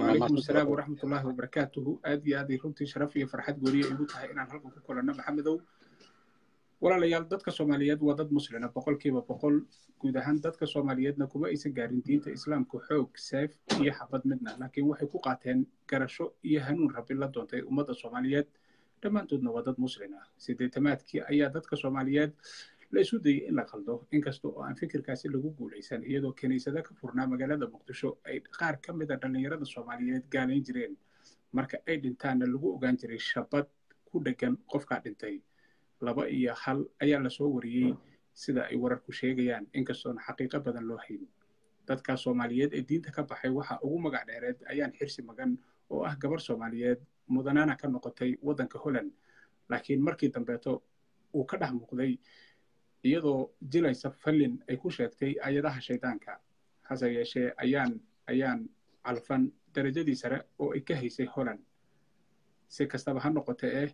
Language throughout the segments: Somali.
waalaikum asalaam waraxmat ullahi wabarakaatuhu aad iyo aaday runtii sharaf iyo farxad gooniya igu tahay inaan halkan ku kulanno maxamedow. Walaalayaal dadka soomaaliyeed waa dad muslina boqolkiiba boqol. Guud ahaan dadka soomaaliyeedna kuma aysan gaarin diinta islaamka xoog seef iyo xabad midna. Laakiin waxay ku qaateen garasho iyo hanuun rabbi la doontay ummadda soomaaliyeed. Dhammaantoodna waa dad muslin ah sideetamaadkii ayaa dadka soomaaliyeed la isu dayay in la qaldo inkasta oo aan fikirkaasi lagu guulaysan iyadoo kiniisado ka furnaa magaalada muqdisho ay qaar ka mida dhallinyarada soomaaliyeed gaalayn jireen marka ay dhintaanna lagu ogaan jiray shabad ku dheggan qofkaa dhintay laba iyo hal ayaa la soo wariyey sida ay wararku sheegayaan inkastoona xaqiiqo badan loo hayn dadka soomaaliyeed ee diinta ka baxay waxa ugu magac dheereed ayaan xirsi magan oo ah gabar soomaaliyeed mudanaana ka noqotay waddanka holland laakiin markii dambeeto uu ka dhex muuqday iyadoo jilaysa fallin ay ku sheegtay ayadaha shaydaanka hase yeeshee ayaan ayaan calfan darajadii sare oo ay ka haysay holland si kastaba ha noqote eh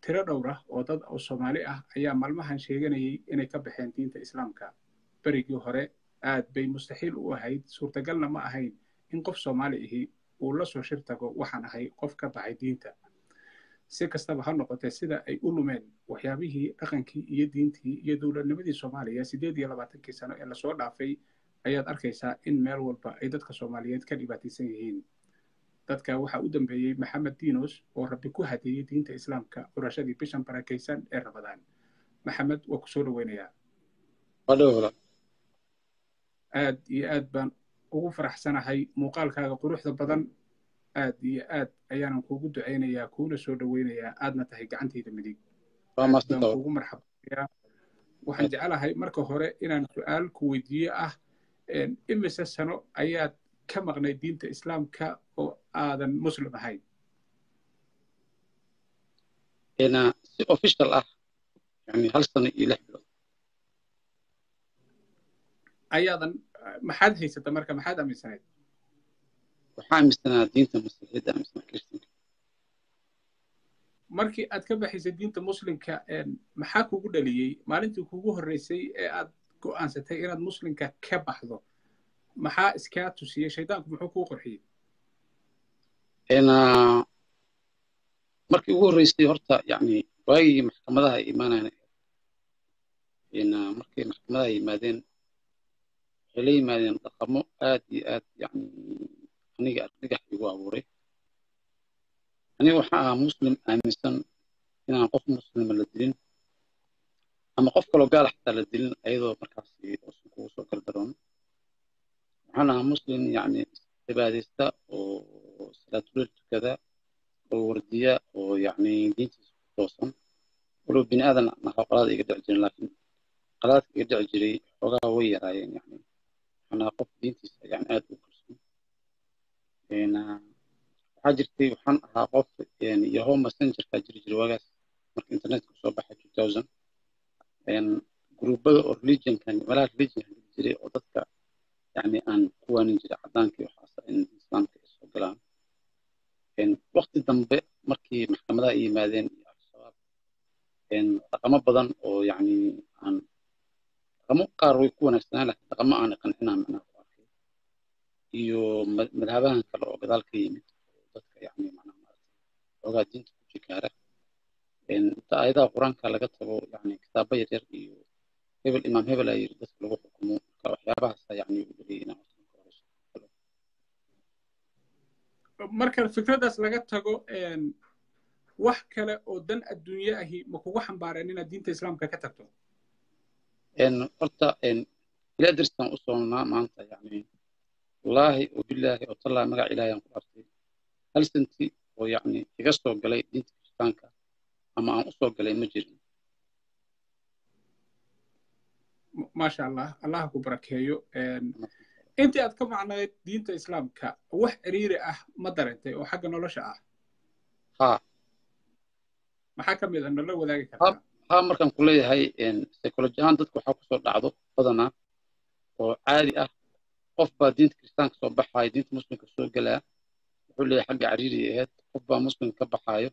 tiro dhowr ah oo dad oo soomaali ah ayaa maalmahan sheeganayay inay ka baxeen diinta islaamka. Berigii hore aad bay mustaxiil u ahayd suurtagalna ma ahayn in qof soomaali ahi uu la soo shir tago waxaan ahay qof ka baxay diinta si kastaba ha noqotee sida ay u lumeen waxyaabihii dhaqankii iyo diintii iyo dowladnimadii soomaaliya siddeed iyo labaatankii sano ee la soo dhaafay ayaad arkaysaa in meel walba ay dadka soomaaliyeed ka dhibaataysan yihiin. Dadka waxaa u dambeeyey maxamed dinos oo rabbi ku hadeeyey diinta islaamka curashadii bishan barakaysan ee rabadaan maxamed waa ku soo dhoweynayaa aad iyo aad baan ugu faraxsanahay muuqaalkaaga quruxda badan aad iyo aad ayaanan kuugu ducaynayaa kuuna soo dhoweynayaa aadna tahay gacantayda midig. Kuugu marxabayaa waxaan jecelahay marka hore inaan su'aal ku weydiiyo ah imise sano ayaad ka maqnay diinta islaamka oo aadan muslim ahayn si official ah yani hal sano iyo lix bilood. Ayaadan maxaad haysata marka? Maxaad aaminsanayd waxaa aaminsanaa diinta masiixiyadda aaminsanaa kristanka markii aad ka baxaysay diinta muslimka maxaa kugu dhaliyey? Maalintii kugu horreysay ee aad go'aansatay inaad muslimka ka baxdo maxaa iskaa tusiyey? Shaydaanku muxuu kuu qorxiyey markii ugu horreysay horta yani waagii maxkamadaha ay imaanayaan markay maxkamadaha yimaadeen waxay la yimaadeen dhaqamo aad iyo aad yani aniga argagax igu abuuray. Aniga waxaa ahaa muslim aaminsan inaan qof muslima la dilin ama qof kaloo gaala xataa la dilin ayadoo markaasi uusan kugu soo gardaroon. Waxaan ahaa muslim yani cibaadaysta oo salaatuleel tukada oo wardiya oo yani diintiisa ku toosan. Walow bini aadan nahaa qalaada iga dhici jirin laakiin qalaadka iga dhici jiray xoogaa way yaraayeen yani waxaan ahaa qof diintiisa yani aad u waxaa jirtay waxaan ahaa qof yaho messengerka jiri jiray waagaas. Marka internetka soo baxay two thousand. Gruubada oo religionkan meelaha religionkan jiri jiray oo dadka yani aan ku waanin jiray cadaankii waxaas in islaamka ay soo galaan. Waqti dambe markii maxkamadaha ay yimaadeen iyo al-shabaab dhaqamo badan oo yani aan dhaqamo qaar way ku wanaagsanaan laakiin dhaqamo aan qancinaa macnaha iyo madhabahan kale oo gadaal ka yimid dadka yani maaragtay xoogaa diinta ku jikaara inta ayadaha qur'aanka laga tago yani kitaabo yaryar iyo hebel imaam hebel aa yiri dadka lagu xukumo marka waxyaabahaasa yani u dhaliyay inaan marka fikraddaas laga tago wax kale oo dan adduunye ahi ma kugu xambaareen inaad diinta islaamka ka tagto? Horta ilaa daristaan u soonnaa maanta yani wallaahi oo bilaahi oo tallaahi magac ilaahi aan ku artay hal santi oo yani iga soo galay diinta kiristaanka ama aan u soo galay ma jirin. Maasha allah allah ku barakeeyo. Intii aad ka macnayd diinta islaamka wax ciriiri ah ma dareentay oo xagga nolosha ah? Ha. Maxaa ka mid a nala wadaagi kartaa ha markaan ku leeyahay psychology ahaan dadka waxaa ku soo dhacdo badanaa oo caadi ah qof baa diinta kiristaanka soo baxaayo diinta muslimka soo gelaa wuxuu leeyahay xagga cariiri ahayd qof baa muslimka ka baxaayo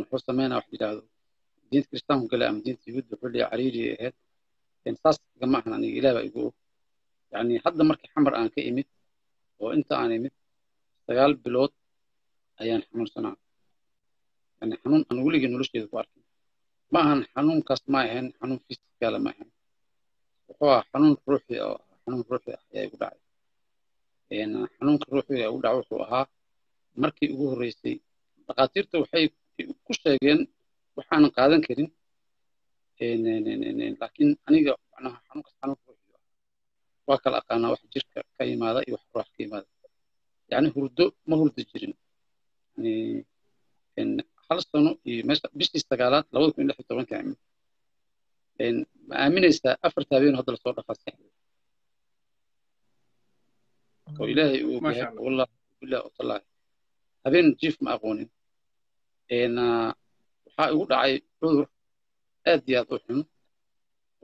wuxuu sameynaa wax yidhaahdo. Diinta kiristaanku gelaa ama diinta yuhuudda wuxuu leeyahay cariiri ahayd saas gama ahan aniga ilaah baa igu og. Yani hadda markii xamar aan ka imid oo inta aan imid sagaal bilood ayaan xanuunsanaa. Yani xanuun aan weligii nolosheeda ku arkin ma ahan xanuunkaas ma ahayn xanuun fisikala ma ahayn wuxuu ahaa xanuun ruuxi oo xanuun ruuxi ah ayaa igu dhacay xanuunka ruuxiga igu dhacay wuxuu ahaa markii ugu horreysay. Dhakhaatiirta waxay ku sheegeen waxaanan qaadan karin laakiin aniga macnaha xanuunkaas xanuun ruuxi waa kala aqaanaa wax jirka ka yimaada iyo wax ruux ka yimaada. Yani hurdo ma hurdo jirin. Hal sano iyo meesha bishii sagaalaad labada kun iyo lix iyo tobanka imid ma aaminaysaa afarta hadda la soo dhafaa seexday oo ilaahay uu ogyahay wallahi habeen jiif ma aqoonin waxaa igu dhacay cudur aad iyo aad u xun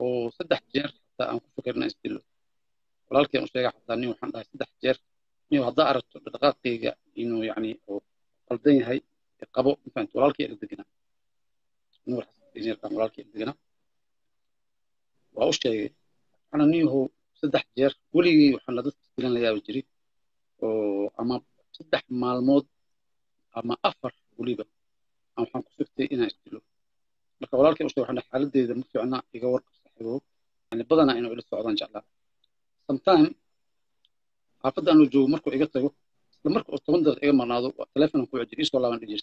oo saddex jeer xataa aan ku fikirna isdilo. Walaalkii aan u sheegay xataa nin waxaan dhahay saddex jeer. Nin haddaa aragto dhaqaaqayga inuu yani oo qaldan yahay qabo mafahant walaalkii ila deganaa. Nuur xasan walaalkii ila deganaa. Waa u sheegay waxaana niyahow saddex jeer. Weligii waxaan dadka isdilan la yaabi jiray oo ama saddex maalmood ama afar weliba waxaan ku sugtay inaan isdilo. Marka walaalkii u sheegay waxaan xaaladdeeda ma fiicna iga warqab saaxiibow yani badanaa inuu ila socdaan jeclaa. Sometime xaafadda aanu joogo markuu iga tago isla marka oo toban daqiiq iga marnaado telefonan ku jir isoo laaban dhijir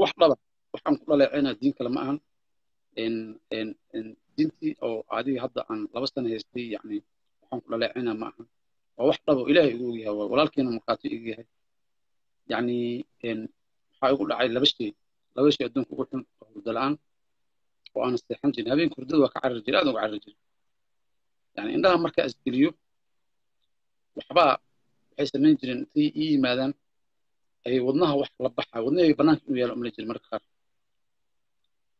wax dhaba waxaan ku dhaleecayna diin kale ma ahan diintii oo adiga hadda aan laba sano haystay yani waxaan ku dhaleecayna ma ahan waa wax dhaba ilaahay igu ogyahay waa walaalkiina markhaati igu yahay. Yani waxaa igu dhacay laba shay laba shay adduunka ugu xun oo hurdo la'aan oo aan seexan jirin. Habeenka hurdada waa ka carari jiray aad uga carari jiray. Yani indhaha markaa isgeliyo waxbaa waxay samayn jireen intay ii yimaadaan ay wadnaha wax la baxa wadnahayga bannaanka inuu yaalo umla jirin marka qaar.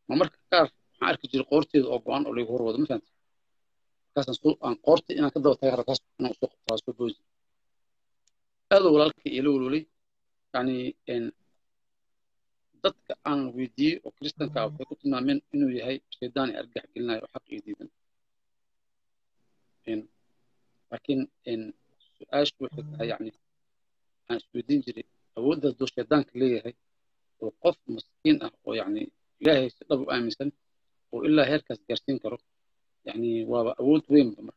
Ma marka qaar waxaan arki jiray qoorteeda oo go-an oo laygu hor wado ma fahamti markaasaan qoorta inaan ka daba taga rakaas inaan u soo qabtaa soo boosi aadoo walaalkii ila walwalay yani dadka aan weydiiyey oo kristanka ah waxay ku tilmaameen inuu yahay shaydaan ay argax gelinayo oo xaq iyo diidan. Laakiin su'aashu waxay tahay yani aan isweydiin jiray awoodda hadduu shaydaanka leeyahay oo qof maskiin ah oo yani ilaahay si dhab u aaminsan oo ilaa heerkaas gaarsiin karo. Yani waaba awood weynba la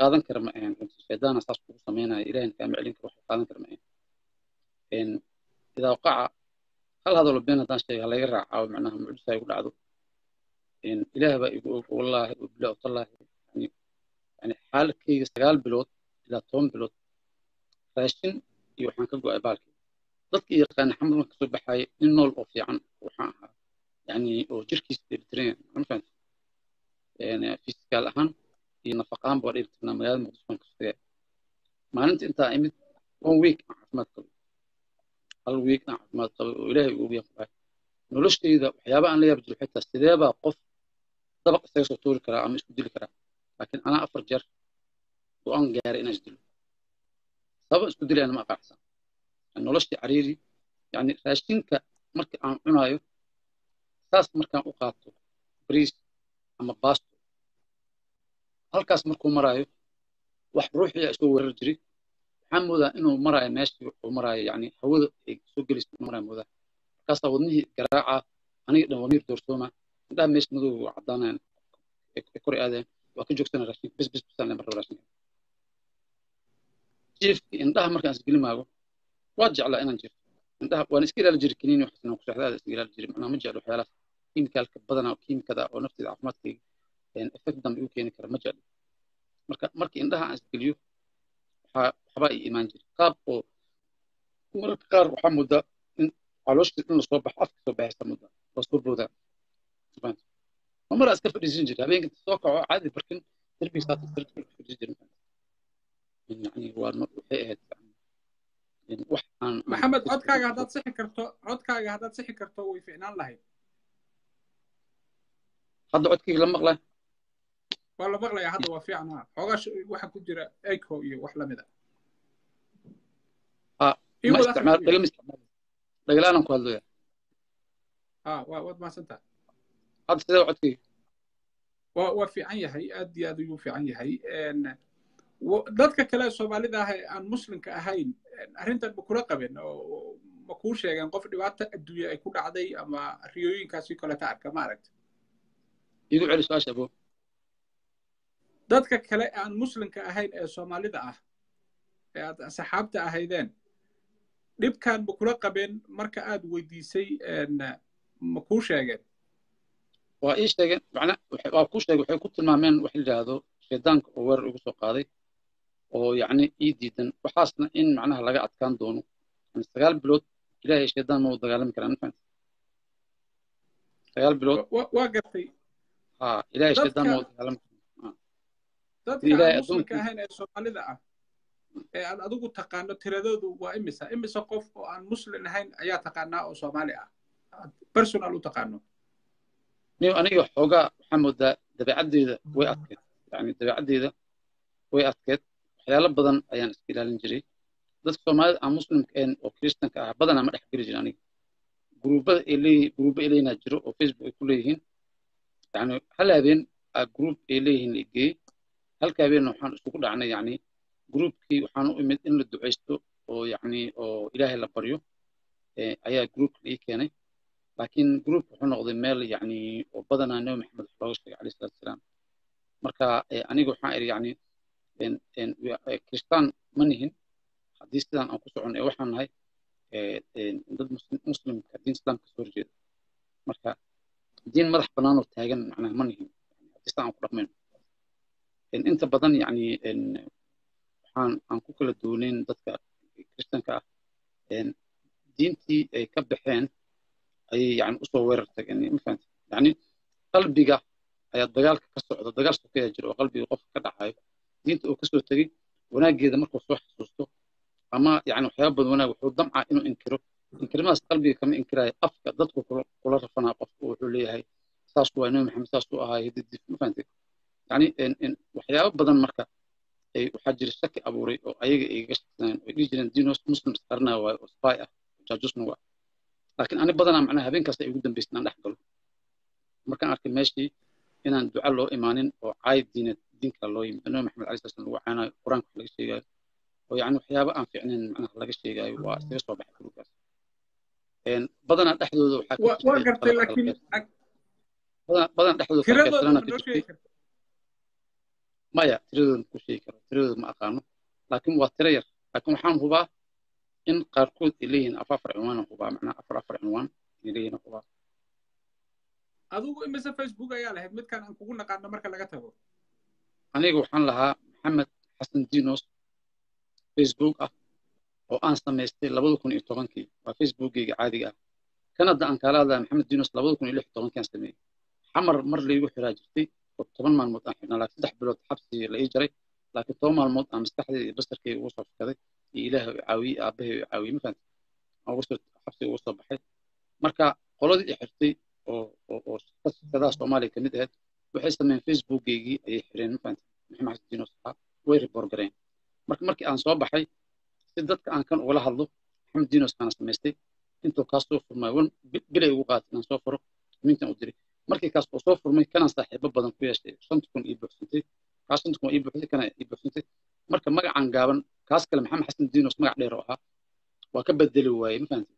qaadan kara ma ahan. Shaydaana saas kugu samaynaya ilahina kaama celin karo wax qaadan kara ma ahan. Idaa waqaca hal hadalo been haddaan sheega laga raacaa macnaha mucjisa igu dhacdo. Ilaah baa igu og wallaahi wabilah watallahi yani xaaladkayga sagaal bilood ilaa toban bilood raashin iyo waxaan ka go'ay baalkii dadkii yaqaana xamar marka soo baxaaya nin nool oo fiican waxaan ahaa yani oo jirkiisa dheelitiran mafahant fisikaal ahaan iyo nafaqaanba waa dheelitirnaa magaalada muqdisho baan kasugaya maalinta intaa imid one week aan caafimaad qabay hal week aan caafimaad qabay oo ilaahay ugu yaan qabay noloshayda waxyaaba aan la yaabi jiro xitaa sidee baa qof dabaq isaga soo tuuri karaa ama isku dili karaa laakiin anaa afar jeer go'aan gaaray inaan isdilo sababa isku dilayana ma aqaacsan noloshii cariiri yani raashinka marka aan cunaayo saas markaan u qaato bariis ama baasto halkaas markuu maraayo wax ruuxiya isoo weerar jiray waxaan moodaa inuu maraayo meeshii uu maraayo yani hawada ay soo gelaysa inuu maraayo moodaa. Markaasaa wadnihii garaaca aniga dhan wamiir doorsooma. Indhaha meesha madow caddaanayan kor aadayan waa ka joogsana raashinka bis bis bisaan marraba indhaha markaan isgeli maago waa jeclaa inaan jiifto. Indhaha waan iska ilaali jiray kiniini waxaas ku seexdaada iska ilaali jiray macnaha ma jeclo waxyaalahaas kiimikaalka badanaa kiimikada oo nafteeda caafimaadkayga effect dambe igu keeni kara ma jeclo marka markii indhaha aan isgeliyo waxbaa ii imaan jiray qaab oo mararka qaar waxaa moodaa in calooshta in la soo baxo afka soo baxaysa moodaa waa soo boodaa ma iska fadhiisan jiray habeenka soo kaco caadi barkin darbiga saata aan maxamed codkaaga haddaad sixi karto codkaaga haddaad sixi karto way ficnaan lahayd hadda codkayga la maqlaa? Waa la maqlayaa hadda waa fiican ha xoogaa waxa ku jira echo iyo wax la mid a ma isticmaal dhagama isticmaal dhagalaanan ku hadlaya. Ha waa waad mahadsantaha hadda sidee codkayga? Waa waa fiican yahay aad iyo aad ayuu fiican yahay. Dadka kale soomaalida ah ee aan muslimka ahayn arrintan ma kula qabin oo ma kuu sheegeen qof dhibaato adduunya ay ku dhacday ama riyooyinkaasi kaleta arka ma aragta igu celi su'aasha abo dadka kale aan muslimka ahayn ee soomaalida ah ee aad saxaabta ahaydeen dhibkan ma kula qabeen marka aad weydiisay ma kuu sheegeen? Waa ii sheegeen macna waa kuu sheegay waxay ku tilmaameen wax la yidhaahdo shaydaanka oo weerar igu soo qaaday oo yacni ii diidan. Waxaasna in macnaha laga adkaan doono. Yani sagaal bilood ilaahay shaydaan ma u dagaalami karaan sagaal bilood. Waa gartay dadka aan muslimka ahayn ee soomaalida ah ee aad adigu taqaano tiradoodu waa imisa imisa qof oo aan muslim ahayn ayaa taqaanaa oo soomaali ah personal u taqaano niyo aniga xoogaa waxaa moodaa dabeecaddeeda way adkeed yani dabeecaddeeda way adkeed waxyaalo badan ayaan iska ilaalin jiray dadka soomaalida aan muslimka ahayn oo kiristanka ah badanaa ma dhex geli jirin aniga gruubada ay gruubo ay jiro oo facebook ay ku leeyihiin yani hal habeen aa gruub ay leeyihiin la geeyey halka habeenna waxaan isugu dhacnay yani gruubkii waxaan u imid in la ducaysto oo yani oo ilaahay la baryo ayaa gruubka ii keenay. Laakiin gruubka wuxuu noqday meel yani oo badanaa nabi maxamed wax looga sheegay alayhi salatu wasalaam marka aniga waxaan iri yani kristaan ma nihin. Haddii sidaan aan ku socon ee waxaan nahay dad muslimka diin islaamka soo horjeeda. Marka diin madax bannaan oo taagan macnaha ma nihin. Aan ku dhaqmayno inta badan yani waxaan aan ku kala duwanayn dadka kristanka ah. Diintii ay ka baxeen ayay yani u soo weerar tageen. Mafahanta yani qalbiga ayaa dagaalka ka socda dagaal sokeyaa jira oo qalbiga qofka ka dhacayo diinta uu ka soo tegey wanaaggeeda markuu soo xasuusto ama yani waxyaaba badan wanaag wuxuu damcaa inuu inkiro inkirimadaas qalbiga kama inkiraayo afka dadku kula rafanaa qofku wuxuu leeyahay saasuu waa nabi maxamed saasuu ahaa hididif mafahantay yani waxyaaba badan marka waxaa jira shaki abuuray oo ayaga igaga shaksanayeen oo dhihi jireen diinos muslim isqarinaya waayo oo spy ah jaajusna waa. Laakiin ani badanaa macnaha habeenkaas ay ugu dambaysa inaan dhex galo. Markaan arkay meeshii inaan duca loo imaanin oo caayid diineed diinka loo yimid nabi maxamed alai slam lagu caanayo qur'aanka wax laga sheegayo oo yani waxyaaba aan fiicnayn macnaha laga sheegayo waa isaga soo baxay gruubkaas badanaa dhexdooda waa gartay laakiin dhexdooda maya tiradooda ku sheegi karo tiradooda ma aqaano. Laakiin waa tiro yar. Laakiin waxaan hubaa in qaarkood ay leeyihiin afar afar cinwaan hubaa macnaha afar afar cinwaan ay leeyihiin hubaa. Adigu imise facebook ayaa lahayd midkaan aan kugu naqaano marka laga tago. Aniga waxaan lahaa maxamed xasan dinos facebook ah oo aan samaystay labada kun iyo tobankii waa facebookgeyga caadiga ah. Kanada aan kaala hadlaya maxamed dinos labada kun iyo lix tobankiaan sameeyey xamar mar laygu xiraa jirtay oo toban maalmood aan xidhnaa laakiin saddex bilood xabsi la ii jaray laakiin toban maalmood aan maskaxdayda iyo basarkayga ugu soo fakaday iyo ilaah caawiyey aabbahay caawiyey mafahanta aan ugu soo baxay. Marka qoladii i xirtay oo oo shirkadaha soomaaliya ka mid ahayd waxay sameeyeen facebookgeygii ayay xireen mafahanta maxamed dinos ahaa way report gareen marka markii aan soo baxay si dadka aan kan ugala hadlo maxamed dinos kaana samaystay intuu kaas soo furmay bilay ugu qaatay inaan soo furo. Minkan u diray markii kaas oo soo furmay kanaan saaxiibo badan ku yeeshay. Shanta kun ii buuxsantay. Kaas shanta kun ii buuxsantay kana ii buuxsantay. Marka magacan gaaban kaas kale maxamed xasan dinos magac dheer oo ahaa. Waa ka bedeli waayey ma fahamtay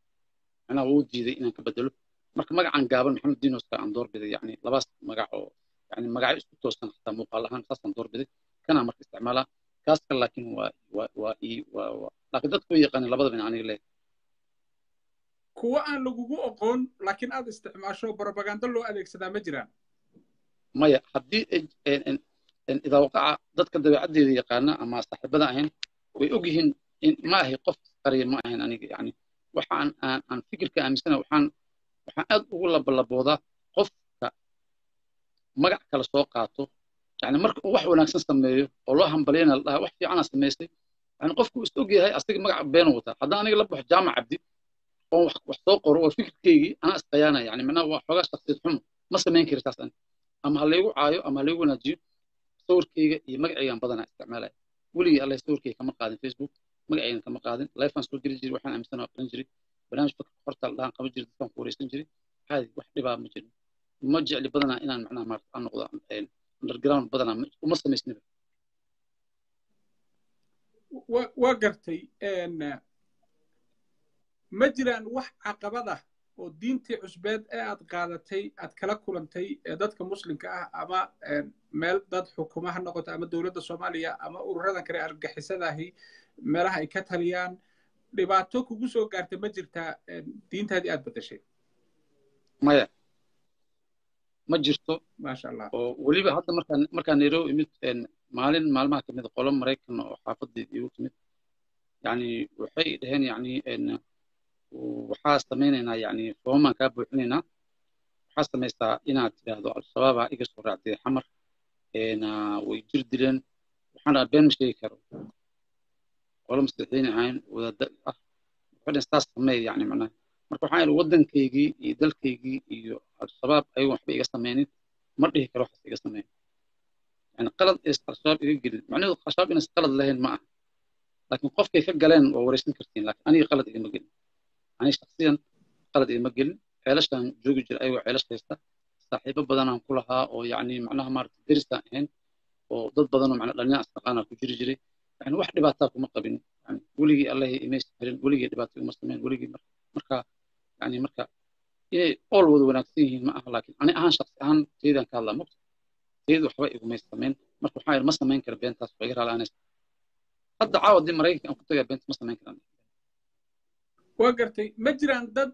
macnaha wuu diiday inaan ka bedelo. Marka magacan gaaban maxamed dinos ka aan doorbiday yani labaas magac oo yani magacyo isku toosan xataa muuqaal ahaan saasaan doorbiday kanaa marka isticmaalaa kaas kale laakiin waa waa waa ii waa waa. Laakiin dadku way yaqaaneen labadaba in aniga leeyahay kuwa aan lagugu oqoon laakiin aad isticmaasho barobaganda loo adeegsadaa ma jiraan. Maya haddii idaa waqaca dadka dabeecaddeeda yaqaana ama saaxiibada ahayn way og yihiin ma ahay qof qariya ma ahayn aniga yani waxaan aan aan fikirka aaminsana waxaan waxaan aad ugu labalaboodaa qofka magac kale soo qaato yani marka uu wax wanaagsan sameeyo oo loo hambalyana la wax fiicanaa samaystay yani qofku is og yahay asaga magac beenu wataa. Haddaan aniga la baxo jaamac cabdi oo wax soo qoro waa fikirkeygii anaa isqayaanaya yani macnaha waa xoogaa shaksiyad xumo ma samayn kari taas ani. Ama ha laygu caayo ama ha laygu wanaajiyo sawirkeyga iyo magaceygaan badanaa isticmaalaya weligii alle sawirkeyga kama qaadin facebook magaceygan kama qaadin. Lifeaan soo geli jiray waxaan aaminsanaa qaran jiray. Barnaamij fakr horta la qaban jiray dadkaan ku wareysan jiray. Caadi wax dhibaa ma jirin. Ma jecli badanaa inaan macnaha maarata aan noqdo underground badanaa uma samaysniba waa gartay ma jiraan wax caqabad ah oo diintii cusbeed ee aad qaadatay aad kala kulantay ee dadka muslimka ah ama meel dad xukuma ha noqoto ama dowladda soomaaliya ama ururadan kale argagixisadahi meelaha ay ka taliyaan dhibaato kugu soo gaarta ma jirtaa diintaadii aad bedeshay maya ma jirto oo weliba hadda markaan nairobi imid maalin maalmaha ka mid qolo maraykan oo xaafadeed igu timid yani waxay dhaheen yani waxaa samaynaynaa yani foomaan kaa buuxinaynaa waxaa samaysaa inaad tidhaahdo al-shabaabaa iga soo raacday xamar way jir dileen. Waxaan dhaha been ma sheegi karo. Qolo masiixiin ahayn wadaada ah waxay dhaheen saas sameey yani macnaha marka waxaan idhi waddankaygii iyo dalkaygii iyo al-shabaab ayagoon waxba iga samaynin ma dhihi karo waxaas iga sameyn yani qalad is al-shabaab iga gelin. Macnaheedu al-shabaab inays qalad lahayn ma aha. Laakiin qofkay ka galeen waa wareysan kartiin. Laakiin aniga qalad igama gelin. Aniga shaksiyan qalad igama gelin. Ceelashaan joogi jira ayagoo ceelash haysta. Saaxiibo badanaan ku lahaa oo yani macnaha maarata derisaan ahayn oo dad badanoo macnaa dhallinyar asdaqaanaa ku jiri jiray. Yani wax dhibaataa kuma qabin. Weligii allahi imaysa xirin weligii dhibaato iguma sameyn weligii marka yani marka inay ool wada wanaagsan yihiin ma aha laakiin ani ahaan shaksi ahaan teydaan ka hadlaa mogta teyd waxba igumay samayn marka waxaa ma samayn kara beentaas waa iga raalaanaysa hadda caawa dii maraykanka aan ku tagaa beenta ma samayn karaan. Waa gartay ma jiraan dad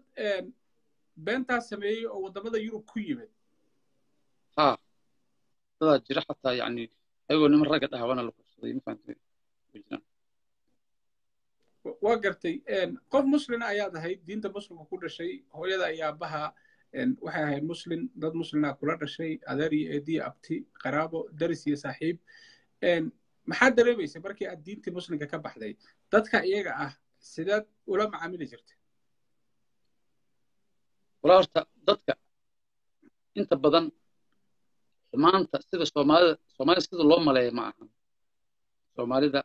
beentaas sameeyey oo waddamada yurub ku yimid? Ha dadaa jira xataa yani ayagoo niman ragga dhaha waana la kursaday ma fahamtay jiraan waa gartay qof muslina ayaad ahayd diinta muslimka ku dhashay hooyada iyo aabbaha waxay ahayd muslim dad muslina kula dhashay adeer iyo eediyo abti qaraabo daris iyo saaxiib. Maxaad dareemaysay markii aad diintii muslimka ka baxday? Dadka iyaga ah sidaad ula macaamili jirtay. Walaa horta dadka inta badan xumaanta sida soomaalida soomaalida sida loo maleeya ma ahan soomaalida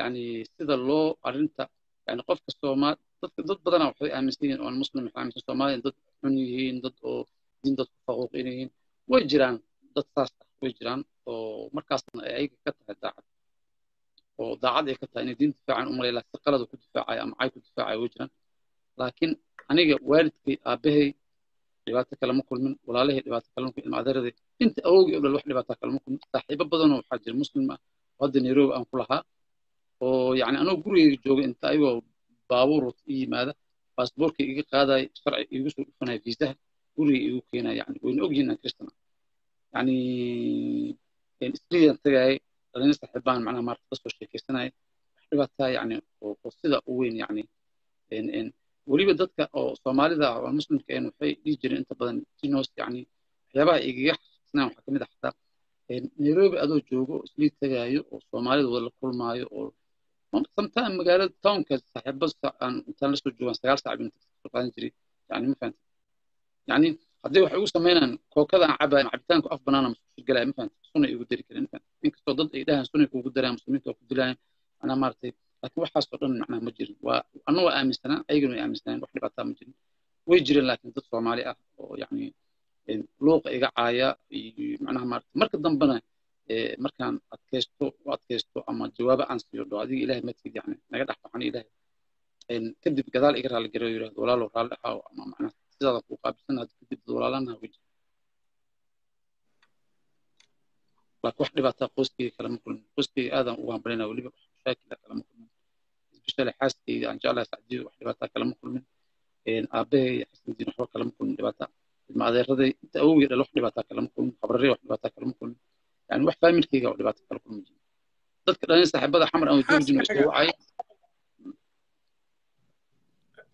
yani sida loo arrinta yani qofka soomaal dadka dad badana waxay aaminsan yihiin oon muslim waxay aaminsan soomaalida dad xun yihiin dad oo diin dad ku faquuqin yihiin. Way jiraan dad saas ah way jiraan oo markaasna ay ayaga ka tahay daacad. Oo daacad ay ka tahay inay diin difaacan u malay si qalada ku difaacaya ama cay ku difaacaya way jiraan. Laakiin aniga waalidkay aabbahay dhibaato kalama kulmin walaalahay dhibaato kalama kulmin ilma inta awowgii oo dhal wax dhibaato kalama kulmin. Saaxiibo badanoo waxaa jira muslim ah oo hadda nairobi aan ku lahaa oo yani anoo gurigayga jooga inta ayagoo baabuur ii yimaada baasboorkay iga qaadaya sharci iigu soo dhufanaya viisaha guriga iigu keenaya yani wayna ogyihiin aan kristan yani isliidan tagayay dhallinyar saaxiibaan macnaha maarta ka soo sheekaysanaya wax dhibaataa yani oo sida u weyn yani weliba dadka oo soomaalida oo muslimka een waxay dhihi jireen inta badan tinos yani waxyaabaha igaga xasuusnaan waxaa ka mid ah xataa nairobi adoo joogo oo islii tagaayo oo soomaalida wada la kulmaayo oo sometime magaalada townka saaxiibo aan intaan la soo joogaan sagaal saac soo qaadan jiray yani ma fahanta yani haddii waxay ugu samaynaan kookada aan cabayan cabitaanku af banaana masuushir galaya ma fahanta sunay igu dari kareen ma inkastoo dad ay dhahaan sunay kuugu darayaan muslimiinta oo ku dilayaan anaa maaragtay laakiin waxaasoo dhan macnaha ma jirin. Waa anna waa aaminsanaa ayagana way aaminsanaan wax dhibaataa ma jirin. Way jireen laakiin dad soomaali ah oo yani luuqa iga caaya iyo macnaha maarata marka dambena markaan adkaysto u adkaysto ama jawaabo aan siiyo dho adiga ilahay matid yani naga dhex baxan ilahay kadib gadaal iga raali gareyo yiraahdo walaalow raalli ahaaw ama macnaha sidaada kuu qaabilsan hadda kadib walaalanaha jira laakiin wax dhibaataa qoyskayga kalama kulmin. Qoyskayga aadaan ugu hambalinaa weliba wax mashaakila kalama kulmin. Especially xaaskayga aan jeclahay sacdiyo wax dhibaataa kalama kulmin. Aabbahay xasandiin waxba kalama kulmin dhibaataa ilma adeeraday inta awowgii dhal wax dhibaataa kalama kulmin habrarey wax dhibaataa kalama kulmin yani wax faamilkayga wax dhibaato kala kulmi jirin dadka dhalin saaxiibada xamar aan isku wacay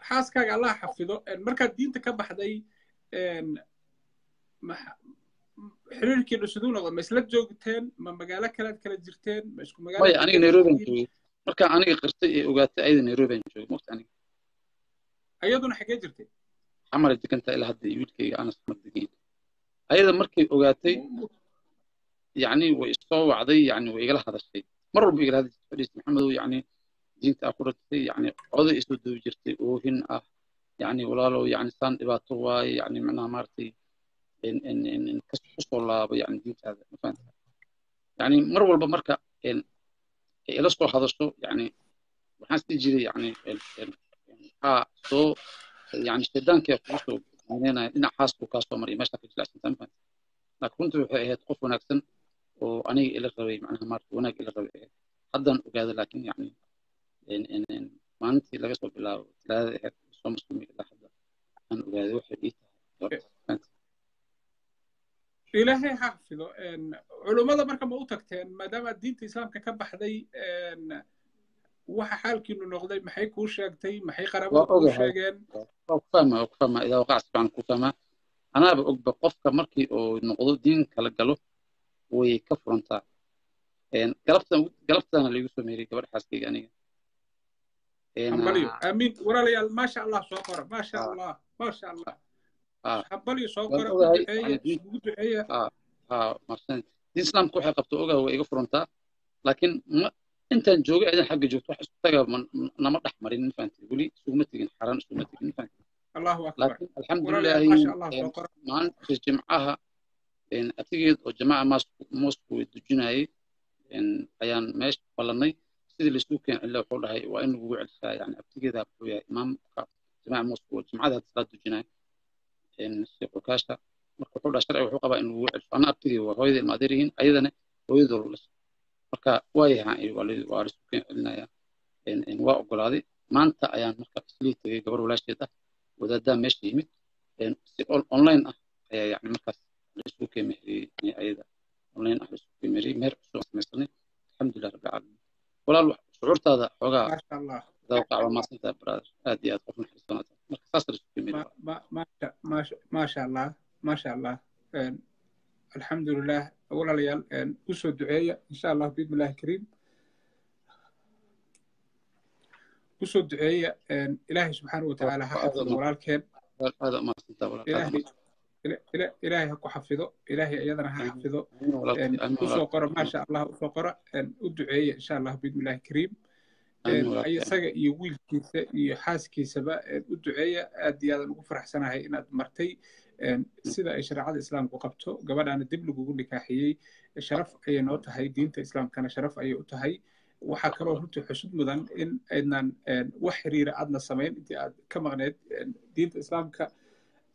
xaaskaaga allah xafido markaad diinta ka baxday xiriirkiina siduu noqdo ma isla joogteen ma magaalo kalead kala jirteen ma isku magaalo maya aniga nairobi joogay markaan aniga qirtay ee ogaatay ayada nairobi aan joogay mogta aniga ayaduna xagee jirtay xamara degantaa ilaa hadda wiilkayga anas xamar degayn ayada markay ogaatay yani way isoo wacday yani way igala hadashay mar walba igala hadashay fadhiis yani diinta aa ku ratay yani oday isoo duwi jirtay oohin ah yani walaalow yani saan dhibaato waaye yani macnaha maaragtay ku soo laabo yani diintaada ma fahanta yani mar walba marka ila soo hadasho yani waxaan isdhihi jiray yani waxaa soo yani shaydaankia kugu soo dhinacaas buu kaa soo maraya meesha ka jilacsantaa ma fahanta laakiin runtii waxay ahayd qof wanaagsan oo aniga ila rabay macnaha maarata wanaag ila rabay ahayd haddaan ogaada laakiin yani maalintii laga soo bilaabo talaadada ahayd soo muslimi ilaa hadda aan ogaaday waxay ii tahay. Ilaahay ha xafido culummada marka ma u tagteen maadaama diinta islaamka ka baxday waxa xaalkiinu noqday maxay kuu sheegtay maxay qaraabada kuu sheegeen? Waa ku fahma waa ku fahma idaa waqac si fiican ku fahmaa anaaba ogba qofka markii uu noqdo diin kala galo way ka furantaa galabtan galabtana laigu soo meeriyay gabadha xaaskayga aniga. Hambalyo aamiin walaalayaal maasha allah soo qora maasha allah maasha allah hambalyo soo qora u duceeya islaamka waxay qabto ogaa way iga furantaa laakiin ma intaan joogay adan xagga joogto wax isku taga nama dhex marin ma fahanti. Weli isuguma tegin xaran isuguma tegin ma fahanti. Allahu akbar. Laakiin alxamdulilaahi maalinta jimcaha atigeed oo jamaaca moosku dujinayay ayaan meesha ballanay. Sidii laisugu keen cilla wuxuu dhahay waa in lagugu celisaa yani abtigeeda wuxuu imaamka jamaaca moosku oo jimcada hadda salaad dujinaya sheekh marka wuxuu dhaha sharciga wuxuu qabaa in lagugu celiso anna abtigii waa hooyada ilma adeer yihiin ayadana hooyadoo la marka waayaha waa laisugu keen celinaya. Waa ogolaaday. Maanta ayaan marka islii tegay gabar walaasheed ah wadaadaa meesha yimid. Si online ah ayaa yani markaas laisugu keen meheriyey ayada online laisugu keen meheriyey meher cusub samaysanay alxamdulilah rabbi caalamiin walaal shucuurtaada xoogaa dawqac waa maasantaa brother aad iyo aad qof naxariisanaata marka saas laisugu keen meheriyey maasha allah maasha allah alxamdulilah walaalayaal u soo duceeya insha allah biidnillahi kariim u soo duceeya ilaahay subxaana wa tacaala ha xafido walaalkeen ilaahay ha ku xafido ilaahay iyadana ha xafido. Usoo qora maasha allah u soo qora u duceeya insha allah biidnillahi kariim. Isaga iyo wiilkiisa iyo xaaskiisaba u duceeya. Aad iyo aadan ugu faraxsanahay inaad martay. Sida ay shareecada islaamku qabto gabadhaana dib lagugu nikaaxiyey sharaf ayay noo tahay diinta islaamkana sharaf ayay u tahay. Waxaa kaloo runtii xusud mudan in aydnan wax xiriira aadna samayn intii aad ka maqneed diinta islaamka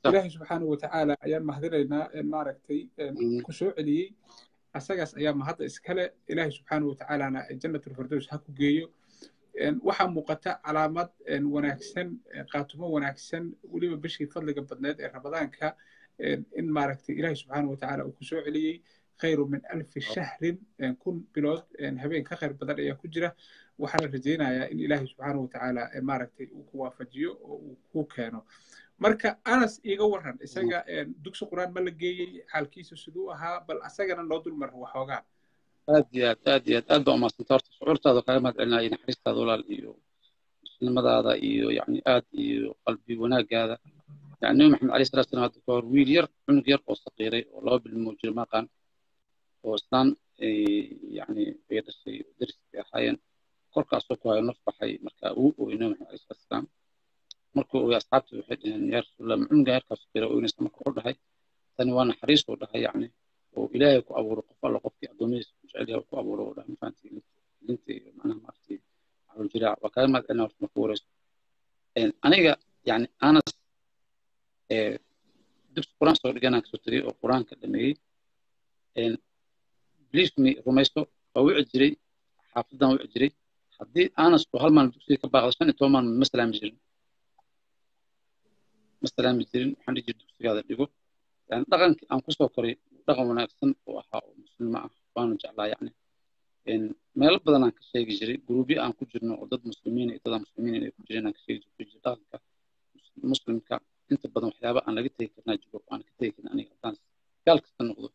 ilaahay subxaanahu watacaala ayaan mahadinaynaa maaragtay ku soo celiyey. Asagaas ayaa mahadda iskale. Ilaahay subxaanahu watacaalana jannatulfirdows ha ku geeyo. Waxaa muuqata calaamad wanaagsan qaatumo wanaagsan weliba bishii fadliga badneed ee ramadaanka in maaragtay ilaahay subxaanahu watacaala uu ku soo celiyey. Khayru min alfi shahrin kun bilood habeen ka khayr badan ayaa ku jira. Waxaana rajaynayaa in ilaahay subxaanahu watacaala maaragtay uu ku waafajiyo oo uu ku keeno marka anas iiga waran isaga dugsi quraan ma la geeyey xaalkiisu siduu ahaa bal asagana noo dulmar waxoogaa aad iyo aad aad iyo aad aad baa umadsanta horta. Shucuurtaada kaaga mahad celinaya naxariistaada walaal iyo muslimadaada iyo yani aad iyo qalbi wanaagaada yani nabi maxamed alayhi salatu salam hadda ka hor wiil yar cunug yar oo saqiiray oo laba bilmoo jira maaqaan oo islaan yani bay dhashay dariskay ahaayeen korkaasoo ku hayo naf baxay. Marka uu ooyey nabi maxamed alayhi salatu salaam markuu ooyey asxaabtii waxay dhaheen yaa rasuulallah cunuga yarkaas saqiira ooynaysa marka wuxuu dhahay. Tani waa naxariis uu dhahay yani oo ilaahay ku abuuro qof alla qofkii addoommadiisa ku jecel yahay ku abuuro oo dhahay. Mafahantii linta iyo macnaha maaragtay waa kaaga mahad celina horta marka wareyso. Aniga yani anas dugsi quraan soo dhiganaan ka soo tegay oo quraanka dhameeyey believe me rumaysto waa wici jiray xaafadan wici jiray haddii anas oo hal maalin dugsiga ka baaqda shan iyo toban maalin ma salaami jirin ma salaami jirin waxaan dhihi jiray dugsigaada dhigo. Dhaqankii aan ku soo koray dhaqan wanaagsan oo ahaa oo muslima ah waanu jeclaa yani meelo badan aan ka sheegi jiray guruubyo aan ku jirno oo dad muslimiin iyo muslimiin ay ku jireen aan ka sheegi jiray dhaqanka muslimka. Inta badan waxyaaba aan laga tegi karnaa jiro aan ka tegi karin aniga haddaan gaal kasta noqdo.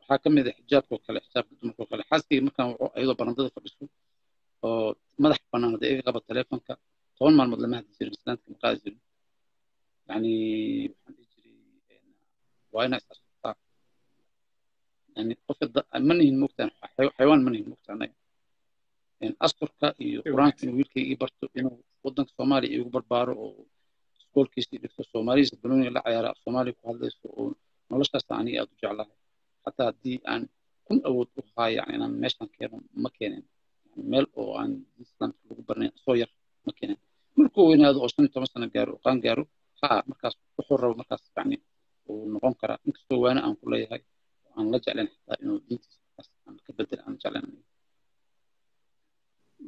Waxaa ka mid ah xijaabkoo kale xijaabka dumarkoo kale. Xaaskayga markaan wuxuu ayadoo barandada fadhiso oo madax bannaan hadda iga qaba telefonka toban maalmood lama hadli jirin islaantka ma qaadi jirin yani waa inaa is asturtaa yani qof ma nihin mogtaan xayawaan ma nihin mogta anaga asturka iyo qur'aanka inuu wiilkayga ii barto inuu waddanka soomaaliya igu barbaaro oo iskoolkiisii dhigto soomaalihiisa banooni la ciyaara soomaaliya ku hadlayso oo noloshaasa aniga aad u jeclahay xataa haddii aan kun awood u haa yani inaan meeshan keeno ma keenin meel oo aan islaamka lagu barnayn soo yar ma keenin markuu weynaado oo shan iyo toban sano gaaro oo qaan gaaro ha markaas wuxuu rabo markaas yani uu noqon karaa inkastoo waana aan ku leeyahay aan la jeclayn xataa inuu diintiisa markaas aan ka bedel aan jeclayn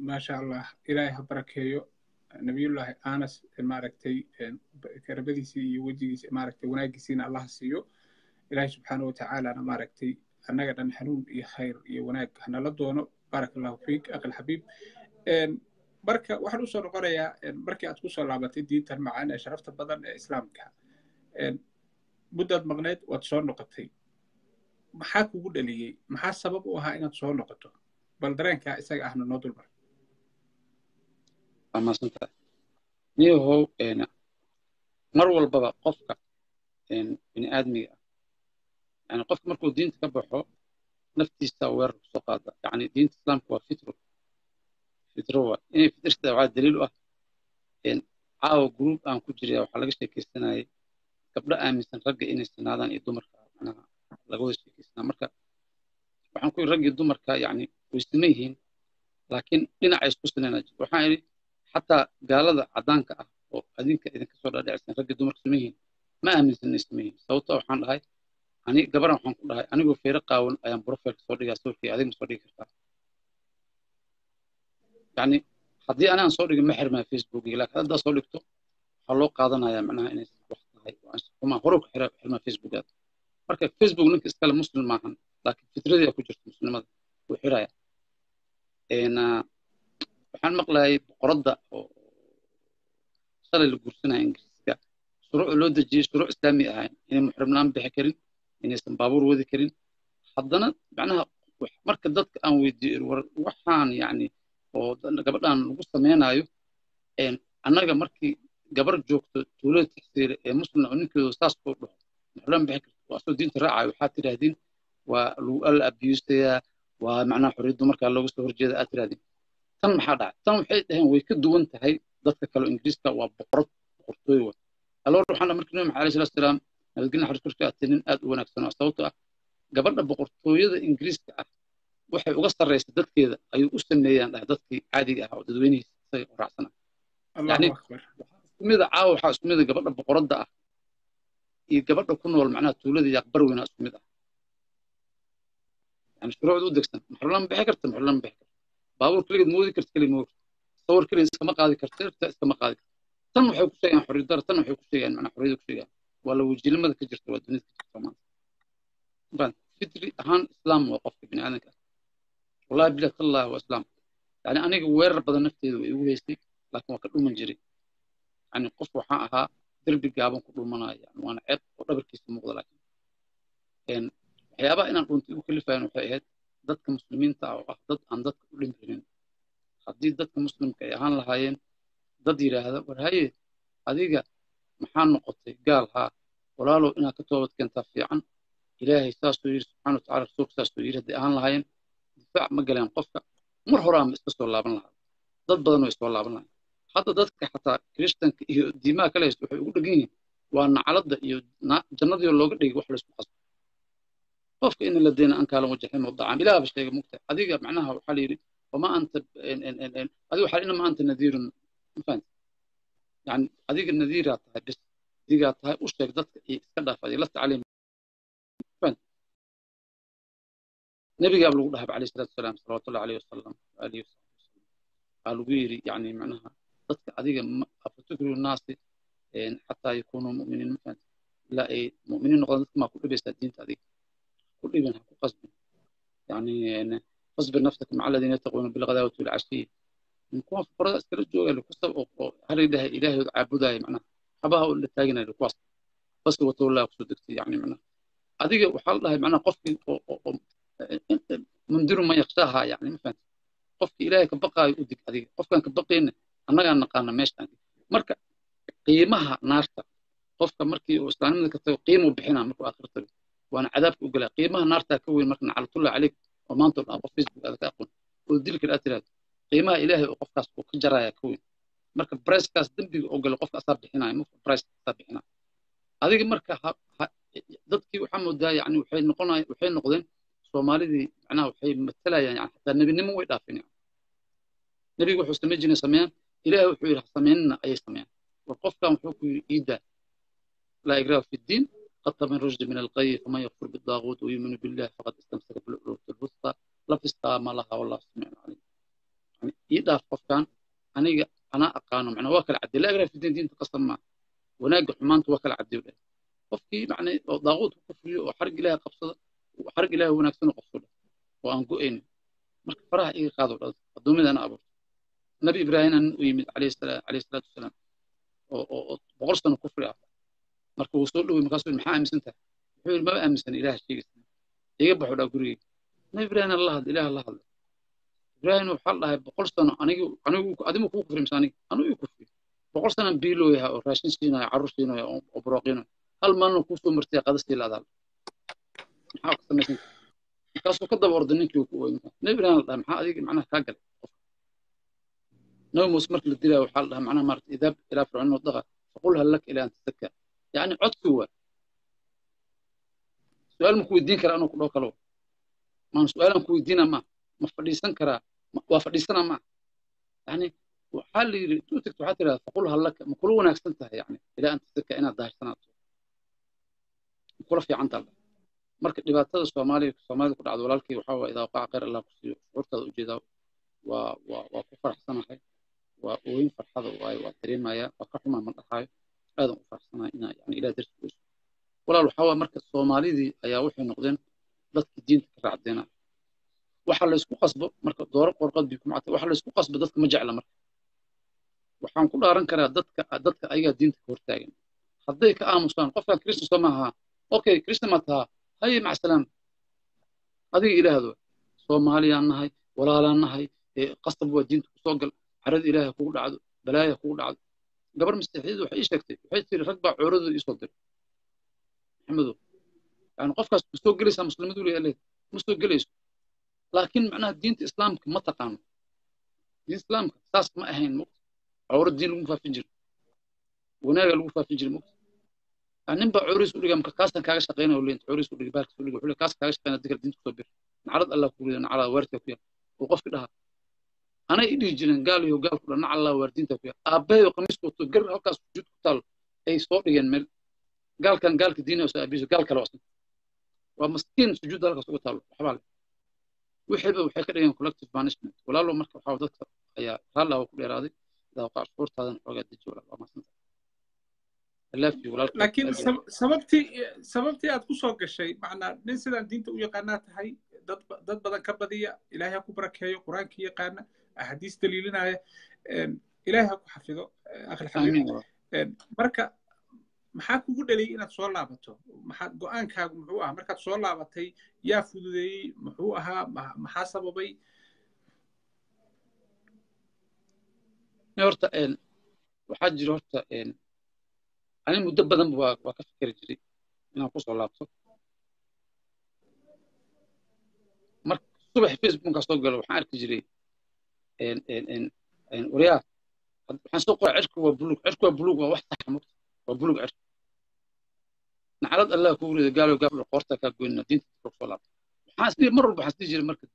maasha allah ilaahay ha barakeeyo nabiyullaahi anas maaragtay karabadiisii iyo wejigiisa maaragtay wanaagiisiina allah siiyo. Ilaahay subxaana watacaalana maaragtay annaga dhan xanuun iyo khayr iyo wanaag hanala doono. Baaraka allahu fiik aqal xabiib marka waxaan u soo noqonayaa markii aad ku soo laabatay diintan macaan ee sharafta badan ee islaamka muddaad maqnayd waad soo noqotay. Maxaa kugu dhaliyey maxaa sabab u ahaa inaad soo noqoto? Bal dareenkaa isaga ahna noo dulmar. Mar walbaba qofka bini aadmiga ah qofka markuu diinta ka baxo naftiisa weerar ku soo qaada. Yani diinta islaamka waa fitro fitro inay fitrta waxaa daliil u ah caawa gruub aan ku jiraya waxaa laga sheekaysanayay gabdho aaminsan ragga inay sinaadaan iyo dumarka macnaha laga wada sheekaysanaa marka waxaan ku yidhi rag dumarka yani way yihiin laakiin dhinacay isku sinayna jirto waxaan idhi xataa gaalada caddaanka ah oo adinka idinka soo dhaadhicsan ragga dumarka siman yihiin ma aaminsan inay siman yihiin. Sababtoo waxaan dhahay ani gabaran waxaan ku dhahay anigoo feero qaawan ayaan profilka soo dhigaa sawirkii adiga ma soo dhigi kartaa yani haddii anaan soo dhigin ma xirmaa facebookiga laakiin haddaa soo dhigto waxaa loo qaadanayaa macnaha inay wax tahay kuma hore ku xira xirmaa facebookaada marka facebook ninka iskale muslim maahan laakiin fitradii ku jirto muslimada wuu xiraya. Waxaan maqlayay boqoradda oo shalay la guursanaya ingiriiska. Shuruuc loo dejiyey shuruuc islaami ahayn. Inay muxrimlaan bixi karin inaysan baabuur wadi karin. Haddana macnaha marka dadka aan weydiiyo war waxaan yani oo gabadhan lagu samaynayo annaga markii gabar joogto tuulada tixsiire ee muslim oo ninkeedu saas koo dhaho muxrimlaan bixi karto. Waa soo diinta raacayo waxaad tidhaahdeen waa lagu alla abuusayaa waa macnaha xorriyaddu markaa looga soo horjeeda aad tidhaahdeen tan maxaa dhacay? Tan waxay dhaheen way ka duwan tahay dadka kale ingiriiska waa boqorad boqortooy wa alor waxaan markii nabi maxamed alayhi salatu salaam nabadgelyo xaris korka nin aad u wanaagsan oo sababtoo ah gabadha boqortooyada ingiriiska ah waxay uga sarraysa dadkeeda ayuu u sameeyaan dhahay dadkii caadiga ah oo dadweynihiisa isaga u raacsana yani isku mida caawa waxaa isku mida gabadha boqoradda ah iyo gabadha ku nool macnaha tuulada yaaqbar weynaa isku mid ah. Yani shuruucda u degsan maxrulan bixi karta? Maxrulan bixi karta? Baabuur keligeed moodi karta keligeed moodi sawir keligeed iskama qaadi karta sirta iskama qaadi karta. Tan waxay ku sheegaan xorriyad dara tan waxay ku sheegaan macnaha xorriyada ku sheegaan waa la wajiilimada ka jirta waa dunida ka jirta maanta. Fitri ahaan islaam waa qofka bini aadanka ah wallahi bilah tallah waa islaam yani aniga weerar badan nafteeda way igu haystay laakiin waa ka dhuman jiray. Yani qof waxaan ahaa derbi gaaban ku dhumanaya waana ceeb oo dhabarkiisa muuqda laakiin waxyaabaha inaan dhunta igu kalifayan waxay ahayd dadka muslimiinta ah oo ah dad aan dadka u dhimrinin haddii dadka muslimka ay ahaan lahaayeen dad yidhaahda war haye adiga maxaa noqotay gaal haa? Walaalow inaad ka toobad keentaa fiican. Ilaahay saasuu yidhi subxaana watacala rasuulka saasuu yidhi hadday ahaan lahaayeen difaac ma galeen qofka. Mar hore ama iska soo laaban lahaa. Dad badan way soo laaban lahayen hadda dadka xataa kiristanka iyo diimaha kale haysta waxay ugu dhegan yihiin waa nacladda iyo jannadii looga dhigay wax laysku qasbo. Qofka in la deena ankaala wajaxim wadacam ilaahba sheegay mugta. Adiga macnaha waxaa la yidhi wama anta adiga waxaa inama anta nadiirun. Mafahant yani adiga nadiiraa tahay bis adigaa tahay u sheeg dadka iyo iska dhaaf adiga lasta calayhim nabigaaba lagu dhahaba alayhi salatu wasalaam salawatullahi alayhi wasalam alihi wasaxbi wasalam waxaa lagu yidhi yani macnaha dadka adiga afatukriu naasi xataa yakunuu mu'miniin mafahant ilaa ay mu'miniin noqdaan dadka maa ku dhibaysaa diinta adiga. Ku dhibin ha ku qasbin yani fasbir nafsaka maca aladiina yattaquuna bilghadaawati walcashiyi kuwa fuqarada iskala jooga likusab oo haridhaha caabudaya macnaha xabaha oo la taaginaya kuwaas bas watawallaa ku soo degtay yani macnaha. Adiga waxaa la dhahay macnaha qofkii mundiru man yakshaaha yani ma fahamti qofkii ilaahay ka baqaayo u dig adiga. Qofkaan ka baqayna annagaa naqaana meeshaan. Marka qiimaha naarta qofka markii uu islaamnimada ka tago qiimuu bixinaa markuu aakhir tago waana cadaabka u galaa qiimaha naartaa ka weyn marka naclatullah caleyk oo maanta oo dhan qof facebook aada ka aqoon oo dili kale aad tiraahdo qiimaha ilaahay oo qofkaas uu ka jaraya ka weyn. Marka bricekaas dembiga oo gala qofka asaa bixinaya marka brice bixinaya adiga marka dadkii waxaa moodaa yani waxay noqonay waxay noqdeen soomaalidii macnaha waxay matalayaan yani xataa nebinimo way dhaafeen nebigu wuxuu samayn jiray sameeyaan ilaahay wuxuu yidhi samaynina ayay sameeyaan war qofkan wuxuu ku yidhi iida laa ikraha fi ddiin qad taman rushda min alqayi faman yakfur bidaaquut wayuminu billah faqad istamsaka bilcuruuti lwusqa lafistaa ma laha wallahu samiicun calim yani dhaaf qofkan aniga anaa aqaano macnaa waa kala cadde laa ikraha fi ddiin diinta qasab maaha. Wanaagga xumaanta waa kala cadde qofkii macnaa oo daaquutka kufriyo oo xarig ilaahay qabsada xarag ilaah wanaagsanoo qofku dha oo aan go'ayn marka faraha iga qaado dha addoommadaana abuurto. Nabi ibraahimna nin u yimid alayhi salaatu wasalaam oo boqol sano kufri ah. Marka wuu soo dhowey markaasuu maxaa aaminsan tahay? Wuxuu yidhi maba aaminsan ilaah sheegaysan iga baxo dhaa gurigeyga. Nabi ibraahimna la hadla ilaah la hadla. Ibraahimna waxaa la dhahay boqol sano anigi anigu adimu kuu kufri mise anigi anigu ii kufri. Boqol sanan biilooyaha oo raashin siinaya carruur siinaya oo burooqinaya hal maalna kuusoo martaya qada sii laadaal maxaa ku samaysan? Ka daba orday ninkii ku weyn nebi la dhahay maxaa adiga macnaha kaa galay? Nabi muuse marka la dilaya waxaa la dhahay macnaha maarata idab ilaa fircoon wadaqa faqul hal laka ilaa an tasadka yacni codku waa. Su'aal ma ku weydiin karaa anuu ku dhoo kalo maan su'aalaan ku weydiina maaha ma fadhiisan karaa? Waa fadhiisana maa yacni waxaa la yidhi intuu tagto waxaa tirahda faqul hal ma kula wanaagsan tahay yacni ilaa an tasadka inaad daahirsanaato. Ma kula fiican taalla marka dhibaatada soomaaliya soomaalida ku dhacdo walaalkii waxaa waa idaa waqaca khayr allah ku siiyo shucuurtaada u jeedaa waa waa waa ku faraxsanahay waa ooyin farxada waayo waa dareemaya waa ka xumaa ma aadan u faraxsanaa inaa yani ilaah darsi weyso walaal waxaa waa marka soomaalidii ayaa waxay noqdeen dadkii diinta ka raacdeena waxa laysku qasbo marka dooro qorqadbii ku macatay waxa laysku qasbo dadka ma jecla marka. Waxaan ku dhaaran karaa dadka dadka ayagaa diinta ka hortaagan. Hadday ka aamusaan qofkan kristan soo maaha okay kristan ma tahaa haye mac salaam adiga ilaahdo. Soomaaliyaan nahay walaalaan nahay. Qasab waa diinta ku soo gal. Carada ilaahay kugu dhacdo balaaya kugu dhacdo. Gabar masiixiyadu waxay ii sheegtay waxay tiri rag baa cooradooda iisoo diray. Maxamedow yani qofkaas ma soo gelaysaa muslimadu leeyahay? Ma soo gelayso? Laakiin macnaha diinta islaamka ma taqaano. Diinta islaamka saas ma ahayn mugta cawrad diin lagu faafin jiro wanaaga lagu faafin jiro mugta nin baa cooriis u dhiga marka kaasan kaaga shaqeynaya u leeyahay cooriis u dhiga baalkiis u dhiga wuxuu kaas kaaga shaqeynaya dikar diinta ku soo bir nacrad allah ku rida nacrada waartiga ku yar uu qofki dhaha anay i dhihi gaal iyo gaal ku dha nac allah waardiinta ku yar aabbahay oo qamiis wato gar halkaas sujuud ku taal ay soo dhigeen meel. Gaalkan gaalka diinaya soo aabiso gaal kale wasan waa maskiin sujuudda halkaas uga taalo waxbaa le wixiiba waxay ka dhigeen collective punishment. Walaalo marka waxaa dadka ayaa raalli ah ku dheeraaday waqac shuurtaadan xoogaa deji walaal waa maasanta laakiin sababtii sababtii aad ku soo gashay macnaa nin sidaan diinta u yaqaanaa tahay dad dad badan ka badiya ilaahay ha ku barakeeyo qur'aankii yaqaana axaadiis daliilinaya ilaahay ha ku xafido akhil xabiib marka maxaa kugu dhaliyay inaad soo laabato maxaa go'aankaagu muxuu ahaa markaad soo laabatay yaa fududeeyey muxuu ahaa maxaa sababay horta waxaa jira horta ani muddo badan waa ka fikeri jiray inaan ku soo laabto. Marka subax facebookka soo galo waxaan arki jiray waryaa waxaan soo qoray cirku waa buluug cirku waa buluug waa wax saxa mugta waa buluug cirku naclad allah kugu rida gaalo gaablo qoorta kaa goynina diinta soo laabto waxaan isdhihi mar walba waxaan isdhihi jiray marka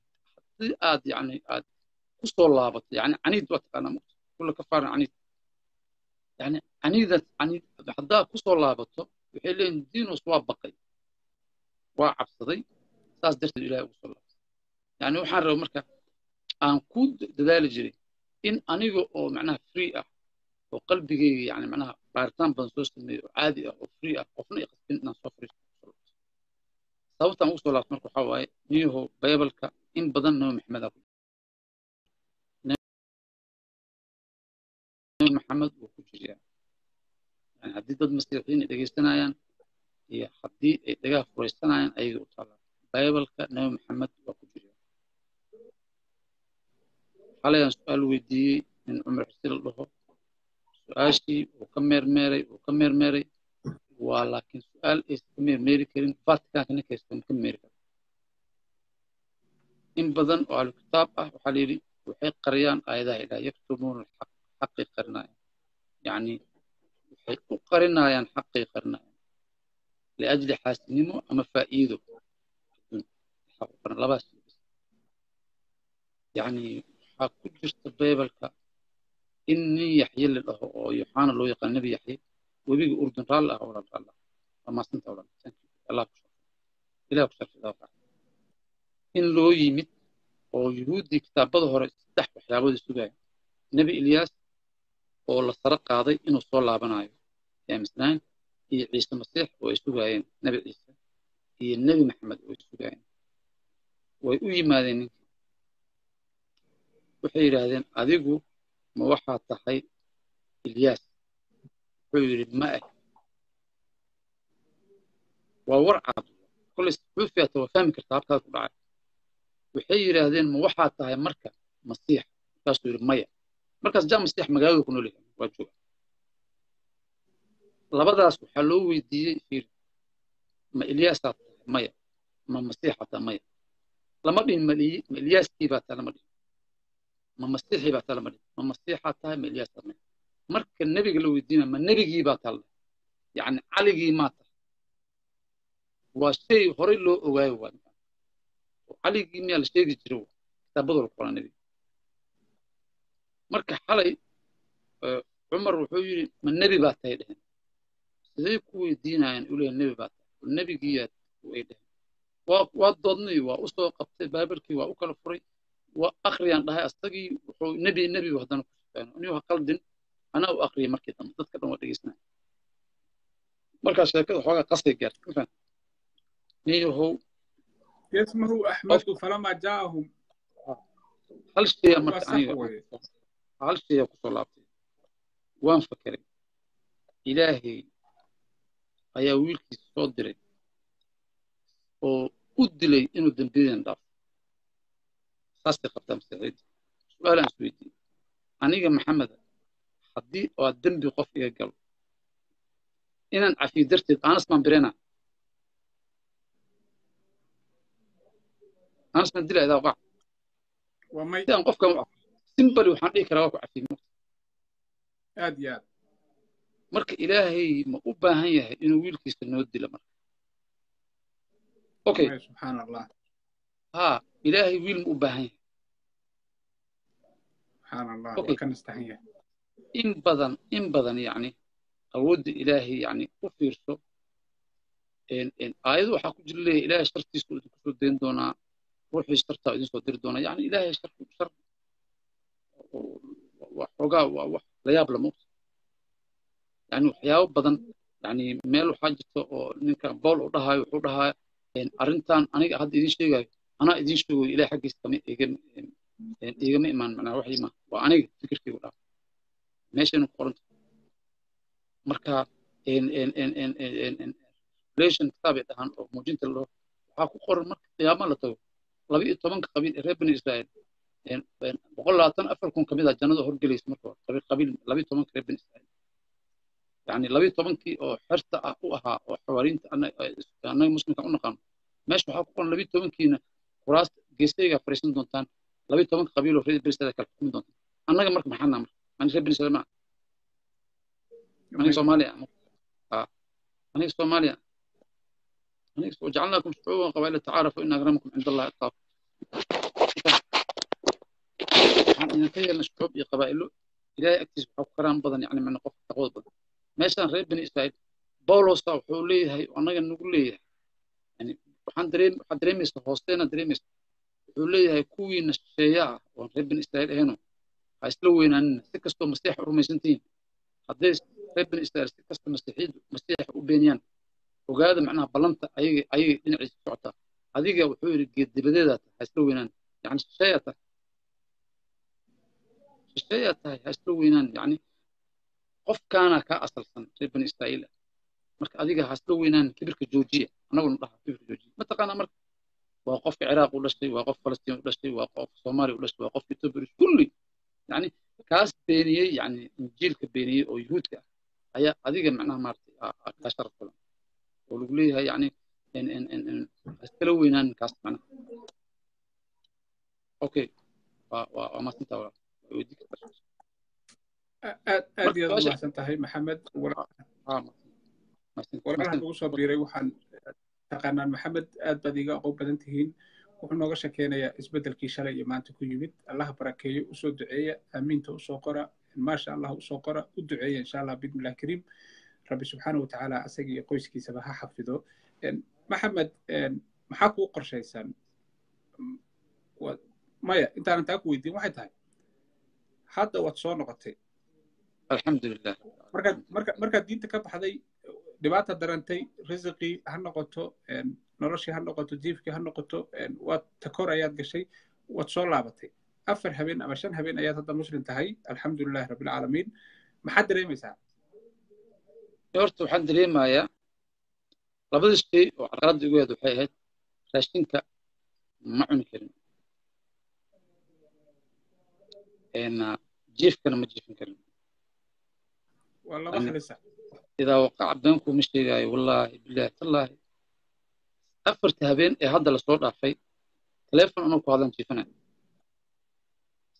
haddii aad yani aad ku soo laabato yani caniid waa taqaanaa mugta kulla kafaaran caniid yani caniidas haddaad ku soo laabato waxay leeyihiin diinus waa baqay waa cabsaday saas darteed ilahay ugu soo laabtay yani waxaan raba marka aan ku dadaali jiray in aniga oo macnaha free ah oo qalbigeyga yani macnaha baaritaan badan soo sameeyo oo caadi ah oo free ah qofna iqasbin inaan soo fariisto sababtaan ugu soo laabtay marka waxaa waaye niyaho baybalka in badan nabi maxamedaa ku nabi maxamed haddii dad masiixiin ay dhegaysanayaan iyo haddii ay dhagaha furaysanayaan ayaga u taallaa baybalka nabi maxamed waa ku jiriyaa xalayaan su'aal weydiiyey nin cumar xisi la dhaho. Su'aashii uu ka meermeeray uu ka meermeeray. Waa laakiin su'aal aysan ka meermeeri karin vaticanka ninka haysta ka meeri kara in badan oo ahlu kitaab ah waxaa la yidhi waxay qariyaan aayadaha ilaah yaktumuuna alxaq xaqay qarinayaan waxay u qarinayaan xaqay qarinayaan liajli xaasinimo ama faa'iido. Yani waxaa ku jirta bibalka in nin yaxye la dhaho oo yoxana loo yaqaan nebi yaxye webiga urdun raalli ah walaal raalli ah. Waa maasanta taala in loo yimid oo yuhuuddii kitaabada hore saddex waxyaabooda sugaya. Nebi ilyaas oo la saro qaaday inuu soo laabanayo amisnaan iyo ciise masiix oo ay sugaayeen nebi ciise iyo nebi maxamed oo ay sugaayeen way u yimaadeen ninkii waxay yidhaahdeen adigu ma waxaa tahay ilyaas wuxuu yidhi ma ah waa war cad. Kolay xuufiyaata waa fahmi kartaa habkaas ku dhacay. Waxay yidhaahdeen ma waxaa tahay marka masiix. Markaasuu yidhi maya. Markaas jaa masiix magaalada ku nool yahay. Waa jooga labadaas waxaa loo weydiiyey fiir ma ilyaasaa tahay maya ma masiixa tahay maya. Lama dhihin ma ilyaaskii baa tahay lama dhihin. Ma masiixii baa tahay lama dhihin. Ma masiixaa tahay ma ilyaasaa maya. Marka nebiga la weydiinaya ma nebigii baa tahay yacni caligii maa tahay waa shay horey loo ogaayo waa caligii miyaa la sheegi jira kitaabada la qoraa nebiga. Marka xalay cumar wuxuu yidhi ma nebi baa tahay dhehen siday ku weydiinayaan u leeyahay nebi baa tahay nebigiiyaa way dhehen waa waa doodnay waa u soo qabtay baabalkii waa u kala furay waa akhriyaan dhahay asagii wuxuu nebi nebigu haddana ku shaqeyn anigu ha qaldin anaa u akhriyay markii dambe dadka dhan waa dhegeysnaya markaa sheekada xoogaa qasay gaartay ma fahan niyahow اسمه أحمد فلما جاءهم hal shaya marka aniga hal shaya kusoo laabtay waan fakeray ilaahay ayaa wiilkiisa soo diray oo u dilay inuu dembiyadan dhaafo saasay qabtaa masiixiidda su'aalaan is weydiiyey aniga maxameda haddii oo dembi qof iga galo inaan cafiyo darteed aanas baan birena aanas baan dilaa idaa qac si aan qofkan u cafiyo simbali waxaan dhihi karaa waa ku cafiyo. Aad iyo aad marka ilaahay ma u baahan yahay inuu wiilkiisa noo dilo marka. Okay. Ha ilaahay wiil ma u baahan yahay. In badan in badan yacni awoodda ilaahay yacni u fiirso aayado waxaa ku jira leeyahay ilaahay shartiisu idinku soo dayn doonaa ruuxii shartaa idin soo diri doonaa yacni ilaahay shar shar oo- waa wax la yaab lama ogta yacni waxyaabo badan yacni meel waxaa jirta oo ninka bool uu dhahaayo wuxuu dhahaa arrintan aniga hadda idin sheegayo anaa idin sheegayo ilaahay xaggiisa kama igama imaan macnaa wax imaa waa aniga fikirkaygu dhaha meeshaynu ku qoranta marka relation kitaabay dhahaan oo muujinta loo waxaa ku qoran marka qiyaama la tago. Laba iyo tobanka qabiil ee reer bani israa'iil boqol labaatan afar kun ka mid ah jannada horgelaysa marka qabiil qabiil laba iyo tobanka reer bani israa'iil yacni laba iyo tobankii oo xerta ah u ahaa oo xawaariinta ana- annaga muslimka u naqaano meesha waxaa ku qoran laba iyo tobankiina kuraas geestaygaa fariisan doontaan laba iyo tobanka qabiil oo reer bani israa'iil kala xukumi doontaan. Annaga marka maxaa naa marka ani reer bani israa'iil maa aniga soomaaliya. Aniga soomaaliya. Aniga wajacalnaakum shucuuban qabaa'ila tacaarafu ina akramakum cinda allahi atqaakum waxaan idinka yeelna shucuub iyo qabaa'ilo ilaahay agtiisa waxaa ku karaan badan yani macna qofka taqwada badan meeshaan reer bani israa'iil bawlosa wuxuu leeyahay annaga nagu leeyahay. Yani waxaan dareem waxaad dareemaysa hoosteena dareemaysa wuxuu leeyahay kuwiina shisheeya ah oon reer bani israa'iil ahayno ha isla weynaanina si kastoo masiixa u rumaysantihiin. Hadday reer bani israa'iil si kasta masiixiyaddu masiixa u beeniyaan ogaada macnaha ballanta ayaga ayagay dhinaciisa socotaa adiga wuxuu yidhi geed dibadeedaa tahay ha isla weynaan yani shisheeyaa tahay shisheeyaa tahay ha isla weynaan yani qofkaana kaa asalsan reer bani israa'iil. Ah marka adiga ha isla weynaan kibirka joojiya annaguna dhaha kibirka joojiya. Mataqaanaa marka? Waa qofka ciraaq u dhashay waa qof falastiin u dhashay waa qof soomaaliya u dhashay waa qof etoobiya kulli. Yani kaas beeniyey yani injiilka beeniyey oo yuhuudka ah ayaa adiga macnaha maaragtay aa- aa kaa sharaf badan. Oo lagu leeyahay yani in in in in ha iskala weynaan kaas macnaha. Okay. Waa waa waa maasintaa waa weydii kartaa aad aad iyo aad umahadsan tahay maxamed walaalaha nagu soo biiray waxaan taqaanaan maxamed aad baad iga aqoon badan tihiin wuxuu nooga shakeynayaa isbeddelkii shalay iyo maanta ku yimid allaha barakeeyo u soo duceeya aamiinta u soo qora maasha allah u soo qora u duceeya insha allah bidmillahi kariim rabbi subxaana watacaala asaga iyo qoyskiisaba ha xafido maxamed maxaa kuu qorshaysan maya intaanan taa ku weydiin waxay tahay hadda waad soo noqotay alxamdulilah markaad marka markaad diinta ka baxday dhibaata darantay risiqii ha noqoto noloshii ha noqoto jiifkii ha noqoto waad takor ayaad gashay waad soo laabatay. Afar habeen ama shan habeen ayaad hadda muslim tahay alxamdulilahi rabbilcaalamiin maxaad dareemaysaa? Horta waxaan dareemayaa labadii shay oo carqaladda ugu heed waxay ahayd raashinka ma cuni karin. Jiifkana ma jiifin karin waa laba halisa idaa waqaca beenku ma sheegaayo wallaahi bilaahi tallaahi. Afarta habeen ee hadda la soo dhaafay taleefon anuu ku hadlan jiifanayo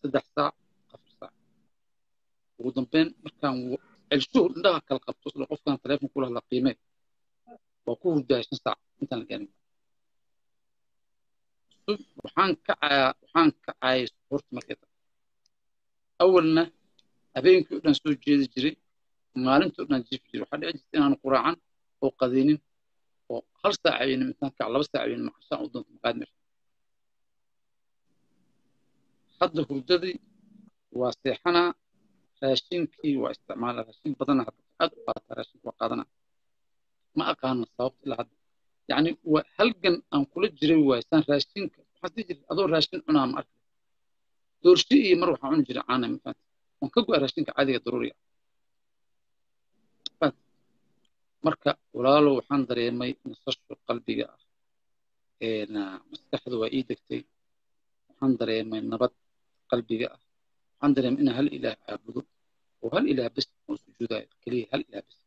saddex saac afar saac. Ugu dambeyn markaan celshuhu indhaha kala qabto isla qofkaan taleefon kula hadla qiimee waa ku hurdaaya shan saac. Intaan la gaarin. Waxaan kacayaa waxaan kacayay suxuurta markay tahay. Awalna habeenkii o dhan soo jeedi jiray maalintii o dhan jiray waxaa dhici jirta inaan quraacan oo qadinin oo hal saac habeenimo intaan kac laba saac habeenimo cashaan u doonto maqaad meesha hadda hurdadii waa seexanaa raashinkii waa isticmaalaa raashin badana hadda aad u qaataa raashinka waa qaadanaa. Ma aqaana sababta ilaa hadda yacni waa halgan aan kula jiray waay saan raashinka. Waxaan sii jiray adoo raashin cunaa ma arki doorshi iyo mar waxaan cuni jiray caana mafaanta waan ka go'a raashinka caadiga daruuriga marka walaalow waxaan dareemay nasasho qalbiga ah. Maskaxda waa ii degtay. Waxaan dareemay nabad qalbiga ah. Waxaan dareemay inaan hal ilaah caabudo oo hal ilaah bes oo sujuudayo keliya hal ilaah bes.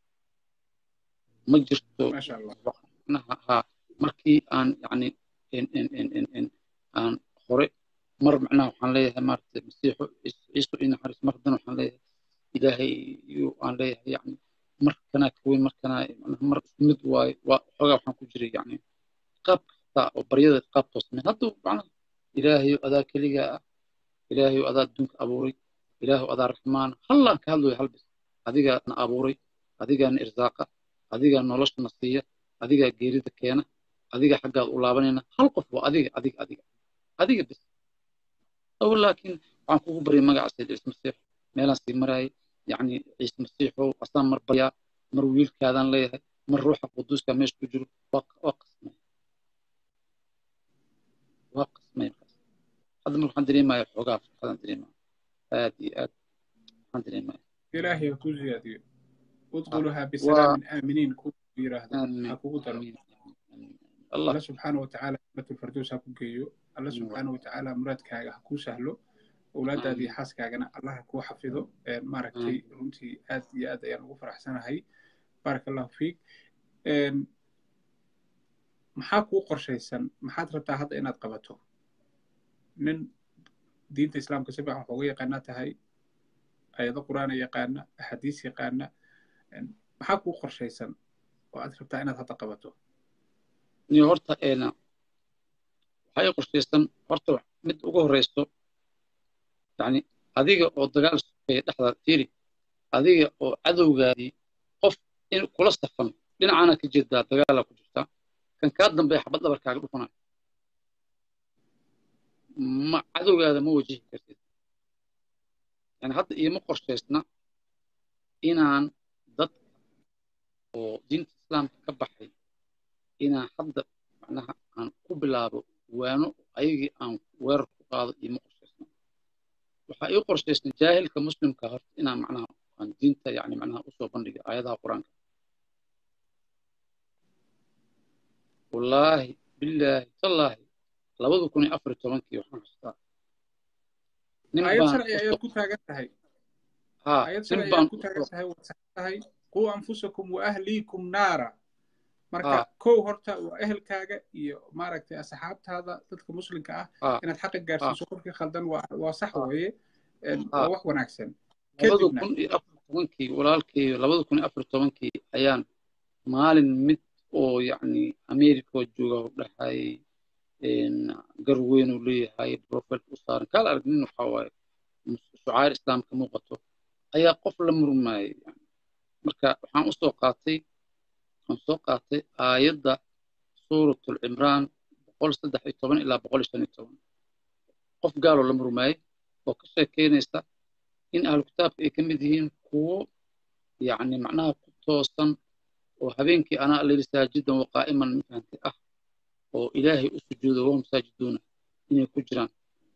Ma jirto ha markii aan yani aan hore mar macnaha waxaan leeyahay maarata masiixo ciiso ii naxariis mar haddana waxaan leeyahay ilaahay aan leeyahay yani markanaa ka weyn markanaa mar isku mid waayo waa xoogaa waxaan ku jiray yani qaabka xataa oo baryada qaab toosmeen hadda macnaha ilaahayo adaa keligaa ah ilaahayo adaa adduunka abuuray ilaahayo adaa raxmaan hallaan ka hadlayo hal bis. Adigaana abuuray adigaana irsaaqa adigaa noloshana siiya adigaa geerida keena adiga xaggaad u laabanayna. Hal qof waa adiga adiga adiga adiga bis. Laakiin waxaan kugu baryay magaca sayid ciise masiix meelaan sii maraayay yani ciise masiixow asaan mar barya mar wiilkaadaan leeyahay mar ruuxa quduuska meesha ku jiro waa qasmay waa qasmay hadda marka waxaan dareemaya xoogaa farxadaan dareemaya aad iyo aad waxaan dareemaya ilaahay ku ziyaadiyo udkhuluhaa bisalaamin aaminiin ku yiraahdo ha daro allah subxaana watacaala jannatul ha ku geeyo allah subxaana watacaala muraadkaaga ha kuu sahlo owlaadaadii xaaskaagana allaha kuu xafido maaragtay runtii aad iyo aad ayaan ugu faraxsanahay. Baaraka allahu fiik maxaa kuu qorshaysan? Maxaad rabtaa hadda inaad qabato? Nin diinta islaamka si fiican waxooga yaqaana tahay ayado qur'aana yaqaana axaadiis yaqaana maxaa kuu qorshaysan oo aad rabtaa inaad hadda qabato? Horta waxay qorshaysan horta mid ugu horeyso yani adiga oo dagaal sukeeya dhexdaada fiiri adiga oo cadowgaadii qof in kula safan dhinacaana ka jeedaa dagaala ku jirtaa kan kaa dambeeya xabad dhabarkaaga dhufanayo ma cadowgaada ma wajihi kartid. Yani hadda iima qorshaysna inaan dadka oo diinta islaamka ka baxay inaan hadda macnaha aan ku bilaabo waano ayagii aan weerar ku qaado iima qorshaysna waxaa ii qorshaysna jaahilka muslimka horta inaan macnaha aan diinta yani macnaha u soo bandhiga aayadaha qur'aanka. Wallaahi billaahi tallaahi labada kun iyo afar iyo tobankii waxaan xustaa taagan tahay. Ayad sharci ayaad ku taagan tahay waad saxan tahay quu anfusakum wa ahliikum naara marka kow horta waa ehelkaaga iyo maaragtay asxaabtaada dadka muslimka ah inaad xaqa gaarsiiso qofkii khaldan waa sax weeye. Waa wax wanaagsan. Tobankii walaalkii labada kun iyo afar tobankii ayaan maalin mid oo yacni america oo jooga u dhahay garweyn uu leeyahay profilka u saaran. Kaal aragnin waxaa waaye shucaar islaamka muuqato. Ayaa qof la murmayay marka waxaan u soo qaatay waxaan soo qaatay aayadda suuratul cimraan boqol saddex iyo toban ilaa boqol iyo shan iyo toban. Qof gaaloo la murmayay oo ka sheekeynaysa in ahlu kitaabka ay ka mid yihiin kuwo yacni macnaha ku toosan oo habeenkii anaa layli saajidan wa qaa'iman mafahantay ah oo ilaahay u sujuudo wahum saajiduuna inay ku jiraan.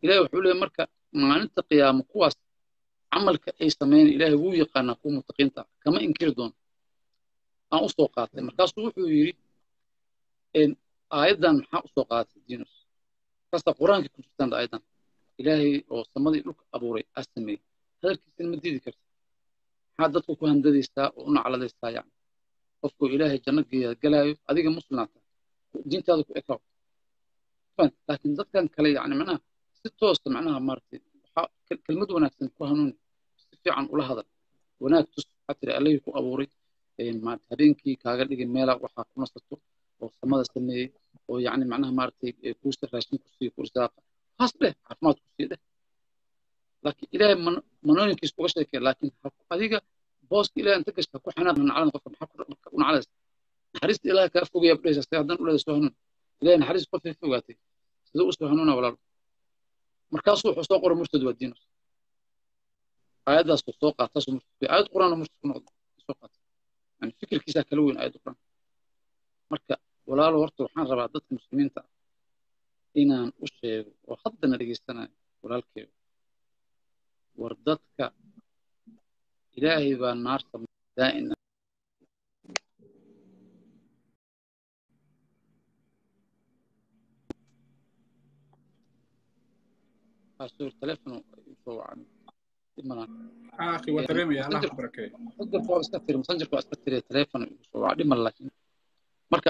Ilahay wuxuu leeyahy marka maalinta qiyaamo kuwaas camalka ay sameeyeen ilaahay wuu yaqaanaa kuwa mutaqiinta ah. Kama inkiri doono aan u soo qaatay? Markaasuu wuxuu yidhi aayaddan maxaa u soo qaatay diinus kasta qur'aanka ku jirtaan aayaddan. Ilaahay oo samadii dhulka abuuray aa sameeyey. Hadalkiisana ma diidi karta maxaa dadku ku handadaysaa oo u nacladaysaa yani qofkuu ilaahay janno geeya galaayo adiga muslimaata diintaada ku ekaw laakiin dadkan kale yani macnaha si toosta macnaha maaragtay kelmad wanaagsan ku hanuuni. Si fiican ula hadal. Wanaag tus waxaa tiri allihii ku abuuray maarata habeenkii kaaga dhigay meela waxaa ku nasato oo samada sameeyey oo yacni macnaha maaragtay kuusa raashin ku siiyo ku irsaaqa haas dheh caafimaad ku sii dheh. Laakiin ilaahay manooyinkiis uga sheekee laakiin adiga booska ilahay inta gashta ku xanaad nacladan qofka maxaa ku nacladaysa naxariista ilahay kaa fogaya budhaysa si haddaan uleeda soo hanuun. Ilahay naxariis qofay fogaatay. Siduu u soo hanuuna walaalo markaasuu wuxuu soo qoray murtad waa diinus aayaddaasuu soo qaataasuu aayad qur'aan murtad ku noqda soo qaata yani fikirkiisaa kala weyn aayadda qur'aan marka walaalo horta waxaan rabaa dadka muslimiinta ah inaan u sheego oo haddana dhegeysanayo walaalkeedu. War dadka ilaahay baa naarta daa'ina asur telefono soo akhi waa dareemaya allah ku barakeeyo messengerka waa iska tiri messengerka waa iska tiri telefono igu soo waca dhimal laakiin marka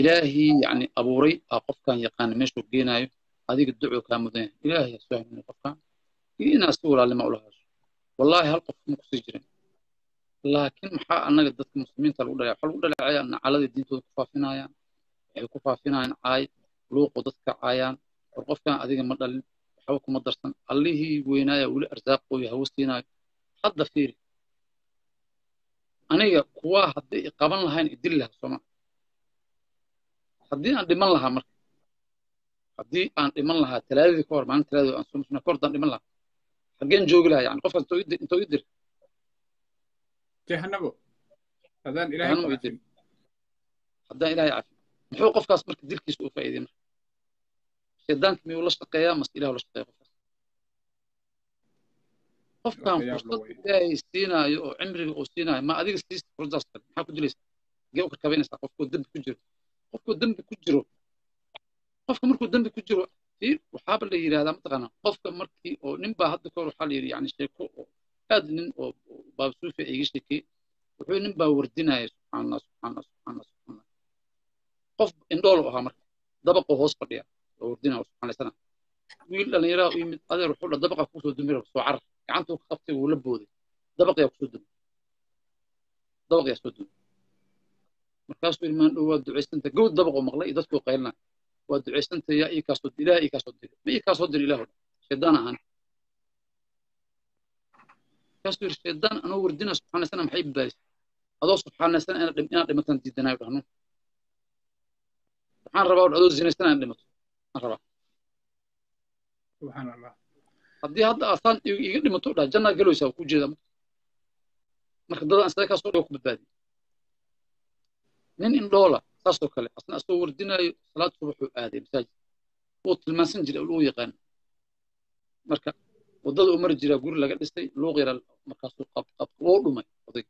ilaahii yani abuuray aa qofkan yaqaana meeshuu geenaayo adiga ducuu kaa mudan yahay ilaahay ha soo qofkan iyo inaad si walaalnimo ula hasho wallaahi hal qof ma ku sii jirin laakiin maxaa annaga dadka muslimiinta lagu dhalaya waxaa lagu dhaleecaya nacaladii diintooda ku faafinayaan waxay ku faafinayaan caay luuqu dadka caayaan war qofkan adiga ma dhalin waxba kuma darsan allihii weynaaya weli arsaaqooyo hawo siinaayo hadda fiiri aniga kuwaa haddii i qaban lahayn idili lahaa sooma haddii aan dhiman lahaa marka haddii aan dhiman lahaa talaadadii ka hor maalin talaadii aan soo musnaa ka hor daan dhiman lahaa xaggeen joogi lahaa yani qofkaas intoo ii dir jahanabo haddaan ilaahay haddaan ilaahay cafi muxuu qofkaas marka dilkiisa u faa'iidey marka shaydaanka miyuu la shaqeeyaa mase ilahu la shaqeeya qofkaas qofkan fursad ilaahay siinaayo oo cimriga uu siinaayo ma adiga siista fursadaas kale maxaa ku dilaysa gee u karkabaynaysaa qofkoo dembi ku jiro. Qofkoo dembi ku jiro qofka markuu dembi ku jiro waxaaba la yidhahdaa mataqaanaa qofka markii oo nin baa hadda kahor waxaa la yidhi yani sheeko oo aad nin oo baabsuufi iga sheekeyey wuxuu nin baa wardinaya subxaanallah subxaanallah subxaanallah subxaanallah qof indhool u ahaa marka dabaqoo hoos fadhiya oo wardinaya subxaanaysana wiil dhallinyaraha u yimid adeer wuxuu dha dabaqa ku soo dumira soo carar gacantuu ka qabtay wuu la booday dabaqiyaa ku soo dumay dabaqiyaa soo dumay markaasuu yidhi maan dhow waa ducaysanta gowd dabaqoo maqlay dadkuu qaylina waa ducaysanta yaa ii kaasoo ilaah ii kaasoo diri ma ii kaasoo diri ilaahu shaydaan ahaan markaasuu yidhi shaydaan anoo wardina subxaanaysana maxay badbaadisay adoo subxaanaysana inaad dhimataan diidanaayo dhahno waxaan rabaa adoo zinaysana inaad dhimato aan rabaa subxaan allah haddii hadda aasaan iga dhimato dhaa jannaa galaysaa ku jeeda marka dadaan isaga kaasoo dhigo ku badbaadiy nin indhoola saasoo kale asna asoo wardinaayo salaad subaxuu aaday masaajid. Wuu tilmaansan jiray uu yaqaan. Marka waddada u mari jiraa guri laga dhisay luuq yara markaasuu qabqab wuu dhumay oday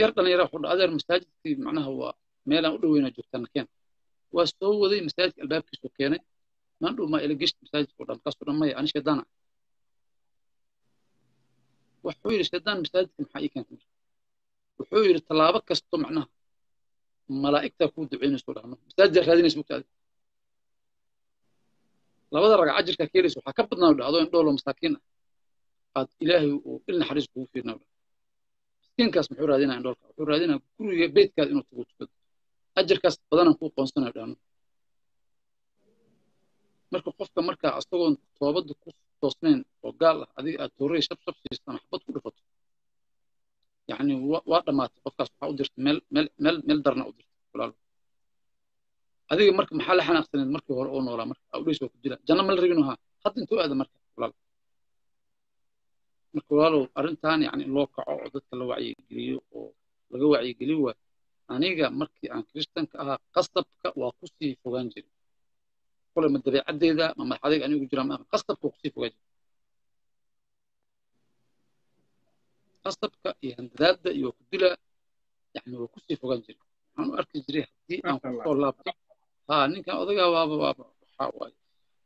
yar dhalinyara wuxuu dha adeer masaajidkii macnaha waa meelaan u dhoweynaa joogtaa nakeen waa soo waday masaajidka albaabkiisu keenay. Maan dhow maa ila geshti masaajidka o dhan markaasuu dhan maya ani shaydaana wuxuu yidhi shaydaan masaajidka maxaa ii keentay? Wuxuu yidhi tallaabo kasto macnaha malaa'igtaa kuu ducaynayso dhahno masaajiddaa raadinaysa mugta adig labada ragac ajirkaa keenaysa waxaa ka badnaa dhah adoo indhoolo masaakiin ah aad ilaahay uu il naxariis kugu fiirna miskiinkaas muxuu raadinaya indhoolka wuxuu raadinaya guriga beydkaada inuu tago tukado ajarkaas badanan kuu qoonsanayo dhaano. Marka qofka markaa asagoon toobadda ku toosnayn oo gaal ah adiga aad toorey shab shab siistaan xabad ku dhifato. Yacni waa dhammaatay qofkaas waxaa u dirtay meel meel meel meel darna u dirtay walaalo adiga marka maxaa la xanaaqsaneed markii hore oo noolaa? Marka awdheys waa ku dila. Janno ma la rabin haa hadda intuu aada marka walaalo marka walaalow arrintan yacni in loo kaco oo dadka la wacyigeliyo oo laga wacyigeliyo waa aniga markii aan kiristanka ahaa qasabka waa ku sii fogaan jiray. Kule ma dabeecaddeeda ma madaxadayga anigu jira ma qasabka waa ku sii fogaan jiray. Qasabka iyo handadaadda iyo ku dila yani waa ku sii fogaan jiray. Waxaan u arki jiray haddii aan ku soo laabto ha ninkan odagaa waaba waaba waxaa waaye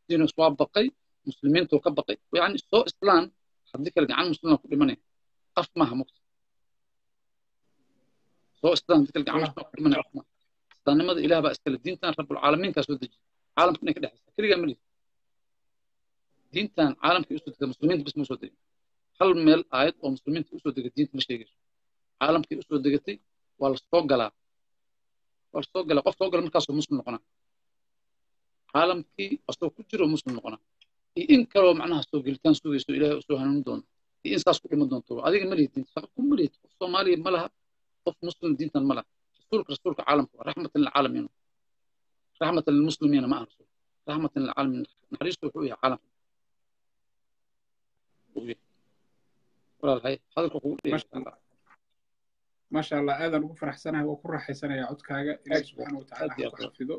diinus waa baqay muslimiintuu ka baqay. Yani soo islaan haddii kale gacan muslimaa ku dhimanaya af maaha mugta soo islaan haddii kale gacan muslimaa ku dhimanaya af maaha islaamnimada ilaah baa iskale diintan rabbulcaalamiinkaa soo dejiya caalamka inay ka dhexaysa. Keligaa ma lihi. Diintan caalamkay u soo degta muslimiinta bis ma u soo degin. Hal meel aayad oo muslimiinta u soo dega diinta ma sheegayso caalamkay u soo degatay waa la soo galaa. Waa la soo galaa. Qof soo gala markaasoo muslim noqonaa. Caalamkii asoo ku jiro muslim noqonaa. Iyo in kaloo macnaha soo gelitaan sugayso ilaahay u soo hanuunin doonto iyo in saas ku dhiman doonto. Adiga ma lihid diinta shaqa ku ma lihid qof soomaaliya ma laha qof muslim diintan ma laha. Rasuulka rasuulka caalamka waa raxmatan lilcaalamiin raxmatan lilmuslimiina ma aha rasuul. Raxmatan lilcaalamiin naxariistu wuxuu yahay caalamka walaalhay hadalka kugu dheer. Maasha allah. Aadaan ugu faraxsanahay waa ku raaxaysanaya codkaaga. Ilaahi subxaana watacaala ha ku xafido.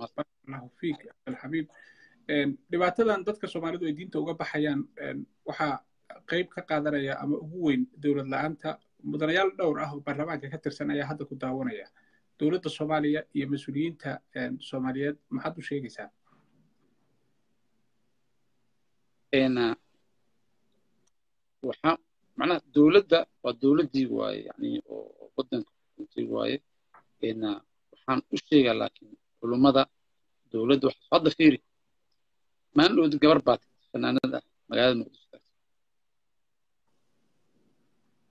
allahu fiik alxabiib dhibaatadan dadka soomaalidu ay diinta uga baxayaan waxaa qayb ka qaadanaya ama ugu weyn dowlad la'aanta mudanayaal dhowr ah oo baarlamaanka ka tirsan ayaa hadda ku daawanaya dowladda soomaaliya iyo mas'uuliyiinta soomaaliyeed maxaad u sheegaysaa waxaa macnaha dowladda waa dowladdii waaye yani oo waddanka xukuntay waaye waxaan u sheegaa laakiin culummada dowladda waxaa hadda fiiri maalin dhowda gabar baa tagtay fanaanada ah magaalada muqdisho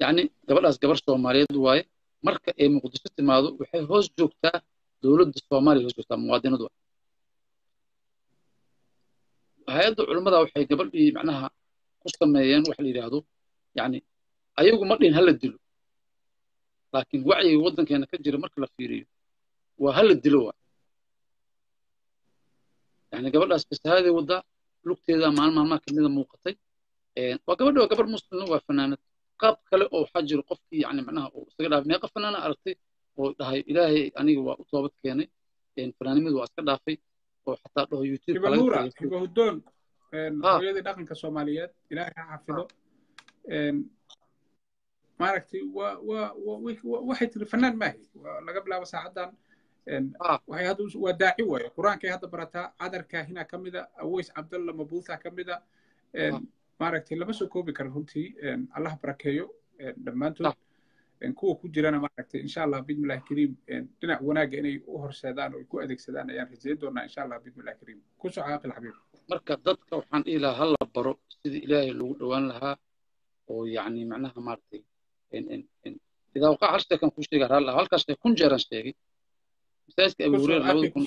yacni gabadhaas gabar soomaaliyeed waaye marka ay muqdisho timaado waxay hoos joogtaa dowladda soomaaliya hoos joogtaa muwaadinadu hay'adda culummada waxay gabadhii macnaha ku sameeyeen waxa la yidhaahdo yani ayagu ma dhihin hala dilo laakiin wacyiga waddankeena ka jira marka la fiiriyo waa hala dilo waa yani gabadhaas fasahaadii waddaa lugteeda maalin maalmaha kamida muuqatay waa gabadha waa gabar muslimna waa fanaanad qaab kale oo waxaa jiro qofkii yani macnaha uu isaga dhaafay meeqa fanaana aragtay oo dhahay ilaahay aniga waa u toobad keenay fanaanimadu waa iska dhaafay oo xataa dhaho youtube ibahudoon hooyadii dhaqanka soomaaliyeed ilaahay ha xafido maaragtay waa waa waxay tiri fanaan maahi laga bilaabo saacaddan waxay hadda waa daaci waaye qur'aankay hadda barataa cadar kaahina ka mida aweys cabdalla mabuutha ka mida maaragtay lama soo koobi karo runtii allah barakeeyo dhammaantood. Kuwa ku jirana maaragtay insha allah bismillahi kariim. Dhinac wanaagga inay u horseedaan oo ku adeegsadaan ayaan rajayn doonaa insha allah bismillahi kariim. Ku soco aqil xabiib. Marka dadka waxaan dhihi lahaa hala baro sidii ilaahay lagu dhowaan lahaa oo yacni macnaha maaragtay idaa waqaa hal sheekan kuu sheega raalla halkaas shee kun jeeran sheegay masaajidka abi hureyre labada kun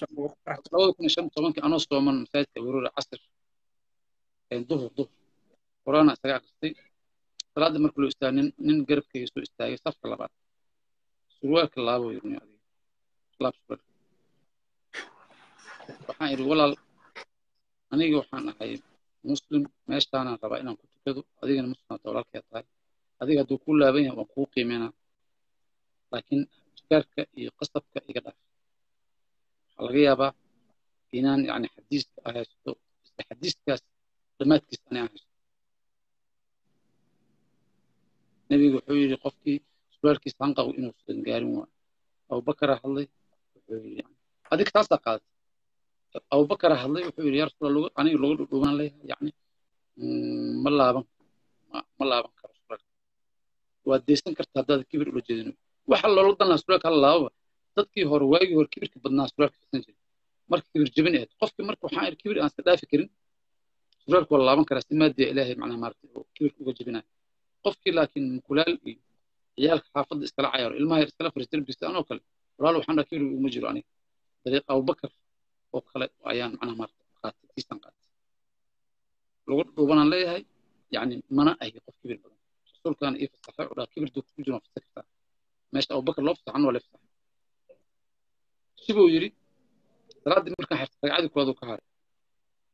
labada kun iyo shan tobankii anoo sooman masaajidka abi hureyre casir duhur duhur quraana isaga akristay salaadda marka loo istaaga nin nin garabkayga soo istaagay safka labaad. Surwaalka laabo yirni waxaan idhi walaal aniga waxaan ahay muslim meeshaanaan rabaa inaan ku tukado adigana muslimaata walaalkee tahay. Adiga hadduu kuu laaban yahay waan kuu qiimeynaa. Laakiin jikaarka iyo qasabka iga dhaaf waxaa laga yaabaa inaan yani xadiiska a haysto isla xadiiskaas dhammaadkiis ani aan haysto nebigu wuxuu yidhi qofkii surwaalkiisa hanqabu inuusan gaarin waa abubakaraa hadlay wuxuu yidhi adig taasaa qaadatay abubakaraa hadlay wuxuu yidhi yaa rasuul aniga loga dhudhuubaan leeyahay yani ma laaban ma laaban karo surwaalka waad deysan karta haddaad kibir ula jeedin waxa loola dan lahaa hala laababa. Dadkii hore waagii hore kibirka badnaa surwaalka fisan jiray marka kibir jabin ahayd. Qofkii marka waxaan kibir aan iska dhaafi karin surwaalka waa laaban karaa si maadiya ilaahay macnaha maaragtay kibirka uga jabinaya qofkii laakiin mukulaal iyo ciyaalka xaafadda iskala cayaaro ilmaha yar iskala fariis derbisa anoo kale walaal waxaan dhaha kibir uma jiro aniga. Dariiq abubakar oo kale ayaan macnaha maarata qaatay tiisan qaatay. Lagu dhuubanaan leeyahay yacni mana ahi qof kibir badan. Rasuulkaana ii fasaxay oo dhaha kibir duu ku jiro fasax kartaa meesha abubakar loo fasaxan waa la fasaxay sibuu yidhi salaaddii markaan xirtay ragcadii koowaad uu ka haray.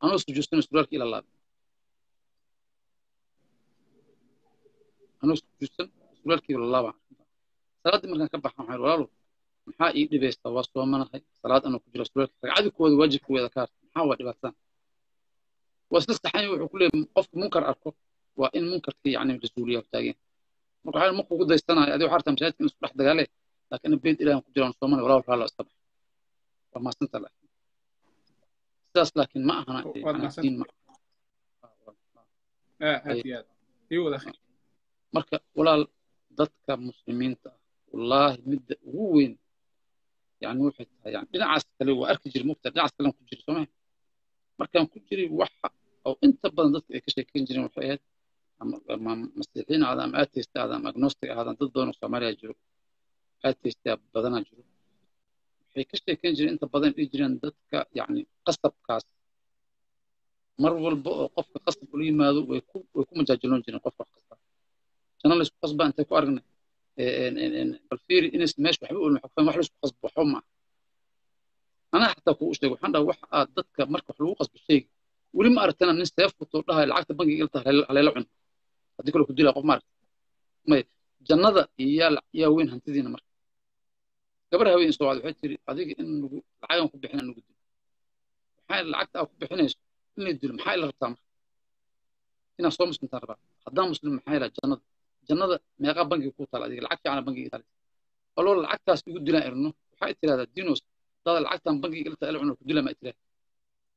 Anoo sujuudsanay suraalkii ila laabay anoo ila laabaa. Salaaddii markaan ka baxan waxaan walaalow maxaa ii dhibaysta waa soomanahay salaad anoo ku jira suraalkii. Ragcadii koowaad waajibka weeda ka hartay. Maxaa waa dhibaatadan waa isla saxan wuxuu ku leeyahay qofku munkar arko waa in munkarkii yacni la suuliyaa taageen. Marka waxaa ma kugu daysanayo adiga waxaa rabtaa masaajidka in isku dhex dagaale laakiin beed ilaahan ku jiraan soomanahay walaa waxaa loo iska bax waa maasanta laakiin sidaas laakiin ma ahana diin ma marka walaal dadka muslimiinta ah wallaahi midda ugu weyn yani waxay tahay yani dhinacaas kale waa arki jiri mugta dhinacaas kale ku jiri sooma markaan ku jiri waxa oo inta badan dadka ay ka sheekeyn jireen waxay ahayd ama masiixiin ahaada ama atheist ahaada ama agnostic ahaadaan dad badan oo soomaaliya jiro atheist badanaa jiro. Waxay ka sheekeyn jireen inta badan dhihi jireen dadka yani qasabkaas. Mar walba oo qofka qasab ula yimaado way ku majaajiloon jireen qofka wax kasta jana laysku qasbaa intay ku aragnay bal fiiri inays meesha waxba ulma xogfaan wax laysku qasbo waxba ma anaa xataa kuu sheego waxaan dhaha wax aad dadka marka wax lagu qasbo shayga weli ma aragtana nin seef wato dhahay lacagta bankiga ilta haleela cun haddii kale ku dilaa qof ma aragta may jannada yaa yaa weyn hantidiina marka gabar haween soo waxay tiri adiga in nagu lacagan ku bixina nagu dilo maxaa lacagta aad ku bixinayso in la dilo maxaa ila rabtaa marka inaan soo muslimtaan rabaa haddaan muslim maxaa ila jannada jannada meeqaa bankiga ku taala adiga lacag fiicana bankiga taala waloo lacagtaas igu dilaan irno. Waxay tirahdaa dinos dada lacagtan bankiga ilta ku dilaa ma tirahda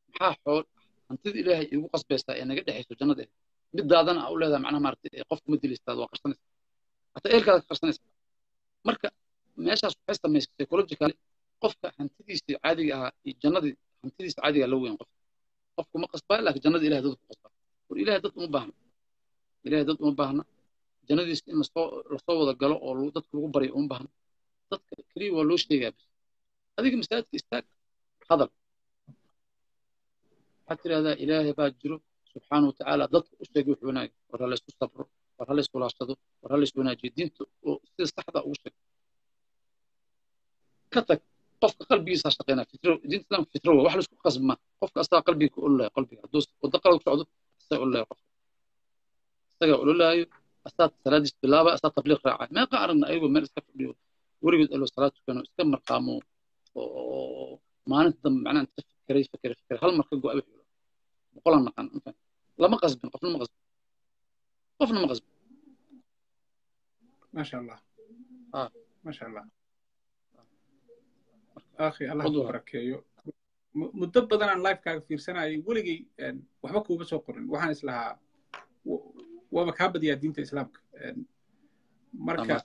maxaa xool hantida ilaahay igu qasbaysaa ee naga dhexayso jannada eh midaadana aa u leedahay macnaha maaragtay qofka ma dilaystaad waa qarsanaysa. Hataa eelkaada ka qarsanaysa. Marka meeshaas waxay samaysay psychological qofka hantidiisa caadiga ahaa iyo jannadii hantidiisa caadiga la weyn qofka. Qofku qasbaa laakiin jannada ilahay dad ku qasbaa. War ilahay dad uma baahna. Ilahay dad uma baahna jannadiisa in la soo wada galo oo dadka lagu baryo uma baahna dadka keliya waa loo sheegaa bis adiga masaajidka istaag hadal. Waxaad tirahdaa ilaahay baa jiro subxaana watacaala dadka u sheegay wax wanaag war ha laysku sabro war ha laysku laashado war ha lays wanaajiyo. Diinta oo sida saxda ugu sheeg ka tag qofka qalbigiisa shaqeynaa fitro diinta islaamka fitro waa wax laysku qasbma qofka asaga qalbiga ka ololaya qalbiga hadduu qalad ku socdo asaga ololaya qofka. Isagaa ololaayo asaa salaadiis bilaaba asaa tabliiq raacay meeqa aragna ayagoo meel iska fadhiyo weligood aloo salaad tukano iska marqaamo oo maalinta dambe macnaha inta fikiray fikiray fikiray hal mar ka go'ay wuxuu boqolan naqan lama qasbin qofna ma qasbin qofna ma qasbin maasha allah maasha allah akhi allah ku barakeeyo muddo badan aan lifekaaga fiirsanayay weligay waxba kuuma soo qorin waxaan islahaa waaba kaa badiyaa diinta islaamka. Marka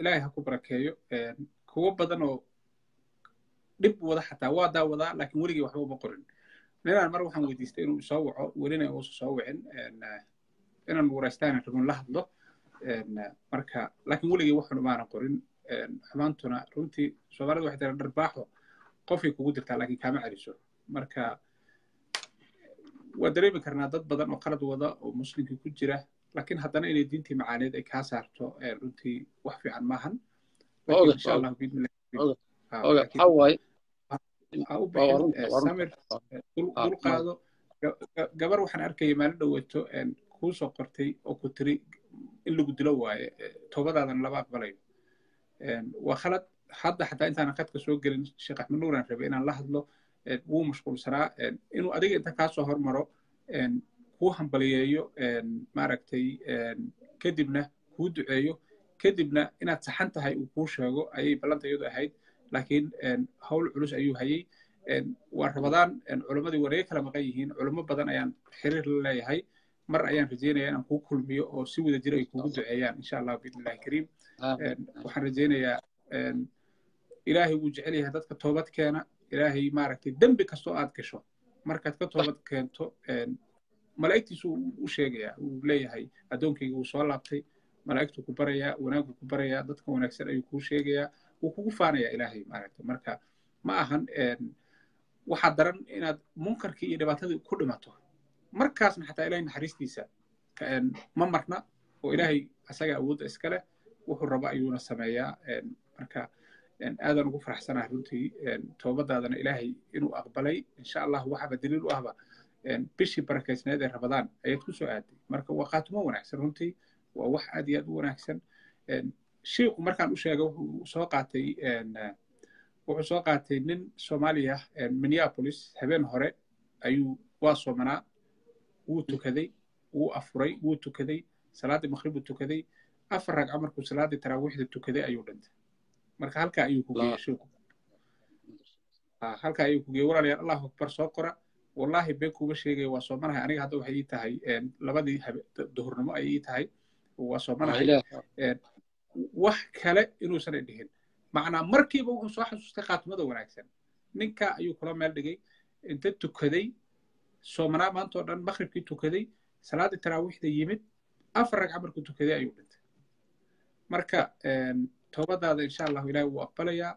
ilaahay ha ku barakeeyo kuwo badan oo dhib wada xataa waa daawadaa laakiin weligay waxba uma qorin. Ninaan mar waxaan weydiistay inuu soo waco welina uusa soo wicin inaan waraystaan rabin la hadlo. Marka laakiin weligay waxun umaanan qorin. Xumaantuna runtii soomaalida waxay tira dharbaaxo qofay kugu dirtaa laakiin kaama celiso. Marka waa dareemi karnaa dad badan oo qalad wada oo muslimkii ku jira. Laakiin haddana inay diintii macaaneed ay kaa saarto runtii wax fiican maahan bixin samir dul qaado. Gabar waxaan arkaya maalin dhoweeto kuu soo qortay oo ku tiri in lagu dilo waaye toobadaadan laba aqbalayo waa khalad. Hadda xataa intaanan khadka soo gelin sheekh axmed nuuraan rabay inaan la hadlo wuu mashquulsanaa inuu adiga inta kaa soo hormaro kuu hambaliyeeyo maaragtay kadibna kuu duceeyo kadibna inaad saxan tahay uu kuu sheego ayay ballanta iyadu ahayd laakiin hawl culus ayuu hayey waa rabadaan culammadii wareega kala maqan yihiin culamo badan ayaan xiriir la leeyahay mar ayaan rajeynaya inaan kuu kulmiyo oo si wada jira ay kuugu duceeyaan insha allah biidnillahi kariim. Waxaan rajeynayaa ilaahay wuu jecel yahay dadka toobad keena ilaahay maaragtay dembi kastoo aad gasho markaad ka toobad keento malaa'igtiisu u sheegayaa uu leeyahay addoonkayga wuu soo laabtay malaa'igtu ku barayaa wanaaggu ku barayaa dadka wanaagsan ayuu kuu sheegayaa wuu kugu faanayaa ilaahay maaragta marka ma ahan waxaa daran inaad munkarkii iyo dhibaatadii ku dhimato markaasna xataa ilahay naxariistiisa ma marna oo ilaahay asaga awoodda iska leh wuxuu rabo ayuuna sameeyaa marka aadaan ugu faraxsanahay runtii. Toobadaadana ilaahay inuu aqbalay. Insha allah waxaaba daliil u ahba. Bishii barakaysneed ee rabadaan ayaad ku soo aaday marka waa qaatumo wanaagsan runtii. Waa wax aad iyo aad u wanaagsan. Shiiku markaan u sheega wuxuu soo qaatay wuxuu soo qaatay nin soomaaliya minneapolis. Habeen hore ayuu waa soomanaa. Wuu tukaday wuu afuray wuu tukaday. Salaaddii maqribuu tukaday. Afar ragca markuu salaaddii taraawiixda tukaday ayuu dhintay marka halkaa ayuu ku halkaa ayuu ku geeyey walaalayaal allahu akbar soo qora wallahi been kuuga sheegaya waa soomanahay aniga hadda waxay ii tahay labadii duhurnimo ayay ii tahay. Waa soomanahay wax kale inuusan dhihin. Macnaa markiiba wuxuu soo xasuustay khaatimada wanaagsan. Ninka ayuu kula meel dhigay inta tukaday soomanaa maantoo dhan maqribkii tukaday salaaddii taraawiixda yimid afar ragca markuu tukaday ayuu dhintay. Marka toobadaada insha allahu ilaahi wuu aqbalayaa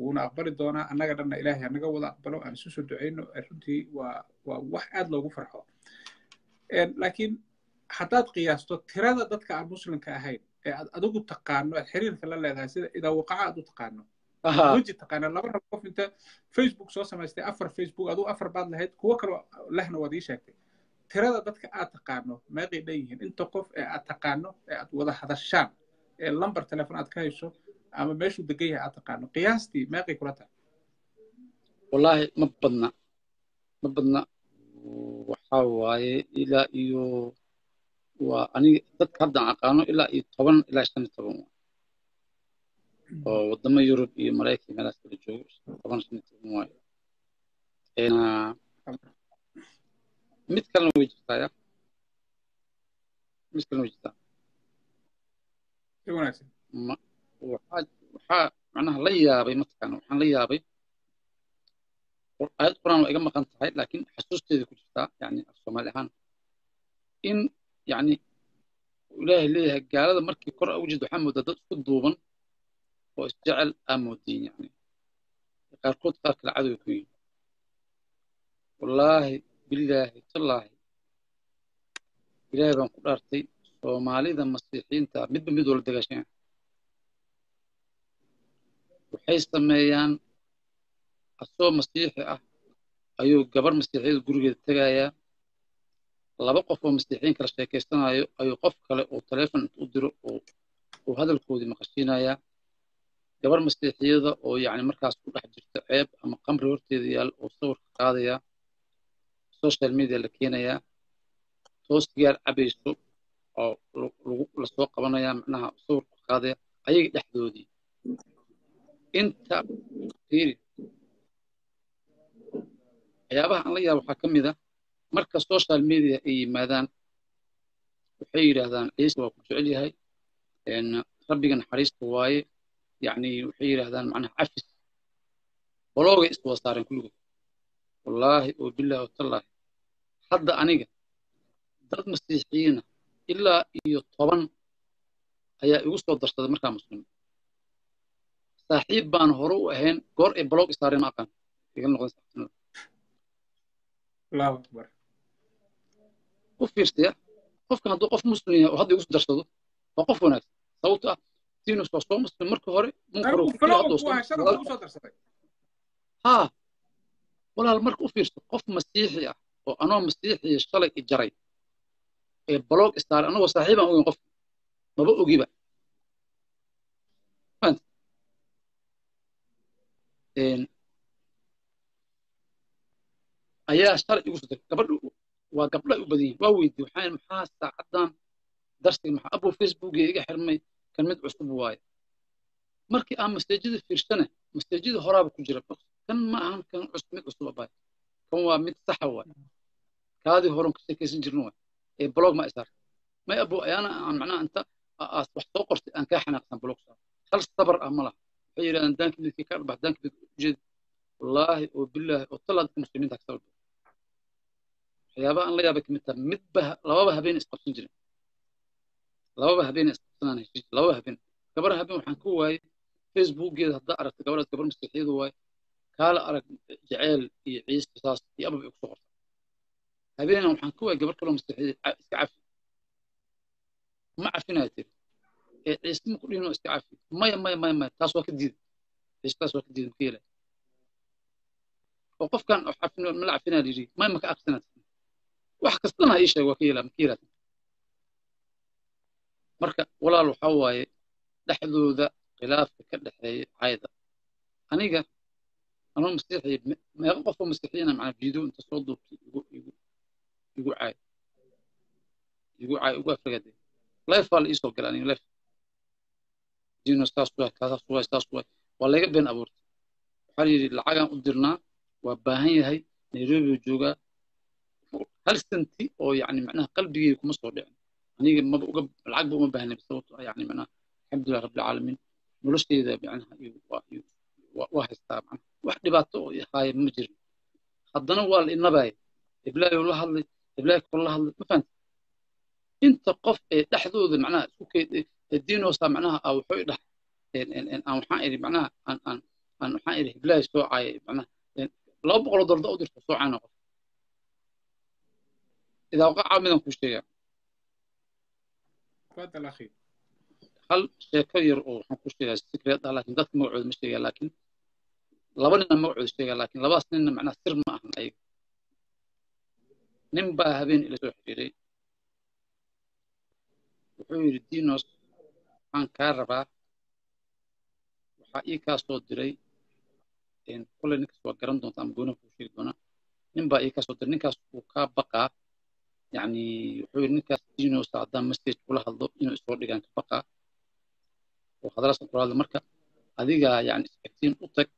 wuuna aqbali doonaa annaga dhanna ilaahay anaga wada aqbalo aan isu soo ducayno runtii waa waa wax aad loogu farxo laakiin haddaad qiyaasto tirada dadka aan muslimka ahayn ee aad adigu taqaano aad xiriirka la leedahay sida idaa waqaca aad u taqaano weji taqaana laba rab qof inta facebook soo samaystay afar facebook aduu afar baad lahayd kuwo kale lehna waad ii sheegtay tirada dadka aad taqaano meeqay dhan yihiin inta qof ee aad taqaano ee aad wada hadashaan ee lambar telefon aad ka hayso ama meeshuu degan yahay aad taqaano. Qiyaastii meeqay kula tahay? Wallaahi ma badna. Ma badna. Waxaa waaye ilaa iyo waa aniga dadka haddaan aqaano ilaa iyo toban ilaa shan iyo toban. Oo waddamo yurub iyo maraykan meelaas kala joogo toban shan iyo toban waayo. Mid kalena way jirtaa ya mid kalena way jirtaa waxaa macnaha la yaabay mataqaana waxaan la yaabay. Aayad quraan waa iga maqan tahay laakiin xasuusteeda ku jirtaa yani af soomaali ahaan. In yani ilaahay leeyahay gaalada markii kor u jirta waxaa moodaa dad isku duuban oo isjecel aa moodiin yani qaarkood qaar kale cadow ku yihiin wallaahi bilaahi tallaahi ilaahay baan ku dhaartay soomaalida masiixiyiinta midba mid wala dagaashan waxay sameeyaan asoo masiixi ah ayuu gabar masiixiyada gurigeeda tegayaa. Laba qof oo masiixiyiin kala sheekaysanayo ayuu qof kale oo taleefon u diro uu hadalkoodii maqashiinayaa gabar masiixiyada oo yani markaas ku dhex jirta ceeb ama qamri horteeda yaal oo sawirka qaadaya social media la keenayaa. Toos sigaar cabayso oo la soo qabanaya macnaha sawirka qaadaya ayaga dhexdoodii. Inta fiiri waxyaabaha aan la yaaba waxaa ka mid ah marka social media ay yimaadaan waxay yidhaahdaan ciise waa ku jecel yahay rabbiga naxariista waaye. Yani waxay yidhaahdaan macnaha cafis baloogay iswada saareen kulligood wallaahi oo bilaahi watallaahi hadda aniga dad masiixiyiina ilaa iyo toban ayaa igu soo darsaday markaa muslim. Saaxiib baan hore u ahayn goor ay baloog isaareen ma aqaan u fiirsaya qofkan hadduu qof muslim yahay oo hadda igu soo darsado waa qof wanaagsan. Sababto ah sinus waa soo muslim marka hore haa walaal marka u fiirso qof masiixi ah oo anoo masiixiya shalay i jaray ee baloog istaaray anagoo saaxiibaan ogeyn qof maba ogiba ayaa shalay igu soo gabadha waa gabdha u badan yihiin waa weydiye waxaan maxaa saacaddan darsiga maxaa abo facebookiga iga xirmay? Kan mid cusub waaye markii aan maseejada fiirsane maseejada horaaba ku jira kan ma ahan kan cusub mid cusub abaay kan waa mid saxa waaye kaadii horan ka sheekaysan jirna waaye ee blog ma isaar may abo ayaana aan macnaha inta aas wax soo qortay aan kaa xanaaqsan blog saar hal sabar ah ma laha waxay yidhahdaan daanka midkii ka dhabax daanka midkii ujeed wallaahi oo bilaahi oo talaa dadka muslimiinta ka sabab waxyaabaha aan la yaabay ka mid taha midba lababa habeen isqabsan jirin lababa habeen isqabsanaan heshiis lababa habeen gabar habeen waxaan ka waayey facebookeeda haddaa aragta gabadhaas gabar masiixiyadu waaye kaala arag jaceyl iyo ciise saas iyo abab ay ku soo qorta habeenan waxaan ka waayey gabar kaloo masiixiyada iska cafi ma cafinaya tiri ee ciise ma ku dhihin iska cafi maya maya maya maya taas waa ka diida ciise taas waa ka diida maka helaya oo qofkan ma la cafinaa yidhi? May maka aqsinaad wax kastana ii sheeg waa ka yeelaa maka yeelaa marka walaal waxaa waaye dhexdooda khilaafka ka dhexeeya cayda aniga anoo masiixi meeqa qofoo masiixiyana macnaa video inta soo duubtay igu igu igu caay igu caay igu afrigade life waa la iisoo gala aniga life waa layga been abuurtay waxaa la yidhi lacagaan u dirnaa waa baahan yahay nairobi joogaa hal senti oo yani macnaha qalbigeyga kuma soo dhicin. Aniga maba uga lacagba uma baahnay sababto yani macnaha alxamdulilah rabbilcaalamiin nolosheyda macnaha waa haystaa macnaha. Wax dhibaato oo haaya ma jirin haddana waa la inabaaya iblaayo la hadlay iblaayo kor la hadlay ma fahanta inta qof ee dhexdooda macnaha isku diinoosa macnaha a wuxuu dhax aan waxaan idhi macnaha aan aan aan waxaan idhi iblaayo soo caayay macnaha laba boqoloo dolda u dirto soo caana qof idaa waqaca midaan kuu sheegaa تفضل اخي hal sheeko yar oo waxaan ku sheegaa secret ah laakiin dadka magacooda ma sheegaa laakiin laba nina magacooda sheegaa laakiin labadaas ninna macnaha nin baa habeen ila soo xidhiiray wuxuu yidhi dinos waxaan kaa rabaa waxaa ii kaasoo diray koley ninkaas waa garan doonta ama goona kuu sheegi doonaa nin baa ii kaasoo diray ninkaas uu kaa baqaa. Yani wuxuu yidhi ninkaas dinos haddaan message kula hadlo inuu isoo dhigaan ka baqaa. Oo hadalaasa kula hadlo marka adigaa yacni isxigtiin u tag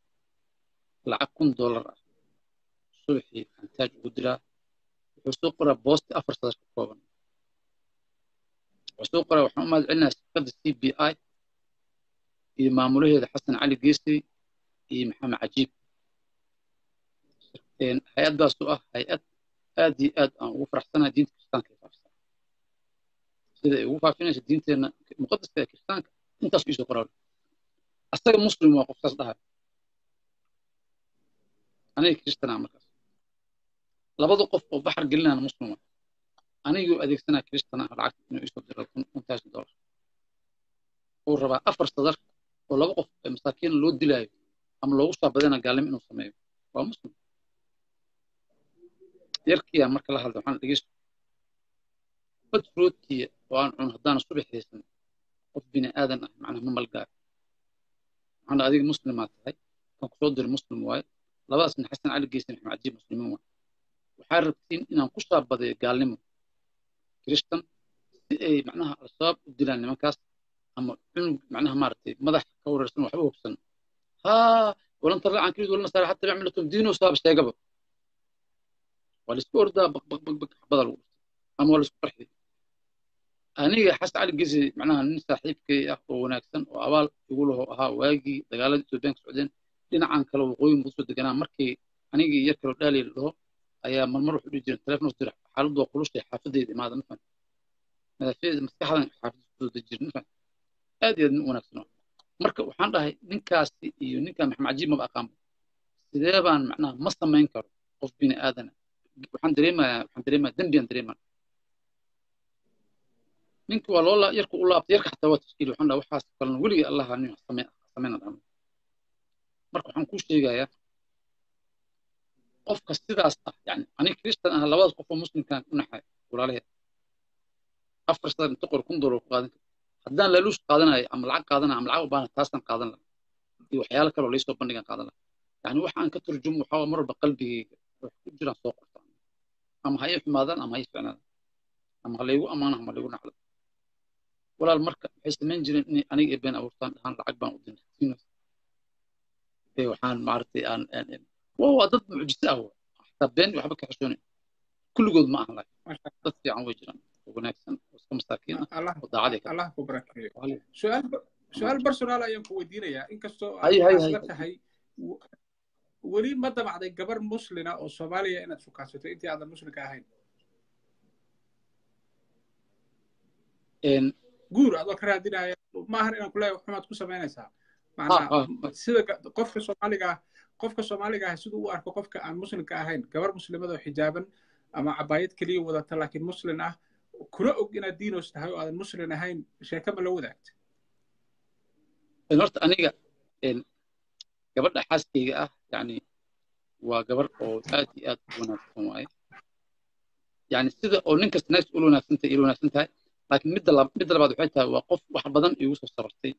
lacag kun dollar ah subaxii aan taaj ugu diraa qoraa boosti afar sadar ka kooban qoraa waxaan u mahad celinayaa shirkadda c b i. iyo maamulaheeda xasan cali geesey iyo maxamed cajiib hay'addaasu ah hay'ad aad iyo aad aan ugu faraxsanahay diinta kiristaanka ay faafisa sida ay ugu faafinaysa diinteenna muqadaska ee kiristaanka intaas iisoo qoraa asaga muslim waa qofkaas dhahay aniga kiristana markaas labada qof oo baxar gelinana muslim waa aniguu adeegsanaa kiristana lacagta inuu iisoo diro kuntaas dollar. Uu rabaa afar sadar oo laba qof masaakiin loo dilaayo ama loogu shaabadana gaalnimo inuu sameeyo. Waa muslim. Yarkiyaa marka la hadla waxaan dhegeysto bad roodkiya oo aan cun haddaan subax haysan qof bini aadan ah macnaha ma malgaayo waxaan adiga muslimaa tahay kan ku soo diray muslim waaye. Labadaas xasan cali geysan maxamed cajiib muslimiin waaye waxaa rabtiin inaan ku shaabadeeyo gaalnimo kirishtan si ay macnaha al-shabaab u dilaan nimankaas ama cunug macnaha maaragtay madax ka wareersan waxba hubsan. Haa walan tarla can kirid walana saara xataa bicmilatum diinu saaba sheegaba. Waa la isku ordaa baqbaqbaqbaq xabada lagu dhurtay ama waa la isku qarxiyay aniga xasan cali gesi macnaha nin saaxiibkay ah oo wanaagsan oo abaal igu laho ahaa waagii dagaaladii etoobiyaanka socdeen dhinacan kale waqooyin buu soo deganaa. Markii anigii yar kaloo dhaali la dhaho ayaa marmar wuxuu dhihi jiray telefoon soo dira xaaladdu waa kulushay xaafadeyda imaada mafan madafeeda maskaxdan xaafadda ku soo dejir mafan aad iyo aad u wanaagsan marka waxaan dhahay ninkaasi iyo ninkan maxamed cajiib maba aqaanba sidee baan macnaha ma samayn karo qof bini aadana waxaan dareemayaa waxaan dareemayaa dembiyaan dareemaya ninka waa loo yarka u laabtay yarka xataa waa tashkiil. Waxaan dhaha waxaas kalena weligii allaha nin samey sameyna marka waxaan kuu sheegayaa qofka sidaas ah yani aniga kristan ah labadaas qof oo muslimkan u naxay walaalaheed afar sadar inta qor kun dolar ku qaadan kara haddaan laaluush qaadanayo ama lacag qaadanaya ama lacag baana taasaan qaadan laha iyo waxyaalo kaloo laysoo bandhigan qaadan laha yani waxaan ka turjumo waxaa mar walba qalbigeyga wax ku jiraan soo qorta. Ama ha ii xumaadaan ama ha ii ficnaadaan ama ha laygu amaano ama laygu nacdo. Walaal marka waxay samayn jireen inay aniga ee been abuurtaan dhahaan lacag baan u dinay waxaan maaragtay aan waa dad mucjiso ah xataa been waxba ka xishoonayn kulligood ma ahan laakiin dad fiican way jiraan oo wanaagsan oo iska masaakiin ah oo daacadii allah ku barakeeyo su'aal barsonaal ayaan ku weydiinayaa inkastoo aadla tahay weli ma damacday gabar muslina oo soomaaliya inaad shukaansato intii aadan muslinka ahayn guur adoo ka raadinaya maahan inaan ku leeyahay xumaad ku samaynaysaa macnaa sida qofka soomaaliga ah qofka soomaaliga ah siduu u arko qofka aan muslimka ahayn gabar muslimadoo xijaaban ama cabaayad keliya wadata laakiin muslin ah kuna og inaad diinos tahay oo aadan muslin ahayn sheeke ma la wadaagta horta aniga gabadha xaaskayga ah yani waa gabar oo aad iyo aad u wanaagsan waaye. Yani sida oo nin kasta nays ula wanaagsan tahay ila wanaagsan tahay laakiin midda labaad waxay tahay waa qof wax badan igu soo sabartay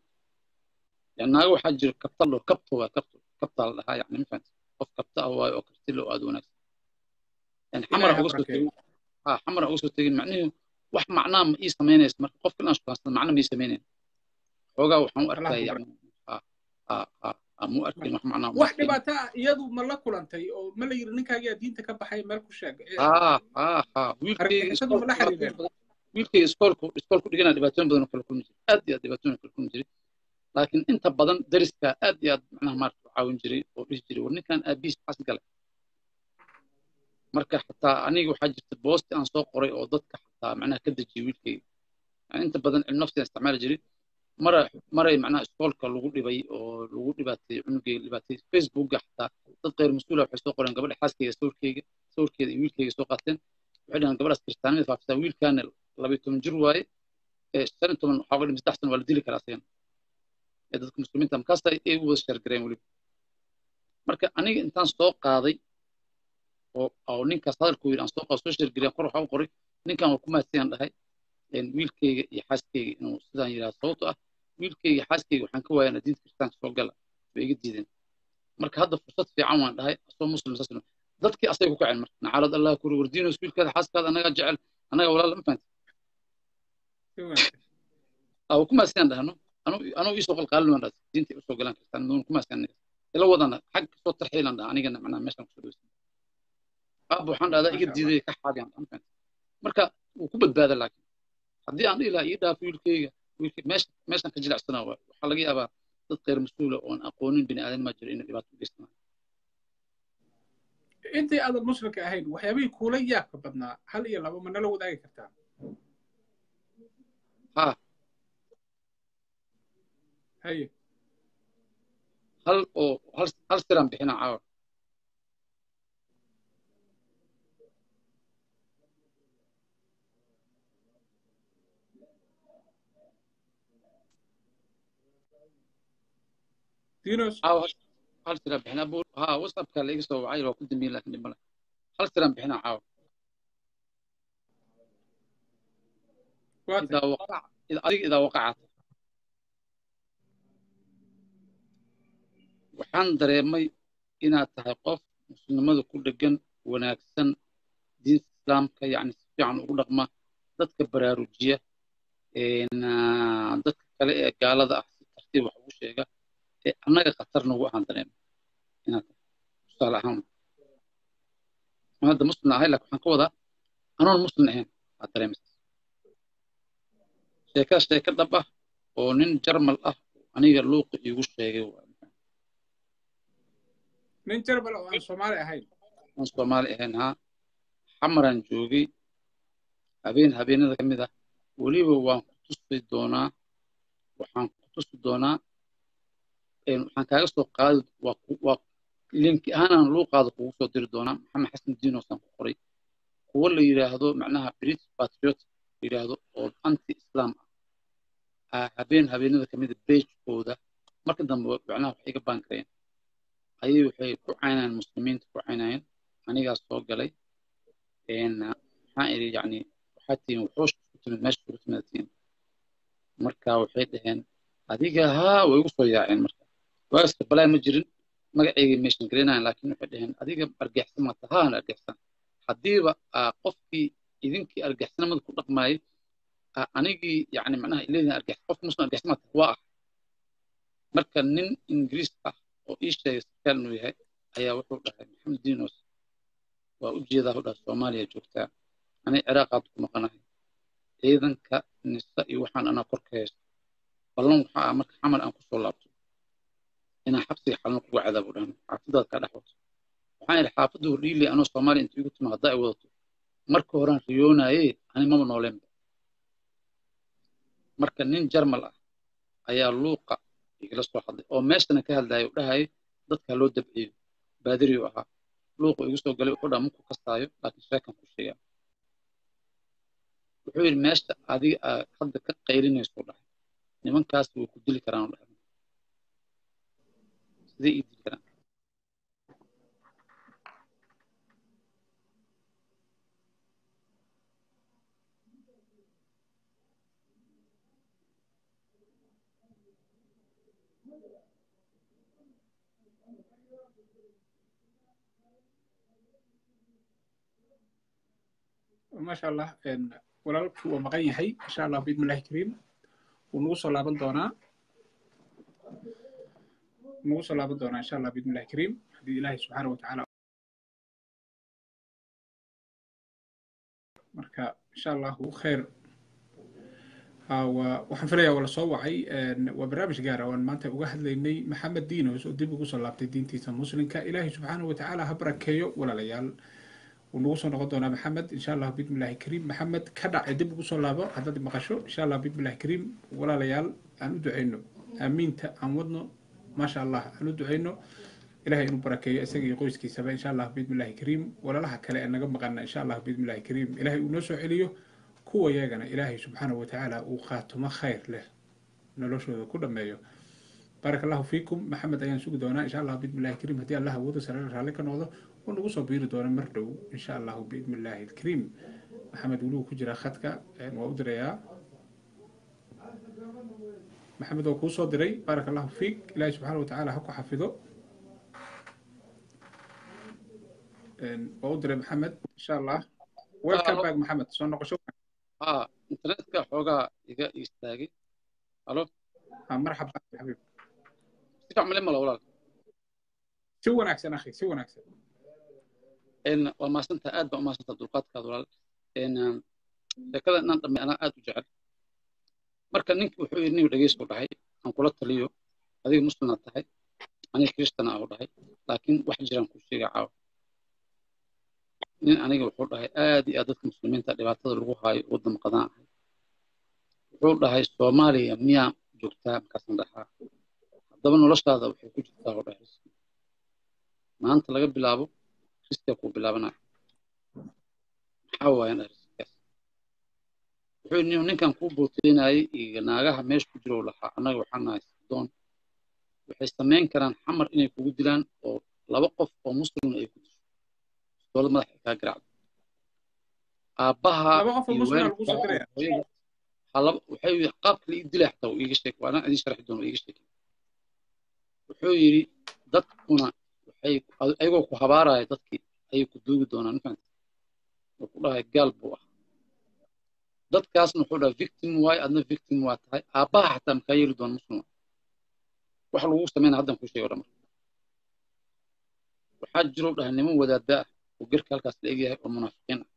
yani naaga waxaa jira kabta lo kabto waa kabto kabta la dhahaa yani ma fahanti qof kabta ah waayo oo kartilo oo aad u wanaagsan yani xamara uga soo tegin ha xamara uga soo tegin macnihi wax macnaa ma ii samaynaysa marka qofka inaan shukaansan macna ma ii samaynayn xoogaa waxaan u arkaya yani arkin wax macnaa wax dhibaato ah iyadu ma la kulantay oo ma la yiri ninkaagiyaa diinta ka baxay meel ku sheeg ha ha ha wiilkayga iskoolku iskoolku dhigana dhibaatooyin badan oo kala kulmi jiray aad iyo aad dhibaatooyin kala kulmi jiray laakiin inta badan dariska aad iyo aad macnaha maarta caawin jiray oo dhihi jiray war ninkan aabiis xas galay. Marka xataa aniga waxaa jirta boosti aan soo qoray oo dadka xataa macnaha ka dejiyay wiilkayga inta badan cilmi nafsigaan isticmaali jiray. Mara maray macnaha iskoolka lagu dhibay oo lagu dhibaatay cunugayga dhibaatay facebookga xataa. Dad khayr mas'uula waxay soo qoreen gabadha xaaskayga sawirkayga sawirkeeda iyo wiilkayga soo qaateen. Waxay dhahaan gabadhaas kiristaanimada faafisaa wiilkaana labayo toban jir waaye. Shan iyo toban waxaa uga dhimi saddex sano waa la dili karaa asagana. Ee dadka muslimiinta markaasta ay u wada sheergareen weliba marka aniga intaan soo qaaday oo ninkaas hadalku yidhi aan soo qaado soo sheergareen kor waxaa u qoray ninkan waa ku mahadsanyan dhahay wiilkayga iyo xaaskayga inuu sidaan yidhaha sababto ah wiilkayga iyo xaaskayga waxaan ka waayana diinta kiristaanka soo gala way iga diideen. Marka hadda fursad fiican waan dhahay asoo muslim saas dadkii asay ku kaceen marka nacaalad allah kuri wardiinos wiilkaada xaaskaada anagaa jecel anaga walaal ma fahanti? Aa ku mahadsanyan dhahno anuu iisoo qalqaalin waan dhahay diinta u soo galaan kiristaan doon ku mahadsanyan ila wadana xag ka soo tarxiilan dhaha anigana macnaha meeshaan ku soo dhaweysan aab waxaan dhahdaa iga diiday ka xaadiyaan ma fahanti marka wuu ku badbaada laakiin. Haddii aan ilaa ii dhaafo wiilkayga meeshan ka jilacsana waxaa laga yaabaa dad khayr mas'uula oon aqoonin bini aadan maa jiro inay dhibaato u geystaan. Intii aadan muslimka ahayn waxyaabihii kuula yaabka badnaa hal iyo laba ma nala wadaagi kartaa? Ha. Haye hal oo hal siraan bixina caawa. Dinos hal siraan bixinaa bu ha whatsappka la iga soo wacay waa ku dambeyn laakiin dhib male hal siraan bixinaa caawa. Idaa waqac adiga idaa waqacata waxaan dareemay inaad tahay qof muslimada ku dhegan wanaagsan diinta islaamka yacni si fiican ugu dhaqma dadka baraarujiya dadka kale ee gaalada ah si tartiib wax ugu sheega ee annaga khatar nagu ahaan dareemay inaad tusaale ahaan aan hadda muslim ahay laakiin waxaan ka wadaa anoon muslim ahayn aad dareemaysa sheeka sheeka dhab ah oo nin jarmal ah aniga luuqa iigu sheegay nin jarmal oo aan soomaali ahayn aan soomaali ahayn haa xamaraan joogay habeen habeenada ka mid ah weliba waan ku tusi doonaa waxaan ku tusi doonaa waxaan kaaga soo qaadi waa linki ahaanaan luuqaada kugu soo diri doonaa maxamed xasan diinosaan ku qoray kuwo la yidhaahdo macnaha british patriot la yidhaahdo oo anti islam ah habeen habeenada ka mida beejkooda marka dambe macnaha waxay iga baan kareen ayay waxay ku caynayeen muslimiinta ku caynayeen anigaas soo galay maxaan idhi yacni waxaa tihiin wuxuush ku timid meesha ugu timida tihiin. Marka waxay dhaheen adiga haa way igu soo yaaceen marka. Waaska balaa ma jirin magaceygay meeshan garanayan laakiin waxay dhaheen adiga argixsan maata haan argixsan haddiiba qofkii idinkii argixsanimada ku dhaqmaayay anigii yani macnaha ileedin argix qofka muslim argixsan maata waa ah. Marka nin ingiriis ah oo ii sheegay sarkaal inuu yahay ayaa wuxuu dhahay maxamed dinos waa u jeedaa u soomaaliya joogtaa aniga ciraaqaad ku maqanahay. Ciidanka nisa iyo waxaan anaa kor ka haysto. Ballan waxaa ah marka xamal aan ku soo laabto. Inaan xabsiga xalno kugu cadaabo dhahan xaafadaad kaa dhex wato waxaan idhi xaafaddu hordhiiley anoo soomaaliya inta igu timo haddaa ay wadato. Marka horaan riyoonaye ani maba nooleenba marka nin jarmal ah ayaa luuqa igala soo hadlay oo meeshana ka hadlaya u dhahaya dadka loo dabciyo baadiri u ahaa. Luuqa igu soo galay wuxuu dhaa muku kastaayo laakiin sheekan ku sheegaa wuxuu yidhi meesha adiga aad hadda ka qaylinayso dhahay. Nimankaas way ku dili karaan dhahay. Sidee ii dili karaan maasha allah walaalku waa maqan yahay insha allah biidmillahi kariim. Wuu nagu soo laaban doonaa. Nagu soo laaban doonaa insha allah biidmillahi kariim. Haddii ilaahay subxaana wa tacaala marka insha allahu khayr. Waxaan filayaa waa la soo wacay. Waa barnaamij gaara waan maanta uga hadlaynay maxamed diinos oo dib ugu soo laabtay diintiisa muslimka. Ilaahay subxaana wa tacaala ha barakeeyo walaalayaal wuu nagu soo noqon doonaa maxamed insha allah bismillahi kariim maxamed ka dhac dib ugu soo laabo haddaad maqasho insha allah bismillahi kariim walaalayaal aan u duceyno aamiinta aan wadno maasha allah aan u duceyno ilahay inuu barakeeyo isaga iyo qoyskiisaba insha allah bismillahi kariim walaalaha kale ee naga maqana insha allah bismillahi kariim ilahay uu noo soo celiyo kuwa yagana ilaahay subxaanahu watacaala uu qaatumo khayr leh noloshooda ku dhameeyo baarak allahu fiikum maxamed ayaan sugi doonaa insha allah bismillahi kariim haddii allah awoodo sareen raalli ka noqdo oo nagu soo biiri doona mar dhow insha allahu biidni illaahi alkariim maxamed weligu ku jiraa khadka waa u dirayaa maxamed oo kuu diray baaraka allahu fiik ilaahi subxaana watacaala ha ku xafido waa u diray maxamed insha allah welcome back maxamed soo noqosho internetka xoogaa iga istaagay alo marxab xabiib si fiican male malo walaal si wanaagsan akhi si wanaagsan waa maasanta aad baa umaasanta dulqaadkaada walaal sheekada inaan dhamay anaa aad u jecel. Marka ninki wuxuu yidhi nin dhegeystu dhahay aan kula taliyo adiga muslimaad tahay aniga kristana ah u dhahay laakiin wax jiraan ku sheega caawa. Nin aniga wuxuu dhahay aad iyo aad dadka muslimiinta dhibaatada lagu haayo waddan qadaan ahay. Wuxuu dhahay soomaaliya miyaa joogtaa markaasan dhahaa. Haddaba noloshaada waxay ku jirtaa oo dhahay. Maanta laga bilaabo maxaa waayan wuxuu yidhi ninkan kuu booteynayay iyo naagaha meesha ku jiro lahaa annaga waxaan nahay doon waxay samayn karaan xamar inay kugu dilaan oo laba qof oo muslimna ay ku disho dowlad madax ay kaa garaacdo aabbaha waxay qaabka la ii dilay xataa uu iiga sheeg waana idin sharxi doona iiga sheeg wuxuu yidhi dadkuna ayagoo ku habaaraya dadkii ayay ku duugi doonaan mafahanta wuu ku dhahay gaal buu ah. Dadkaasna wuxuu dhahay victim waay adna victim waa tahay? Aabbaha xataa makaa yeeli doona muslima wax lagu samayna haddan ku sheego dhamar waxaa jiro dhahay niman wadaada ah oo gerka halkaas la egyahay oo munaafiqiin ah.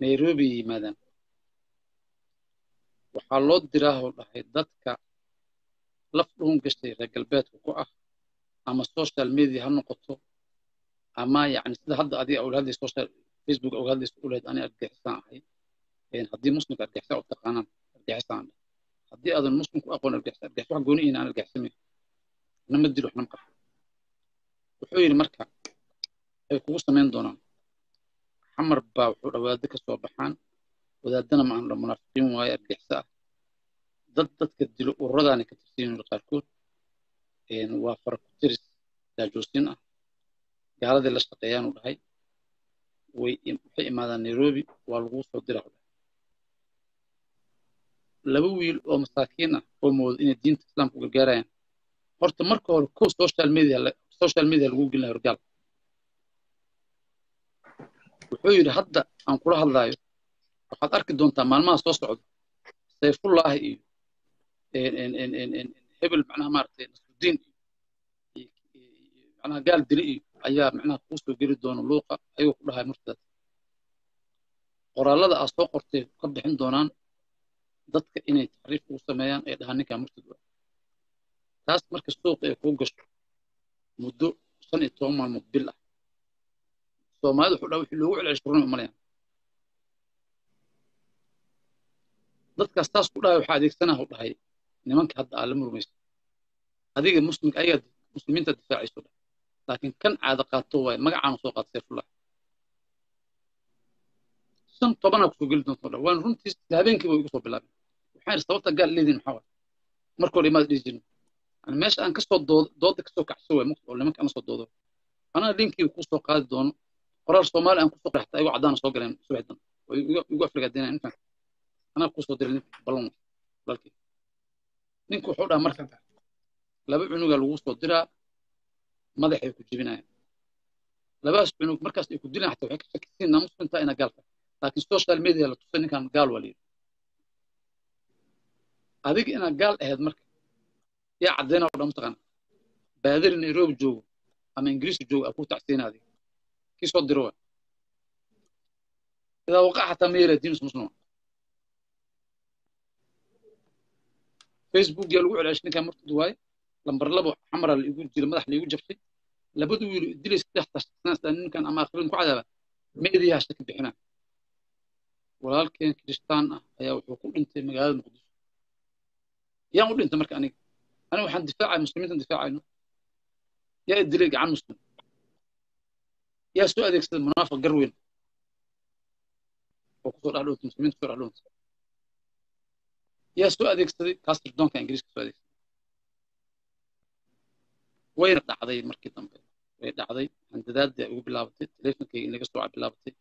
Nairobi yimaadaan. Waxaa loo diraahoo dhahay dadka laf dhuun gashay reer galbeedka ku ah ama social media ha noqoto ama yani sida hadda adiga hadlaysa social facebook hadlaysa ulahayd ani argixisaan ahay. Haddii muslimka argixisaan u taqaanaan argixisaan haddii aadan muslimku aqoon argixisa argixis wax gooni inaan argixisamayn nama dilo waxnama qabto. Wuxuu yidhi marka ay kugu samayn doonaan. Xamar baa wuxuu dha wadaaddo ka soo baxaan wadaadana ma aan dha munaafiqiin waaye argixisa ah dad dadka dilo ururadaana ka tirsan yihiin qaarkood waa farakuteris daajoosin ah gaaladii la shaqeeyaanu dhahay waxay imaadaan nairobi waa laguu soo dira laba wiil oo masaakiin ah oo moodo inay diinta islaamka u gargaarayaan horta marka hore kow social media social media lagu gelinayo horgaal wuxuu yidhi hadda aan kula hadlaayo waxaad arki doontaa maalmaha soo socda sayfullaahi iyo hebel macnaha maaragtay nasrudiin iyo macnaha gaal dili iyo ayaa macnaha kuu soo geli doona luuqa ayagoo ku dhahay murtadaas qoraallada aad soo qortay ka bixin doonaan dadka inay taxriif ugu sameeyaan ay dhahaan ninkaa murtad waa. Taas marka suuqa ay kuu gasho muddo shan iyo toban maalmood bil ah. Soomaalida wuxuu dhaha wixii loogu celcelish run umalayaan dadkaas taas ku dhahay waxaa adeegsanaa u dhahay nimanka hadda aad la murmaysa adiga muslimka ayaga muslimiinta difaacayso. Laakiin kan caada qaato waaye magacaanu soo qaata sayfullah shan tobanaa ku soo geli doonto dhahay waan runtii habeenkiiba igu soo bilaabay. Waxaan yidhi sababta gaal leediin maxaa waaye marka hore imaad dhihi jirin yani meesha aan ka soo doodo dooda ka soo kacso waay oo nimanka ana soo doodo. Anaa linkii kuu soo qaadi doono qoraal soomaali aan ku soo qeexta ayagoo caddaana soo galeen subaxdan. Oo igu afrigaadinaya intaan. Anaa ku soo diray ballan. Walaalkii ninku wuxuu dhaha marka laba cunugaa lagu soo diraa madaxay ku jebinayaan labadaas cunug markaas ay ku dilaan xataa waxay ka shakisiin naa muslimtaa ina gaalka laakiin social media la tusay ninkan gaal waa layidhi adiga inaad gaal ahayd marka yaa caddayna oo dhan mataqaana baadari nairobi joogo ama ingiriiska joogo aa ku tacsiina adiga. Kii soo diro waa. Idaa waqa xataa ma yeelaa diinus muslima facebook yaa lagu celceshay ninkan markadu waaye lambar labo xamara laigu jira madax laigu jabshay labadu wiil dilay saddex ninkan ama akhrin ku cadaaba meediyaha shaki bixinaa. Walaalkeen kiristaan ah ayaa wuxuu ku dhintay magaalada muqdisho. Yaan u dhintay marka aniga. Aniga waxaan difaacay muslimiintan difaacayno. Yaa dilay gacan muslim. Yaa soo adeegsaday munaafiq garweyn oo ku soo dhaxdhoonta muslimiinta ku soo dhaxdhoonta yaa soo adeegsaday kaas sirdoonka ingiriiska soo adeegsaday wayna dhacday markii dambe. Way dhacday. Handadaadii ay ugu bilaabatay teleefonkayga in laga sooca bilaabatay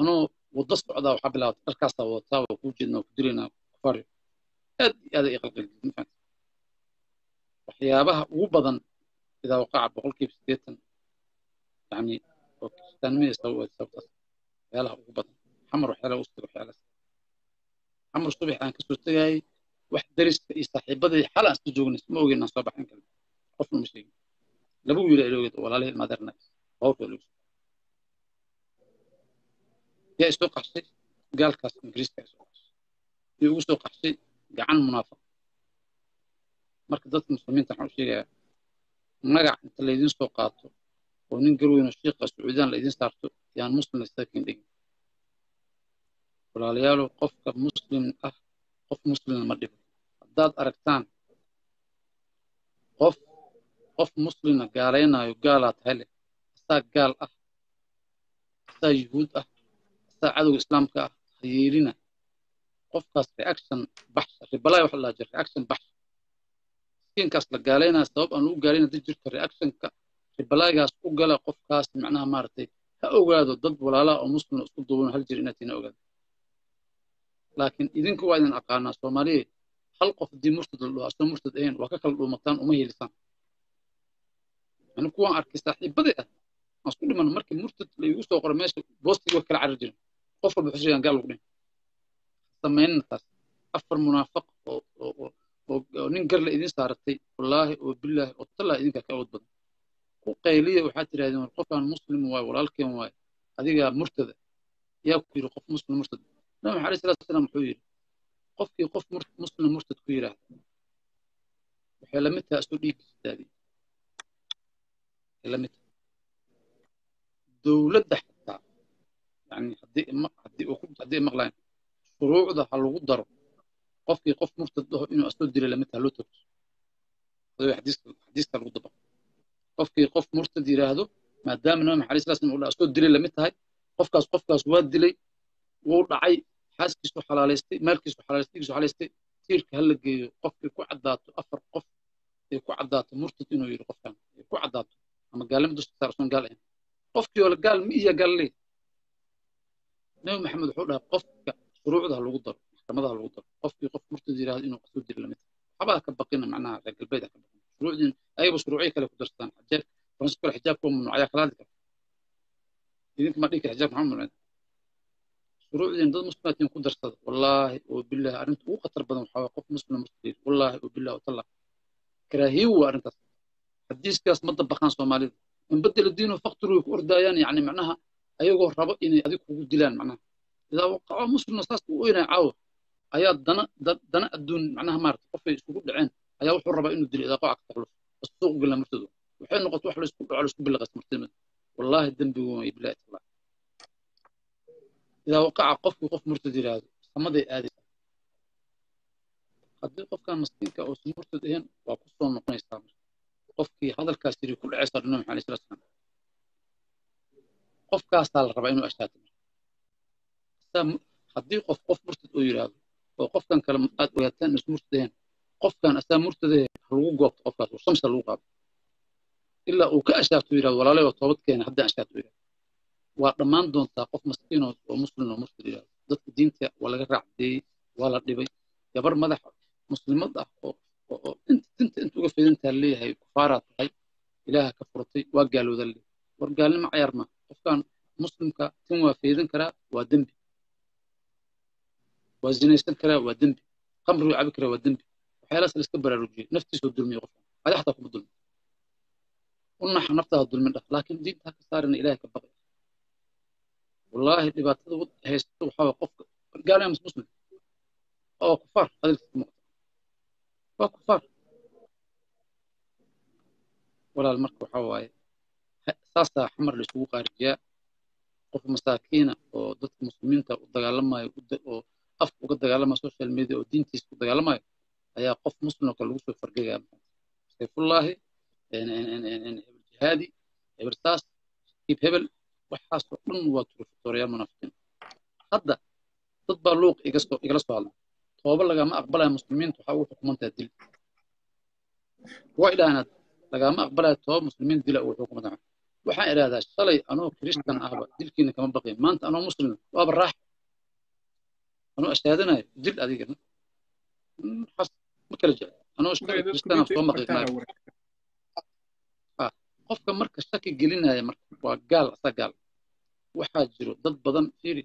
anoo waddo socdaa waxaa bilaabatay dharkaasaa wadataa waa kuu jeednaa ku dilaynaa kufaari aad iyo aad ay qalqalgelin fahanta waxyaabaha ugu badan idaa waqaca boqolkiiba siddeetan yani oo kiristaanimada sabab sababtaas. Waxyaalaha ugu badan. Xamar waxyaalaha ugu tago waxyaalahaas. Xamar subax aan ka soo tegayay wax dariska iyo saaxiibadii xal aan isla joognay ma ogeyn aan soo baxin karin qofna ma sheegin laba wiil ay loogeed walaalihii yaa isoo qaxshay gaalkaas ingiriiska isoo qaxshay iyo ugu soo qaxshay gacan munaafiq marka dadka muslimiinta waxaan u sheegayaa magac inta laydin soo qaato oo nin garweyn oo shiiqa sacuudiyaan laydin saarto yaan muslim laysakin dhigin walaalayaalo qofka muslim ah qof muslimna ma dhibo haddaad aragtaan qof qof muslimna gaalaynaayo gaalaa tahay leh asaa gaal ah asaa yuhuud ah asaa cadowga islaamka ah ha yeelina. Qofkaas reaction baxsha ribalay waxa la jira reaction baxsha. Miskiinkaas la gaalaynaya sabab aan lagu gaalayna dad jirta reactionka ribalaygaas u gala qofkaas macnaha maaragtay ha ogaado dad walaalaha oo muslim isku duuban hal jir inaad tiina ogaado. Laakiin idinka waa idin aqaanaa soomaaliya hal qof haddii murtad la dhuho asoo murtad ahayn waa ka kala dhuumataan uma helisaan ani kuwaan arkay saaxiibadii ah. Aan isku dhiman markii murtad laigu soo qoro meesha boostigii waa kala carar jirin qof walba xusayaan gaal lagu dhin samaynna taas. Afar munaafaq oo nin gar la idin saaratay wallaahi oo bilaahi oo tallaa idinkaa ka awood badan ku qayliya waxaad tidhahdeen war qofkaan muslim waaye walaalkeen waaye adigaa murtada. Yaa ku yidhi qof muslim murtad. Nabi maxamed alayhi salatu wasalaam wuxuu yidhi qofkii qof muslim murtad ku yidhaahda waxay la mid tahay asoo dhiiggiisa daadiy waxay la mid tahay dowladda xitaa haddii maqlayn shuruucda ha lagu daro qofkii qof murtad dhaho inuu asoo dilay la mid taha loo toogto adoo xadiiska lagu dabaqo qofkii qof murtad yidhaahdo maadaama nabi maxamed salatu wasalaam uu asoo dilay la mid tahay qofkaas qofkaas waa dilay wuu dhacay xaaskiisu xalaalaystay maalkiisu xalaalaystay dhigiisu xalaalaystay tiirka ha la geeyo qofkii ku caddaato afar qof ay ku caddaato murtad inuu yidhi qofkan ay ku caddaato ama gaalnimo dusha saar usan gaal ahayn qofkii oo gaal ma gaal leey. Nabi maxamed wuxuu dhahay qofka shuruucda lagu daro maxkamadaha lagu daro qofkii qof murtad yidhaahdo inuu qasoo dilo la mid waxbaa ka baqina macnaha reer galbeed ha ka baqin shuruucdiin ayagaba shuruucyo kale ku darsadaan xijaab faransi kale xijaabka waa mamnuucyaa kala hadli kara. Idinka ma dhihi kara xijaabka maxaa mamnuucda shuruucdiin dad muslimaatiin ku darsada wallaahi oo bilaahi arrinta ugu khatar badan waxaa waa qof muslim muslim wallaahi oo bilaahi oo tallah karaahiyo arrintaas xadiiskaas ma dabaqaan soomaalida in bedela diinu faktiru ku ordaayaan yani macnaha ayagoo rabo inay adig kugu dilaan macnaha. Idaa waqaco muslimna saas u oynaya caawa. Ayaa dana dana adduun macnaha maarata qofay isugu dhaceen ayaa wuxuu rabaa inuu dilo idaa ka taxluf asuuq gala martadu. Waxay noqotay wax laysku dhaco laysku bilaqas martimada wallaahi dembigu way bilaahi tallah idaa qof murtad yidhaahdo samaday aadaysa. Qofkan maskiinka oo murtad ahayn waa ku noqonaysaa qofkii hadalkaas yiri ku maxamed sallallahu alayhi wasallam. Qofkaasaa la rabaa inuu ashaato haddii qof qof murtad oo yidhaahdo oo qofkan kale aad ogaataan is murtadeen qofkan asaa murtadee lagu goobto qofkaas oo shamsa lagu qaado. Ilaa uu ka ashaato yidhahdo walaalay oo toobad keena haddaan ashaato yidhahdo waa dhammaan doontaa qof maskiin oo muslim oo murtad yidhahdo dadka diinta waa laga raacdeeyey waa la dhibay. Gabar madax muslimad ah oo oo inta tinta inta uga fidantaa leeyahay kufaaraa tahay ilaaha ka furatay waa gaalooda le war gaalnimo cayaar ma qofkan muslimka tin waa faydan karaa waa dembi. Waa zinaysan karaa waa dembi. Qamri cabi karaa waa dembi. Waxyaalaas la iska baraarujiyey naftiisoo dulmiya qofka. Adi xataa kuma dulmi u naxa naftaada dulmin dhah laakiin diinta ka saarina ilahay ka baqi. Wallaahi dhibaatada haysta waxaa qofka. Gaalaya muslim. Oo kufaar hadalkiisa waa kufaar walaal marka waxaa waaye saasaa xamar la isugu qaarijiyaa. Qof masaakiina oo dadka muslimiinta u dagaalamayo oo afka uga dagaalamaya social media oo diintiisa u dagaalamayo ayaa qof muslim oo kale lagu soo fargagaya sayfullaahi hebel jihaadi hebel saas kiib hebel waxaasoo dhan waa turufatooriyaal munaafiqiin hadda dad baa luuq igala soo hadla tooba lagama aqbalaya muslimiinta waxaa ugu xukumantaa dil. Waa idhaahnaad lagama aqbalaya tooba muslimiin dila ugu xukumantaa waxaan idhahdaa shalay anoo kirishtan ahba dilkiina kama baqin. Maanta anoo muslim waaba raax. Anoo ashaadanayo dil adiga. Ma kala jecel. Anoo kiristana soo maqiiqnayo qofka marka shaki gelinaya marka waa gaal asa gaal. Waxaa jiro dad badan fiiri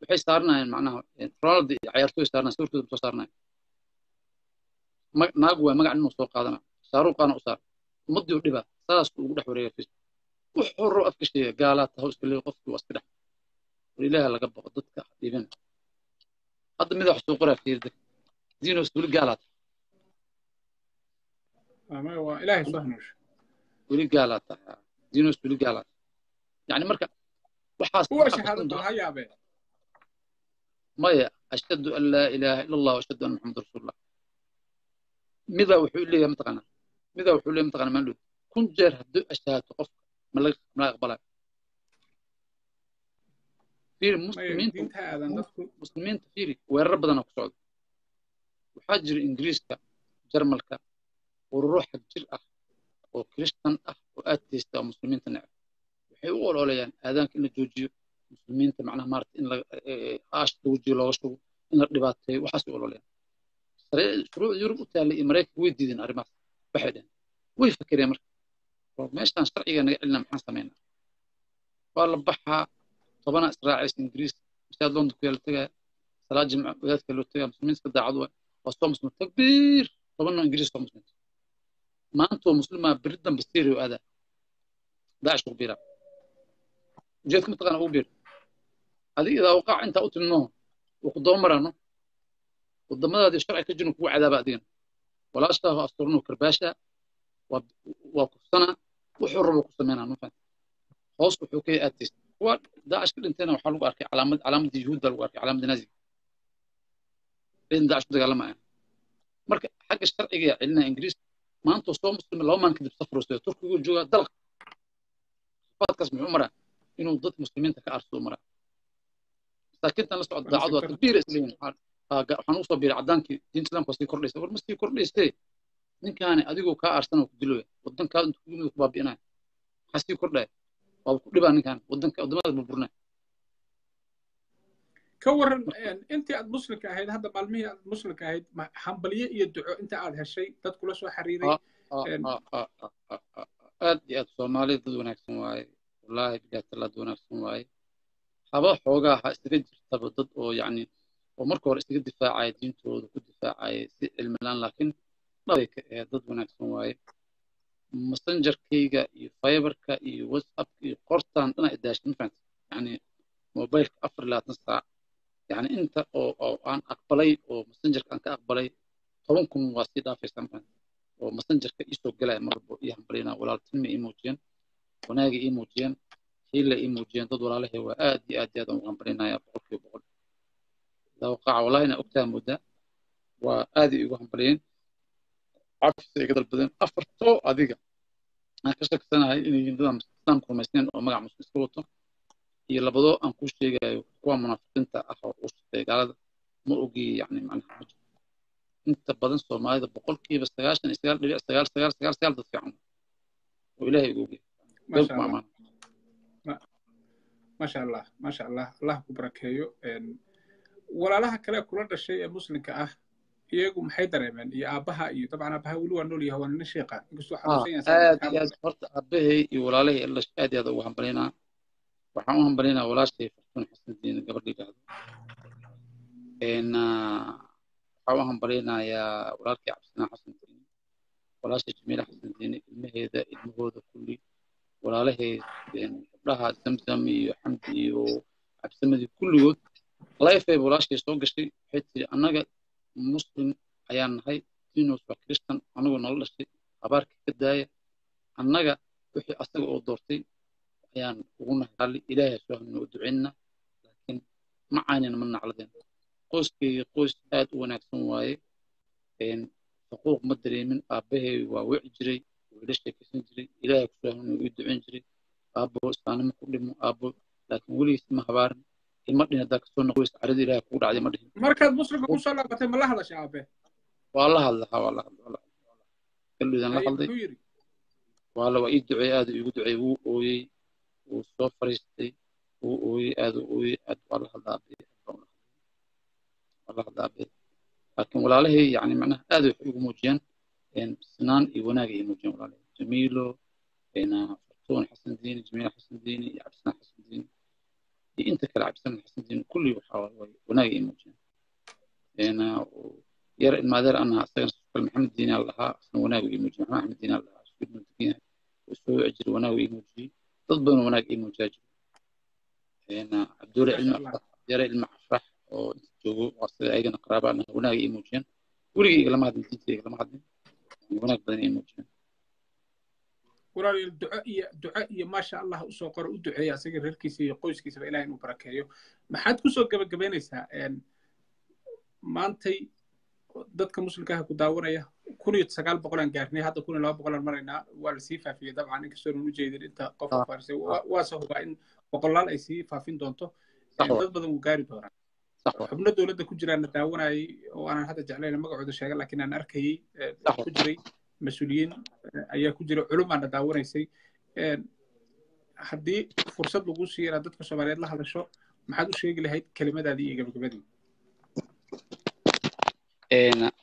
waxay saaranayaan macnaha ronaldo iyo cayaartooy saaranayan sawirkooda soo saaranaya naagu waa magac inuu soo qaadana. Shaaruuqaana u saar. Ummaddii u dhibaa saasku ugu dhex wareega facebook wuxuu rabo afka sheega gaalaa tahay iska leeya qofkii waa iska dhex. War ilaaha laga baqo dadka dhiibin hadda mid wax soo qoraa fiirda diinos weli gaalaa weli gaalaa diinos weli gaalaa yani marka waxaas maya ashhadu an laa ilaaha ila allah ashhadu anna maxamad rasuulullah midaa wuxuu leeyahay mataqaanaa midaa wuxuu leeyahay mataqaanaa maandhow kun jeer hadduu ashahaato qofka ma laga ma laga aqbalaya fiiri muslimiinta muslimiinta fiiri weerar badanaa ku socda. Waxaa jira ingiriiska jarmalka ururo xag jir ah oo kiristan ah oo aad teysta oo muslimiinta necab waxay u ololayaan aadaanka in la joojiyo muslimiinta macnaha maarata in aashka wejiga looga shugo in la dhibaateeyo waxaas u ololayaan shuruuc yurub u taallay iyo maraykanka way diideen arrimahaas waxay dhaheen way fakereen marka. Meeshaan sharciga naga celina maxaan samaynaa waa la baxaa tobana israaciis ingiriis masaad london ku yaalla tegaya salaad jimca wadaadka loo tegaya muslimiinta daacad waa soo muslim takbiir tobanna ingiriis soo muslimta maanta oo muslimaa beri dambe syria aadaa. Daacish ugu biiraa. Ujeedka mataqaana ugu biir adiga idaa waqaac intaa u timno uu ku daba maraano wadamadaadii sharci ka jirin kugu cadaaba adigana walaashaa asturnu karbaasha waa kufsanaa wuxuu rabo ku sameynaa ma hoos wuxuu ka aadtaysa kuwa daacish ka dhintayna waxaa lagu arkay calaamad calaamadda yuhuudda lagu arkay calaamadda naaziga ciidan daacish ku dagaalamaya marka xagga sharciga yaa celinaya ingiriis maanta soo muslima laba maan kadib safar soo turkigu joogaa dalq faadkaas muxuu maraa? Inuu dadka muslimiinta ka arsado maraa masaakiintan la socda daacadu waa takbiir isleeyihin waxaan u soo biiray caddaankii diinta islaamka sii kordhaysa war ma sii kordhaystee ninkaani adigoo kaa aarsan oo ku dilooya waddankaada intu kuyimid ku baabi'inaya maxaa sii kordhaya waaba ku dhibaa ninkaan waddanka waddamada burburinaya ka waran intii aad muslimka ahayd hadda maalmihii aad muslimka ahayd hambalye iyo duco inta aad heshay dad kula soo xiriiray aad iyo aad soomaaliya dad wanaagsan waaye wallaahi bilaatala dad wanaagsan waaye haba xoogaa ha isaga jirtaba dad oo yacni oo marka hore isaga difaacaya diintooda ku difaacaya si cilmi laan laakiin dhabay ahayd dad wanaagsan waaye. Messengerkayga iyo fiberka iyo whatsappka iyo qortaan dhana idaashay ma fahanta yani mobileka afar labaatan saac. Yani inta oo oo aan aqbalay oo messengerka aan ka aqbalay toban kun waa sii dhaafaysaa ma fahanta oo messengerka iisoo galaya mar walbo ii hambalinaa walaaltinima ii muujiyeen wanaaga ii muujiyeen hiila ii muujiyeen dad walaalahay waa aad iyo aad aad aan ugu hambalinaya boqolkiiba boqol. Dawqaca wallahi inaa ogtaa moodaa waa aaday igu hambaliyeen cafisa iga dalbadeen afartoo adiga. Aan ka shaksanahay inay yihiin dad aan islaamka rumaysnayn oo magac muslim iska wato. Iyo labadoo aan kuu sheegayo kuwa munaafiqiinta ah oo u shaqeeya gaalada. Ma ogi yani macnaha inta badan soomaalida boqolkiiba sagaashan iyo sagaal dhibic sagaal sagaal sagaal sagaal dad fiican. Oo ilaahay ugu ogyahay maasha allah maasha allah allah ku barakeeyo walaalaha kale kula dhashay ee muslimka ah iyagu maxay dareemeen? Iyo aabbaha iyo dabcan aabbaha weli waa nool yahay waa nin sheeqa inkastoo xanuunsan yahay iyo aad horta aabbahay iyo walaalahay ila aad aad ugu hambalinaa waxaan u hambalinaa walaashay fartuun xasan diin gabadh yidhaahdo waxaan u hambalinayaa walaalkii cabdisanaa xasan diin walaashay jamiila xasan diin ilmaheeda ilmahooda kulli walaalahay gabdhaha zamzam iyo xamdi iyo cabdisamadi kulligood. Lifeay walaashay soo gashay waxay tiri annaga muslim ayaan nahay dinos waa christian anagoo nala dhashay abaarka ka daaya. Annaga wixii asaga oo doortay ayaan ugu nahay raalli ilaahay soo ducaynna laakiin ma caynina ma nacladeen qoyskayga qoys aad u wanaagsan waaye xuquuq ma dareemin aabbahay waa wici jiray wila sheekaysan jiray ilaahay ku soo hamno ii ducayn jiray aabbo islaanimo ku dhimo aabbo laakiin weligiis ma habaarin ima dhihin haddaa ka soo noqoys carada ilaahay kugu dhacday ma dhihin markaad muslimka ku soo laabatay ma la hadashay aabe waa la hadlahaa waa la hadla kallidan la hadlay waala waa ii duceey aad iigu duceey wuu ooyey wuu soo fariistay wuu ooyey aad u ooyey aad waa la hadlaa waa la hadlaa laakiin walaalahay yani macnaha aad waxay ugu muujiyaan sinaan iyo wanaag ay muujiyaan walaalahay jamiilo fartuun xasan diini jamiila xasan diini iyo cabdisanaan xasan diini iyo inta kale cabdisanaan xasan diini kulli waxaa wanaag ay muujiyaan yar ilmaadeer anaha asagana sukal maxamed diini lahaa asna wanaag ii muujiyay maxamed axmed diini lahaa isku idmo degan yahay soo jira wanaag ii muujiyey dad badan wanaag ii muujiyaa jira cabdulle cilmi yare ilmi afrax oo joogo waa sida ayagana qaraaba anaha wanaag ii muujiyaan weligay igalama hadlin diinta igalama hadlin wanaag badan ii muujiyaan. Walaalayaal duco iyo duco iyo maasha allah u soo qora u duceeya asaga reerkiisa iyo qoyskiisaba ilahay inuu barakeeyo. Maxaad ku soo gabagabaynaysaa maantay dadka muslimka ah ku daawanaya kun iyo sagaal boqolaan gaarnay hadda kun iyo laba boqolaan maraynaa waa la sii faafiyey dabcan inkastoo nan ujeedin inta qofka faarisay waase hubaa in boqolaal ay sii faafin doonto. Dad badan wuu gaari doonaa xubno dowladda ku jiraana daawanayay oo aanan hadda jeclayna magacooda sheega laakiin aan arkayey ku jiray mas'uuliyiin ayaa ku jira culum aana daawanaysay haddii fursad lagu siiyo inaad dadka soomaaliyeed la hadasho maxaad u sheegi lahayd kelimadaadii iyo gabagabadii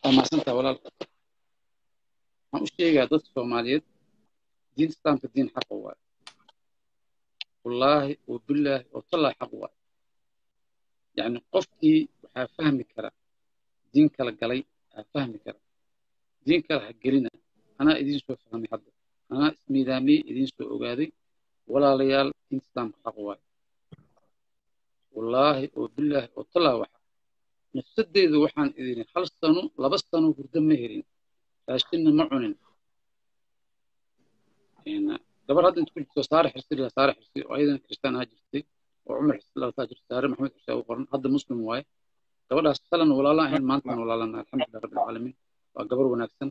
waa mahadsantaa walaal waxaan u sheegaa dadka soomaaliyeed diin islaamka diin xaqa waaye wallaahi oo bilaahi oo tallaahi xaq waaye yacni qofkii waxaa fahmi kara diin kala galay aa fahmi kara. Diin kale ha gelina. Anaa idiin soo fahmay hadda. Anaa ismiidaamiyey idiin soo ogaaday. Walaalayaal diinta islaamka xaq waaye. Wallaahi oo bilaahi oo tallaahi waxa. Nafsadeyda waxaan idin hal sano laba sano hurdo ma helin. Raashinna ma cunin. Gabar hadda inta ku jirto saare xirsi la saare xirsi oo ayadana kristaan ahaa jirtay oo cumar xirsi labataa jirta saare maxamed xuseen u qoran hadda muslim waaye. Gabadhaas salan walaalaan ahayn maantana walaalana alxamdulilah rabbi alcaalamiin waa gabar wanaagsan.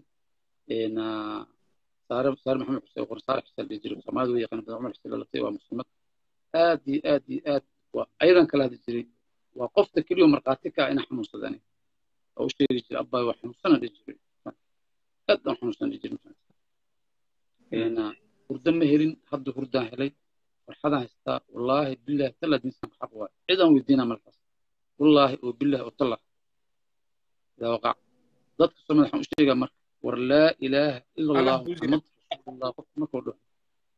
Saare saare maxamed xuseen qoran saare la dhihi jiray soomaalida way yaqaan cumar lalatay waa muslimad. Aad iyo aad iyo aad waa ayadan kala hadli jiray. Waa qofta keliya markhaati ka ina xanuunsadani oo u sheegi jiray abbaay waa xanuunsana dhihi jiray. Aad aan xanuunsana dhihi jiray hurdo ma helin hadda hurdaan helay farxadaan haystaa wallaahi bilaahi talla diinsan xaq waa cidaan weydiinaa markaas. Wallaahi oo bilaahi oo talla idaa waqac. Dadka soomaalida waxaan u sheegaa marka war laa ilaaha ila allah muxamad rasuulullah qofka markuu dhaho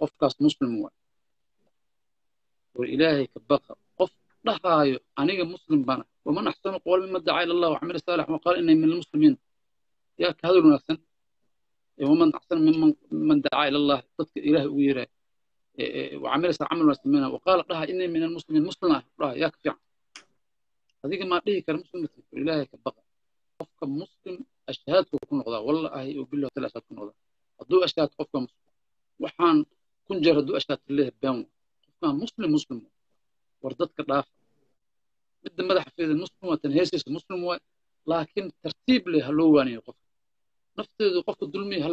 qofkaas muslim waa war ilaahay ka baqa. Qof dhahaayo aniga muslim bana waman axsanu qowl mima dacaa ila allah wacamila saalix waqaala inay min almuslimiin yaa ka hadal wanaagsan. Waman axsanu miman dacaa ila allah dadka ilaahay ugu yeeraay wacamila sa camal inay min almuslimiin adiga maa dhihi kara ka baqa qofka muslim ashhaadku ku noqdaa wallaahi oo bilah tal ashhaad ku qofka muslim war dadka dhaafa midda madaxa feeda muslim waa tan waaniyo qofka nafteedu qofka dulmiya ha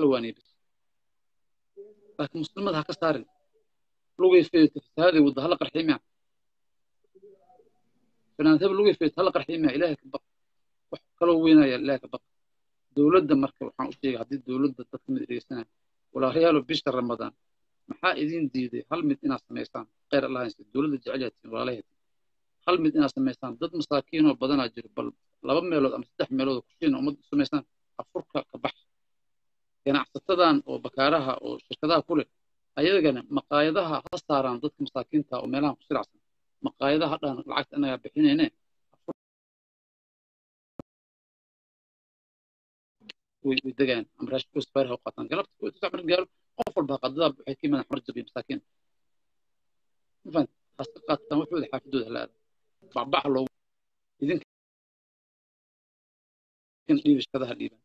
muslimada ha ka saarin lugay baq. Wax kaloo weynaya ilaahay dowladda marka waxaan u sheegay haddii dowladda dadka mid dhegeysanaya walaalayaalo bisha ramadaan maxaa idin diiday hal mid inaad samaysaan? Khayr allah haysta dowladda jecel walaalaheed hal mid inaad samaysaan dad masaakiinoo badanaa jiro bal laba meelood ama saddex meelood oo kushiina ummadda samaysaan afurka ka bax. Ganacsatadan oo bakaaraha oo shirkadaha ku leh ayagana maqaayadaha ha saaraan dadka masaakiinta oo meelaha ku silacsan maqaayadaha dhan lacagta inagaa bixinayne. Way degaan. Qaataan. Galabta mar gaaro qof walba qadadaa waxay ka yimaadaan xamar jabiya masaakiin. Mafahant haska qaataan waxooda xaafidooda hala aada bacbac loogu idinka dhiiba shirkadaha dhiiban.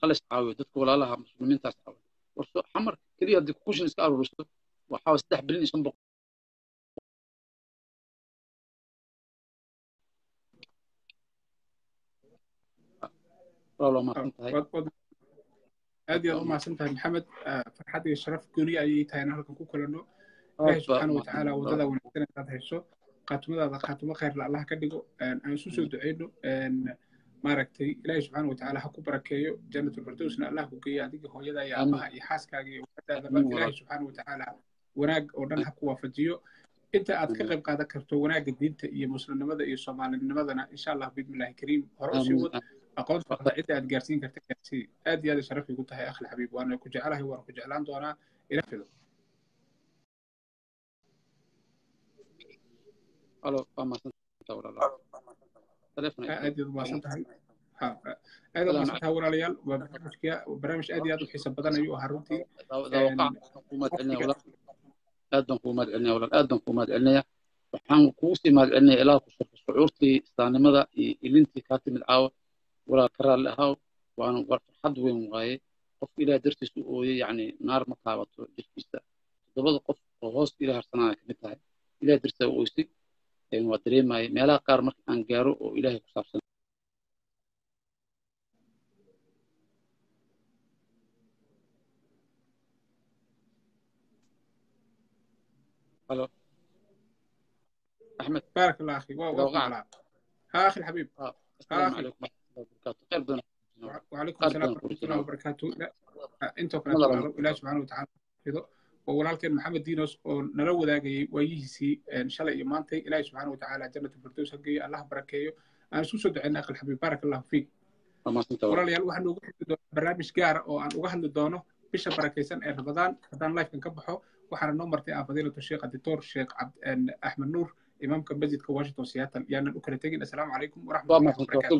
Halis caawiyo dadka walaalaha muslimiintaas caawiyo warso xamar keliya haddii kushin iska aruuristo waxaa saddex bilyan iyo shan boqol. Aad iyo aad u mahadsan tahay maxamed. Farxad iyo sharaf gooni ayay tahay inaan halkan ku kulanno ilaahi subxaana watacaala waddada wanaagsan inaad hayso khaatimadaada khaatimo khayrla allah ka dhigo. Aan isu soo duceyno maaragtay ilaahi subxaana watacaala ha ku barakeeyo jannatulfirdowsna allah ku geeyo adiga hooyada iyo aabaha iyo xaaskaaga iyo wadaadaba ilaahi subxaana watacaala wanaag oo dhan ha ku waafajiyo inta aad ka qayb qaadan karto wanaagga diinta iyo muslimnimada iyo soomaalinimadana insha allah bismillahi kariim. Hore u sii wad aqoonta cidda aad gaarsiin karta gaarsii aad iyo aad sharaf igu tahay akhli xabiib waana ku jecelahay waana ku jeclaan doonaa. Ila fido aad iyaad umahadsan tahay aad aad umahadsan tahay walaalayaal waa barnaamijka barnaamij aad iyo aad u xiisa badan ayuu ahaa runtii aad baan kuu mahad celinaya walaal aad baan kuu mahad celinaya waxaan kugu sii mahad celinaya ilaa ku shurfa shucuurtii islaamnimada iyo ilintii kaa timid caawa walaal ka raalli ahaw waana farxad weyn waaye qofka ilaah dartiis u ooyay yacni naar ma taabato jirkiisa toddobada qof oo hoos ilaah harsanaya ka mid tahay ilaah dartiisa u ooysay waa dareemaya meelaha qaar marka aan gaaro oo ilaahay ku saabsan halo أحمد بارك الله أخي وقع ها أخي الحبيب ها السلام عليكم ورحمة الله وبركاته خير بدنا وعليكم السلام ورحمة الله وبركاته أنت وكان الله سبحانه وتعالى oo walaalkeen maxamed diinos oo nala wadaagayay waayihiisii shalay iyo maantay ilaahi subxaana watacaala jannatu firdows ha geeyo allah barakeeyo aan isu soo duceyna aqal xabiib baarak allahu fiik walaalayaal waxaan ugu xigi doonaa barnaamij gaara oo aan uga hadli doono bisha barakaysan ee ramadaan haddaan lifekan ka baxo waxaana noo martay ah fadiilatu sheekh aditoor sheekh axmed nuur imaamka masjidka washington seattle yaanan u kala tegin assalaamu calaykum waraxmatullahi wabarakatu